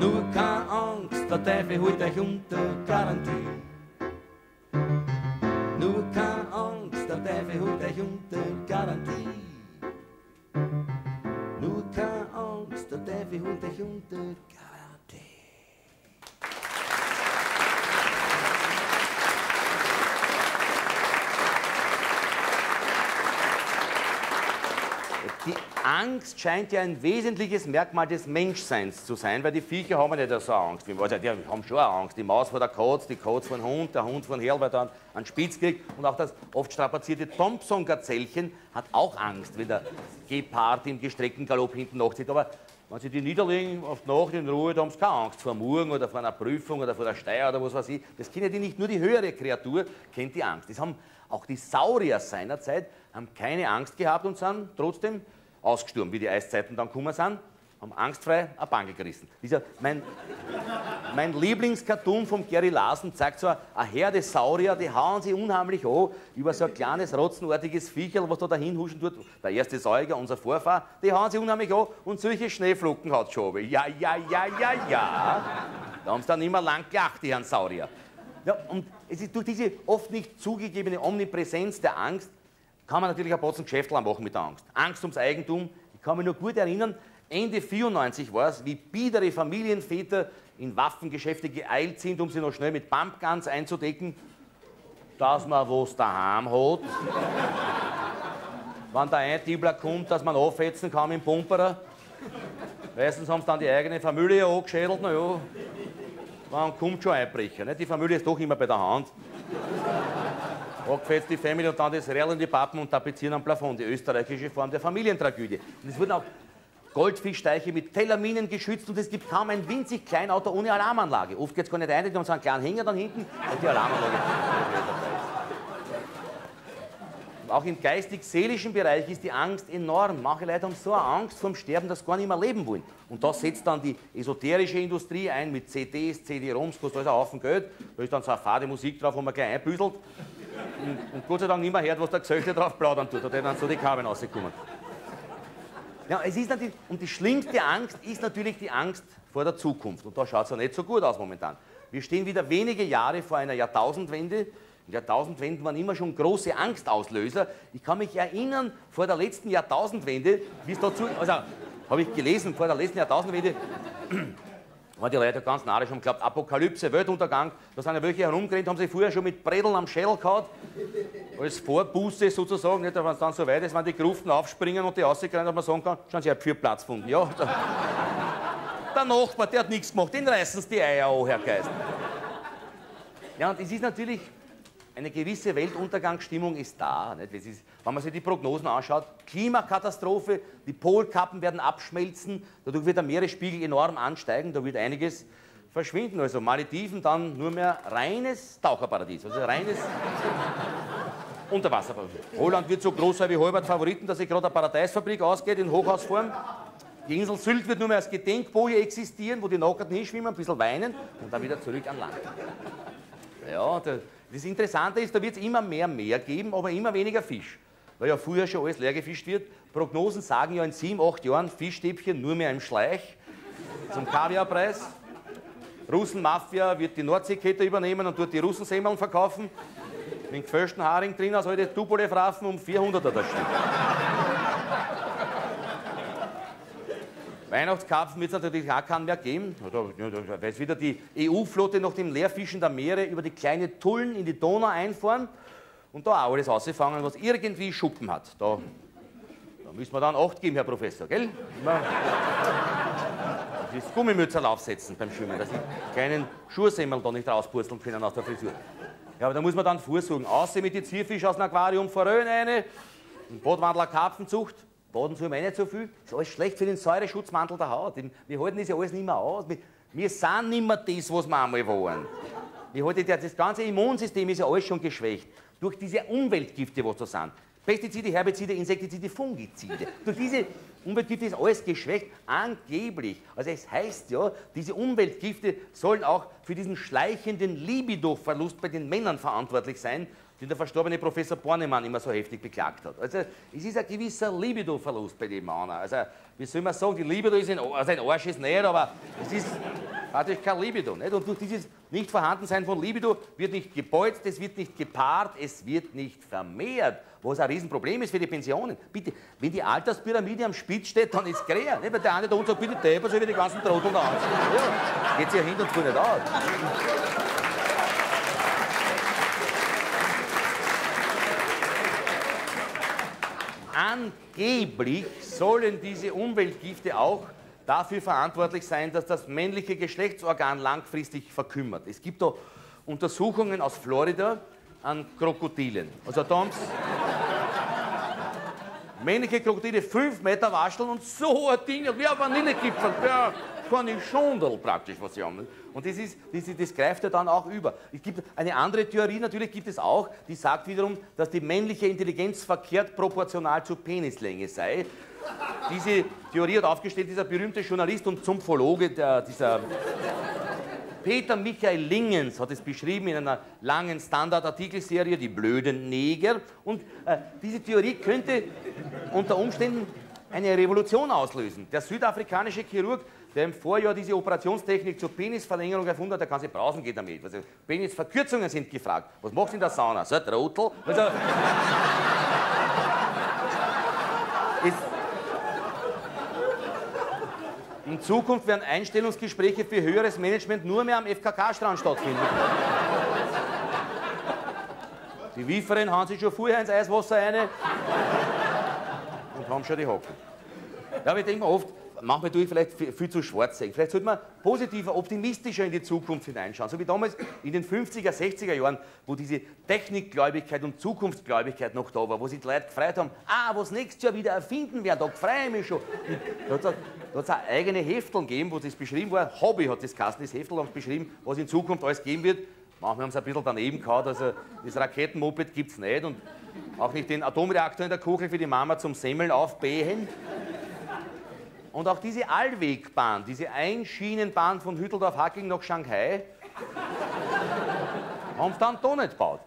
Speaker 4: Nur keine Angst, der Teufel holt euch unter Garantie. Nur keine Angst, der Teufel holt euch unter Garantie. Nur keine Angst, der Teufel holt euch unter Garantie. Die Angst scheint ja ein wesentliches Merkmal des Menschseins zu sein, weil die Viecher haben ja nicht so Angst. Also die haben schon Angst. Die Maus vor der Katz, die Katz vor dem Hund, der Hund vor dem Herr, weil er einen Spitz kriegt. Und auch das oft strapazierte Thompson-Gazellchen hat auch Angst, wenn der Gepard im gestreckten Galopp hinten nachzieht. Aber wenn sie die niederlegen, auf die Nacht in Ruhe, da haben sie keine Angst vor Morgen oder vor einer Prüfung oder vor der Steuer oder was weiß ich. Das kennen die nicht. Nur die höhere Kreatur kennt die Angst. Das haben auch die Saurier seinerzeit, haben keine Angst gehabt und sind trotzdem ausgestorben, wie die Eiszeiten dann gekommen sind, haben angstfrei eine Bank gerissen. Dieser, mein, mein Lieblingscartoon von Gary Larsen zeigt so eine Herde Saurier, die hauen sich unheimlich an über so ein kleines, rotzenartiges Viecherl, was da dahin huschen tut. Der erste Säuger, unser Vorfahr, die hauen sich unheimlich an und solche Schneeflocken hat schon. Ja, ja, ja, ja, ja. Da haben sie dann immer lang gelacht, die Herren Saurier. Ja, und es ist durch diese oft nicht zugegebene Omnipräsenz der Angst, kann man natürlich ein Batzen Geschäftel machen mit der Angst. Angst ums Eigentum. Ich kann mich nur gut erinnern, Ende 94 war es, wie biedere Familienväter in Waffengeschäfte geeilt sind, um sie noch schnell mit Pumpguns einzudecken, dass man was daheim hat. Wenn der Eintiebler kommt, dass man aufhetzen kann mit dem Pumperer. Meistens haben sie dann die eigene Familie angeschädelt, na ja. Wann kommt schon Einbrecher? Nicht? Die Familie ist doch immer bei der Hand. Angefetzt die Family und dann das Real in die Pappen und tapezieren am Plafond. Die österreichische Form der Familientragödie. Und es wurden auch Goldfischsteiche mit Tellerminen geschützt und es gibt kaum ein winzig klein Auto ohne Alarmanlage. Oft geht es gar nicht ein, die haben so einen kleinen Hänger dann hinten und die Alarmanlage. Auch im geistig-seelischen Bereich ist die Angst enorm. Manche Leute haben so eine Angst vom Sterben, dass sie gar nicht mehr leben wollen. Und da setzt dann die esoterische Industrie ein mit CDs, CD-ROMs, kostet alles ein Haufen Geld. Da ist dann so eine fade Musik drauf, wo man gleich einbüßelt. Und, Gott sei Dank nicht mehr hört, was der Gesöchte drauf plaudern tut. Da dann so die Kabel rausgekommen. Ja, es ist natürlich, und die schlimmste Angst ist natürlich die Angst vor der Zukunft. Und da schaut es ja nicht so gut aus momentan. Wir stehen wieder wenige Jahre vor einer Jahrtausendwende. Jahrtausendwenden waren immer schon große Angstauslöser. Ich kann mich erinnern, vor der letzten Jahrtausendwende, wie es dazu, also habe ich gelesen, vor der letzten Jahrtausendwende, waren die Leute ganz narrisch und glaubt, Apokalypse, Weltuntergang. Da sind ja welche herumgerannt, haben sich vorher schon mit Bredeln am Schädel gehabt. Als Vorbuße sozusagen, nicht, wenn es dann so weit ist, wenn die Gruften aufspringen und die rausgerannt, dass man sagen kann, schauen Sie, ich habe Platz gefunden. Ja, der Nachbar, der hat nichts gemacht, den reißen Sie die Eier an, Herr Geist. Ja, und es ist natürlich, eine gewisse Weltuntergangsstimmung ist da. Ist, wenn man sich die Prognosen anschaut, Klimakatastrophe, die Polkappen werden abschmelzen, dadurch wird der Meeresspiegel enorm ansteigen, da wird einiges verschwinden. Also Malediven dann nur mehr reines Taucherparadies, also reines Unterwasserparadies. Holland wird so groß sein wie Holbert Favoriten, dass sich gerade eine Paradeisfabrik ausgeht in Hochhausform. Die Insel Sylt wird nur mehr als Gedenkboje existieren, wo die Nackerten hinschwimmen, ein bisschen weinen und dann wieder zurück an Land. Ja, der, das Interessante ist, da wird es immer mehr Meer geben, aber immer weniger Fisch. Weil ja früher schon alles leer gefischt wird. Prognosen sagen ja in sieben, acht Jahren Fischstäbchen nur mehr im Schleich zum Kaviarpreis. Russenmafia wird die Nordseekette übernehmen und dort die Russensemmeln verkaufen. Mit gefälschten Haring drin, als heute Tupolev-Raffen um 400er das Stück. Weihnachtskarpfen wird es natürlich auch keinen mehr geben. Da weiß wieder die EU-Flotte nach dem Leerfischen der Meere über die kleine Tullen in die Donau einfahren und da auch alles ausfangen, was irgendwie Schuppen hat. Da, da müssen wir dann Acht geben, Herr Professor, gell? Das Gummimützel aufsetzen beim Schwimmen, dass die kleinen Schuhsemmel da nicht rauspurzeln können aus der Frisur. Ja, aber da muss man dann vorsorgen. Außer mit den Zierfisch aus dem Aquarium, Forellen eine, Bodwandler Karpfenzucht. Baden soll man eh nicht so viel. Ist alles schlecht für den Säureschutzmantel der Haut. Wir halten das ja alles nicht mehr aus. Wir, wir sind nicht mehr das, was wir einmal waren. Wir halten das, das ganze Immunsystem ist ja alles schon geschwächt. Durch diese Umweltgifte, was da sind. Pestizide, Herbizide, Insektizide, Fungizide. Durch diese Umweltgifte ist alles geschwächt, angeblich. Also es heißt ja, diese Umweltgifte sollen auch für diesen schleichenden Libido-Verlust bei den Männern verantwortlich sein, den der verstorbene Professor Bornemann immer so heftig beklagt hat. Also es ist ein gewisser Libido-Verlust bei den Männern. Also wie soll man sagen, die Libido ist ein, also ein Arsch ist nicht, aber es ist natürlich kein Libido. Nicht? Und durch dieses Nicht-Vorhandensein von Libido wird nicht gebolzt, es wird nicht gepaart, es wird nicht vermehrt, was ein Riesenproblem ist für die Pensionen. Bitte, wenn die Alterspyramide am Spitz steht, dann ist quer. Nicht? Weil der eine da unten sagt, bitte Deber, soll ich die ganzen Trotteln da anziehen. Ja, geht sich ja hin und vor nicht aus. Angeblich sollen diese Umweltgifte auch dafür verantwortlich sein, dass das männliche Geschlechtsorgan langfristig verkümmert. Es gibt da Untersuchungen aus Florida an Krokodilen. Also haben männliche Krokodile fünf Meter wascheln und so ein Ding, wie ein Vanillekipferl. Ja, keine Schondel praktisch, was sie haben. Und das, ist, das, das greift ja dann auch über. Es gibt eine andere Theorie, natürlich gibt es auch, die sagt wiederum, dass die männliche Intelligenz verkehrt proportional zur Penislänge sei. Diese Theorie hat aufgestellt dieser berühmte Journalist und Zumphologe, der, dieser Peter Michael Lingens hat es beschrieben in einer langen Standardartikelserie, Die blöden Neger. Und äh, diese Theorie könnte unter Umständen eine Revolution auslösen. Der südafrikanische Chirurg der im Vorjahr diese Operationstechnik zur Penisverlängerung erfunden hat, der kann sich brausen geht damit. Also Penisverkürzungen sind gefragt. Was machst du in der Sauna? So ein Trottel? Also, in Zukunft werden Einstellungsgespräche für höheres Management nur mehr am FKK-Strand stattfinden. Die Wieferen haben sich schon vorher ins Eiswasser rein und haben schon die Hocken. Ja, ich denke mir oft, manchmal tue ich vielleicht viel, zu schwarz sehen. Vielleicht sollte man positiver, optimistischer in die Zukunft hineinschauen. So wie damals in den 50er, 60er Jahren, wo diese Technikgläubigkeit und Zukunftsgläubigkeit noch da war, wo sich die Leute gefreut haben, ah, was nächstes Jahr wieder erfinden werden, da freue ich mich schon. Da hat es eine eigene Hefteln gegeben, wo das beschrieben war. Hobby hat das Kasten, das Heftel haben beschrieben, was in Zukunft alles geben wird. Manchmal haben sie ein bisschen daneben gehauen, also das Raketenmoped gibt es nicht und auch nicht den Atomreaktor in der Kugel für die Mama zum Semmeln aufbehen. Und auch diese Allwegbahn, diese Einschienenbahn von Hütteldorf-Hacking nach Shanghai, haben sie dann da nicht gebaut.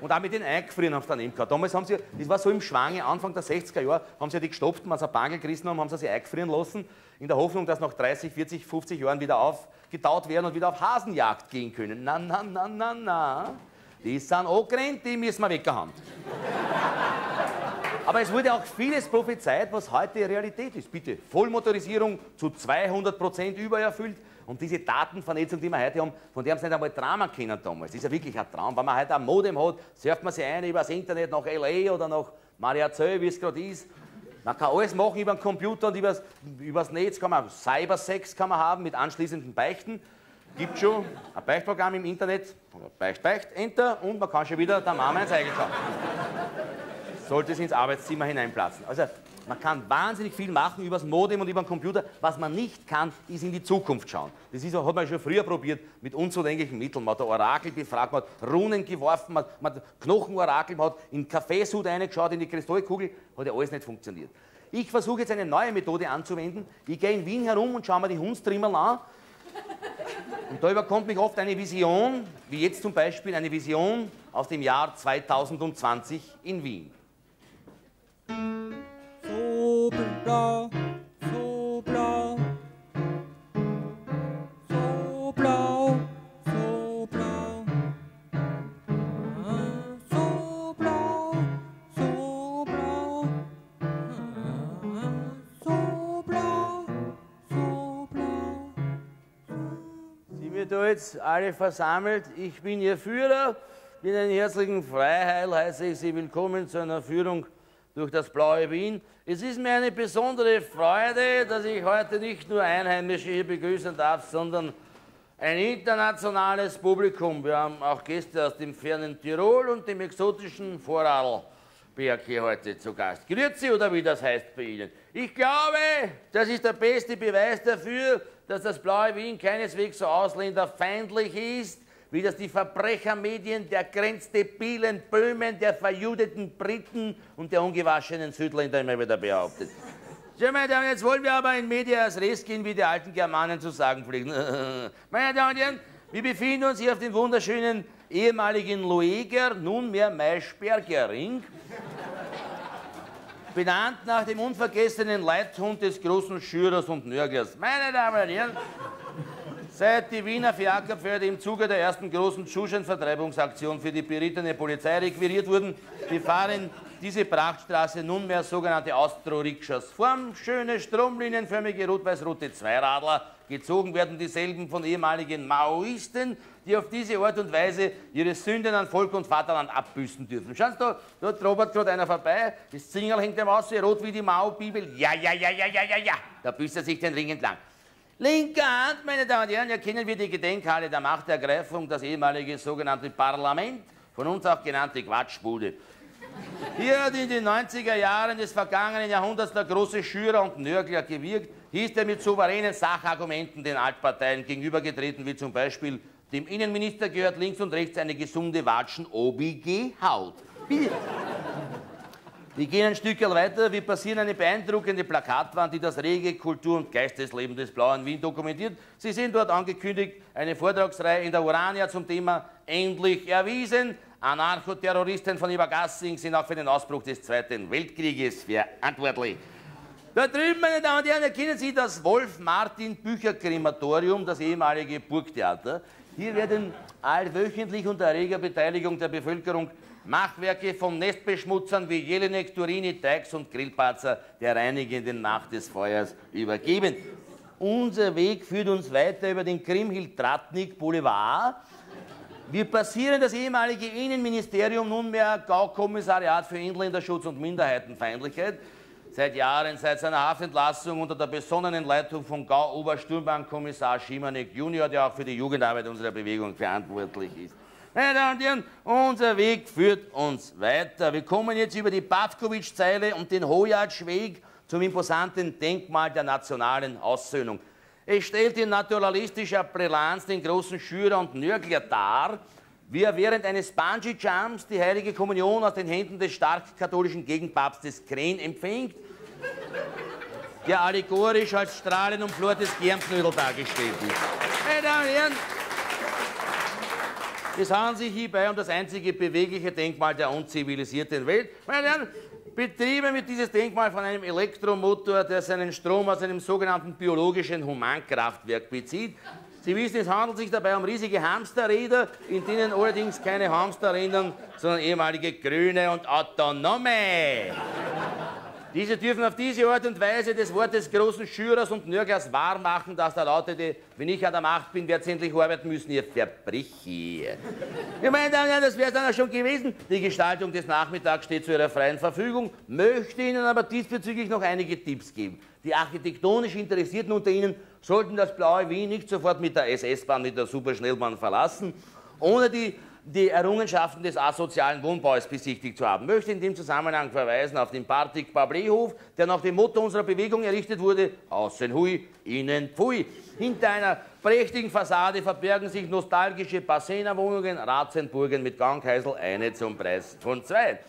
Speaker 4: Und auch mit den Eingefrieren haben sie dann eben gehabt. Damals haben sie, das war so im Schwange, Anfang der 60er Jahre, haben sie die gestopften, wenn sie ein Bangel gerissen haben, haben sie sie eingefrieren lassen, in der Hoffnung, dass nach 30, 40, 50 Jahren wieder aufgetaut werden und wieder auf Hasenjagd gehen können. Na, na, na, na, na. Die sind angerannt, die müssen wir weghaben. Aber es wurde auch vieles prophezeit, was heute Realität ist. Bitte, Vollmotorisierung zu 200 Prozent übererfüllt. Und diese Datenvernetzung, die wir heute haben, von der haben sie nicht einmal Drama kennen damals. Das ist ja wirklich ein Traum. Wenn man heute ein Modem hat, surft man sich ein über das Internet nach L.A. oder nach Mariazell, wie es gerade ist. Man kann alles machen über den Computer und übers, übers Netz kann man Cybersex kann man haben mit anschließenden Beichten. Gibt schon ein Beichtprogramm im Internet, Beicht, Beicht, Enter und man kann schon wieder der Mama ins Eigen schauen sollte es ins Arbeitszimmer hineinplatzen. Also man kann wahnsinnig viel machen über das Modem und über den Computer. Was man nicht kann, ist in die Zukunft schauen. Das ist, hat man schon früher probiert mit unzulänglichen Mitteln. Man hat Orakel befragt, man hat Runen geworfen, man, man hat Knochenorakel, man hat in Kaffeesud reingeschaut, in die Kristallkugel. Hat ja alles nicht funktioniert. Ich versuche jetzt eine neue Methode anzuwenden. Ich gehe in Wien herum und schaue mir die Hundstrimmerl an. Und da überkommt mich oft eine Vision, wie jetzt zum Beispiel eine Vision aus dem Jahr 2020 in Wien.
Speaker 1: So blau, so blau, so blau, so blau, Ah, so blau, so blau, Ah, so blau, so blau.
Speaker 4: Sie wir da jetzt alle versammelt. Ich bin Ihr Führer. Mit einem herzlichen Freiheil heiße ich Sie willkommen zu einer Führung durch das blaue Wien. Es ist mir eine besondere Freude, dass ich heute nicht nur Einheimische hier begrüßen darf, sondern ein internationales Publikum. Wir haben auch Gäste aus dem fernen Tirol und dem exotischen Vorarlberg hier heute zu Gast. Grüezi oder wie das heißt bei Ihnen. Ich glaube, das ist der beste Beweis dafür, dass das blaue Wien keineswegs so ausländerfeindlich ist, wie das die Verbrechermedien der grenzdebilen Böhmen, der verjudeten Briten und der ungewaschenen Südländer immer wieder behauptet. Ja, meine Damen, jetzt wollen wir aber in medias res gehen, wie die alten Germanen zu sagen pflegen. meine Damen und Herren, wir befinden uns hier auf dem wunderschönen ehemaligen Lueger, nunmehr Maischberger Ring. Benannt nach dem unvergessenen Leithund des großen Schürers und Nörglers. Meine Damen und Herren, Seit die Wiener Fiakerpferde im Zuge der ersten großen Tschuschen-Vertreibungsaktion für die berittene Polizei requiriert wurden, befahren diese Prachtstraße nunmehr sogenannte Austro-Rikschas. Formschöne, stromlinienförmige rot-weiß-rote Zweiradler. Gezogen werden dieselben von ehemaligen Maoisten, die auf diese Art und Weise ihre Sünden an Volk und Vaterland abbüßen dürfen. Schauen Sie da, dort robert gerade einer vorbei, das Zingel hängt ihm aus, rot wie die Mao-Bibel. Ja, ja, ja, ja, ja, ja, ja. Da büßt er sich den Ring entlang. Linker Hand, meine Damen und Herren, erkennen wir die Gedenkhalle der Machtergreifung, das ehemalige sogenannte Parlament, von uns auch genannte Quatschbude. Hier hat in den 90er Jahren des vergangenen Jahrhunderts der große Schürer und Nörgler gewirkt. Ist er mit souveränen Sachargumenten den Altparteien gegenübergetreten, wie zum Beispiel dem Innenminister gehört links und rechts eine gesunde Watschen-OBG-Haut. Wir gehen ein Stück weiter. Wir passieren eine beeindruckende Plakatwand, die das rege Kultur- und Geistesleben des blauen Wien dokumentiert. Sie sehen dort angekündigt eine Vortragsreihe in der Urania zum Thema Endlich erwiesen. Anarchoterroristen von Übergassing sind auch für den Ausbruch des Zweiten Weltkrieges verantwortlich. Da drüben, meine Damen und Herren, erkennen Sie das Wolf-Martin-Bücher-Krematorium, das ehemalige Burgtheater. Hier werden allwöchentlich unter reger Beteiligung der Bevölkerung Machwerke von Nestbeschmutzern wie Jelinek, Turini, Teigs und Grillparzer der reinigenden Macht des Feuers übergeben. Unser Weg führt uns weiter über den Krimhild-Tratnik Boulevard. Wir passieren das ehemalige Innenministerium, nunmehr Gaukommissariat für Inländerschutz und Minderheitenfeindlichkeit. Seit Jahren, seit seiner Haftentlassung unter der besonnenen Leitung von Gau-Obersturmbahnkommissar Schimanek Junior, der auch für die Jugendarbeit unserer Bewegung verantwortlich ist. Meine Damen und Herren, unser Weg führt uns weiter. Wir kommen jetzt über die Pavkovic-Zeile und den Hojatsch-Weg zum imposanten Denkmal der nationalen Aussöhnung. Es stellt in naturalistischer Brillanz den großen Schürer und Nörgler dar, wie er während eines Bungee-Jumps die heilige Kommunion aus den Händen des stark katholischen Gegenpapstes Kren empfängt, der allegorisch als Strahlen und Flor des Germknödel dargestellt ist. Meine Damen und Herren, es handelt sich hierbei um das einzige bewegliche Denkmal der unzivilisierten Welt. Meine Herren, betrieben wird dieses Denkmal von einem Elektromotor, der seinen Strom aus einem sogenannten biologischen Humankraftwerk bezieht. Sie wissen, es handelt sich dabei um riesige Hamsterräder, in denen allerdings keine Hamsterräder, sondern ehemalige grüne und autonome diese dürfen auf diese Art und Weise des Wortes großen Schürers und Nörglers wahr machen, dass da lautete, wenn ich an der Macht bin, wird's endlich arbeiten müssen, ihr Verbrecher. Ja, meine Damen und Herren, das wäre dann auch schon gewesen. Die Gestaltung des Nachmittags steht zu Ihrer freien Verfügung, möchte Ihnen aber diesbezüglich noch einige Tipps geben. Die architektonisch Interessierten unter Ihnen sollten das blaue Wien nicht sofort mit der SS-Bahn, mit der Superschnellbahn verlassen, ohne die die Errungenschaften des asozialen Wohnbaus besichtigt zu haben. Ich möchte in dem Zusammenhang verweisen auf den Partik Bablehof, der nach dem Motto unserer Bewegung errichtet wurde, außen hui, innen pfui. Hinter einer prächtigen Fassade verbergen sich nostalgische Bassenerwohnungen, Ratzenburgen mit Gangheisel, eine zum Preis von zwei.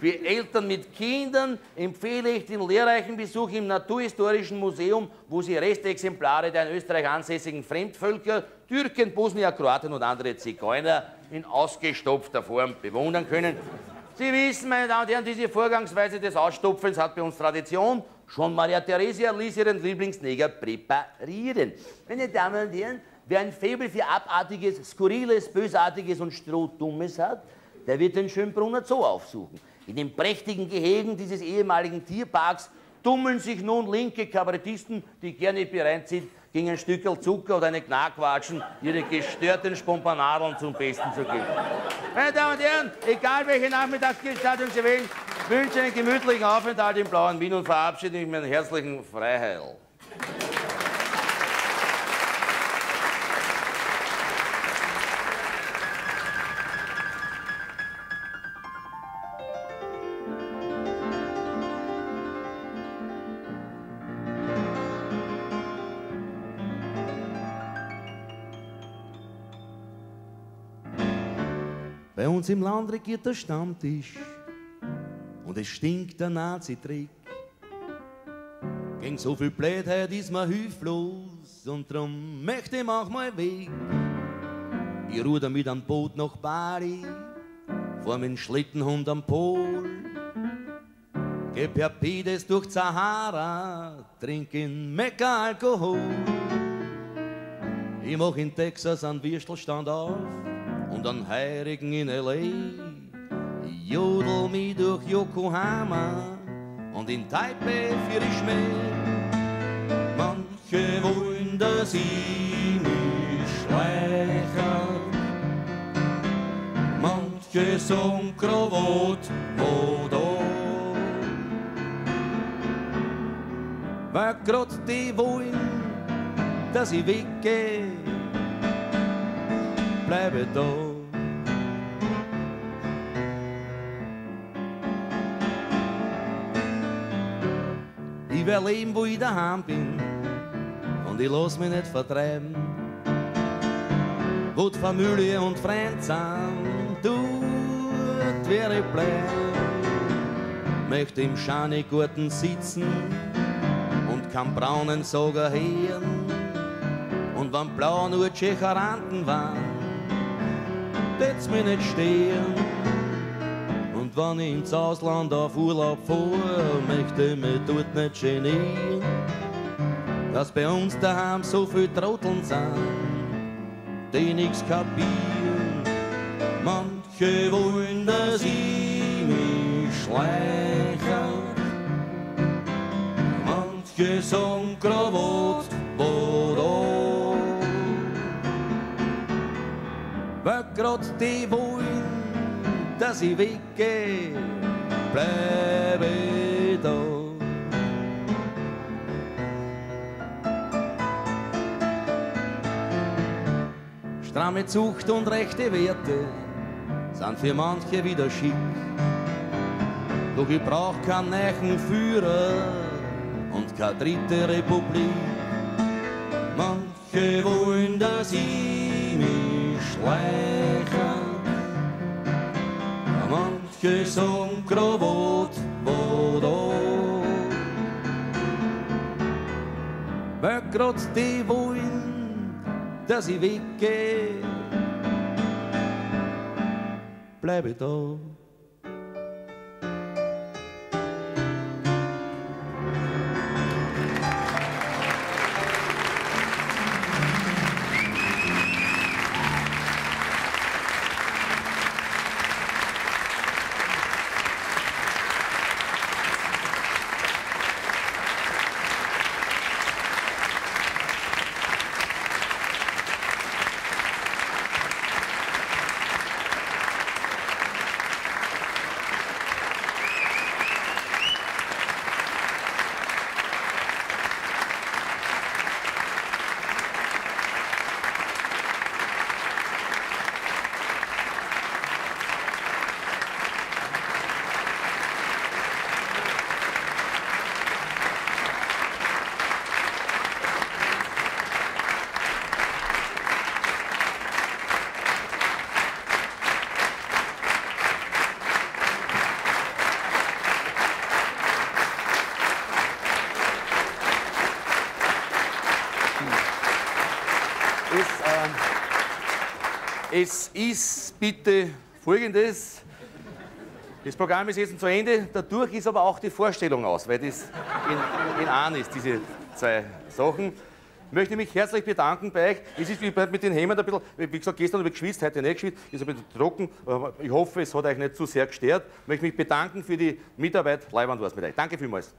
Speaker 4: Für Eltern mit Kindern empfehle ich den lehrreichen Besuch im Naturhistorischen Museum, wo Sie Restexemplare der in Österreich ansässigen Fremdvölker, Türken, Bosnier, Kroaten und andere Zigeuner in ausgestopfter Form bewundern können. Sie wissen, meine Damen und Herren, diese Vorgangsweise des Ausstopfens hat bei uns Tradition. Schon Maria Theresia ließ ihren Lieblingsneger präparieren. Meine Damen und Herren, wer ein Faible für Abartiges, Skurriles, Bösartiges und Strohdummes hat, der wird den Schönbrunner Zoo aufsuchen. In den prächtigen Gehegen dieses ehemaligen Tierparks tummeln sich nun linke Kabarettisten, die gerne bereit sind, gegen ein Stückel Zucker oder eine Knackwatschen ihre gestörten Spompanadeln zum Besten zu geben. Meine Damen und Herren, egal welche Nachmittagsgestaltung Sie wählen, wünsche einen gemütlichen Aufenthalt im blauen Wien und verabschiede mich mit einem herzlichen Freiheil. Uns im Land regiert der Stammtisch und es stinkt der Nazi-Trick. Gegen so viel Blödheit ist man hilflos und drum möchte ich manchmal weg. Ich ruder mit einem Boot nach Bali, vor mit Schlittenhund am Pol. Geh per Pides durch Sahara, trink in Mekka Alkohol. Ich mach in Texas einen Würstelstand auf und einen Heirigen in L.A. Jodel mich durch Yokohama und in Taipei für ich mehr. Manche wollen, dass ich mich schleiche. Manche sagen Krawat, wo da. Weil grad die wollen, dass ich weggehe, bleibe da. Ich will leben, wo ich daheim bin und ich lass mich nicht vertreiben. Wo die Familie und Freunde sind, dort wär ich bleiben. Möchte im Schanigarten sitzen und keinen braunen Soger hören. Und wenn blau nur Tschecheranten waren, tät's mir nicht stehen. Und wenn ich ins Ausland auf Urlaub fuhr, möchte ich mich dort nicht genieren. Dass bei uns daheim so viel Trotteln sind, die nix kapieren. Manche wollen, dass ich mich schleiche. Manche sagen Krawat, grad die wollen, dass ich weggehe, bleibe da. Stramme Zucht und rechte Werte sind für manche wieder schick. Doch ich brauch keinen neuen Führer und keine dritte Republik. Manche wollen, dass ich mich schleiche. Manche sagen Krawat, wo da. Weil grad die wollen, dass ich weggehe, bleibe da.
Speaker 8: Ist bitte folgendes. Das Programm ist jetzt zu Ende, dadurch ist aber auch die Vorstellung aus, weil das in, in einem ist, diese zwei Sachen. Ich möchte mich herzlich bedanken bei euch. Es ist wie bei- mit den Hemden ein bisschen, wie gesagt, gestern habe ich geschwitzt, heute nicht geschwitzt, ist ein bisschen trocken. Ich hoffe, es hat euch nicht zu sehr gestört. Ich möchte mich bedanken für die Mitarbeit. Leiband war es mit euch. Danke vielmals.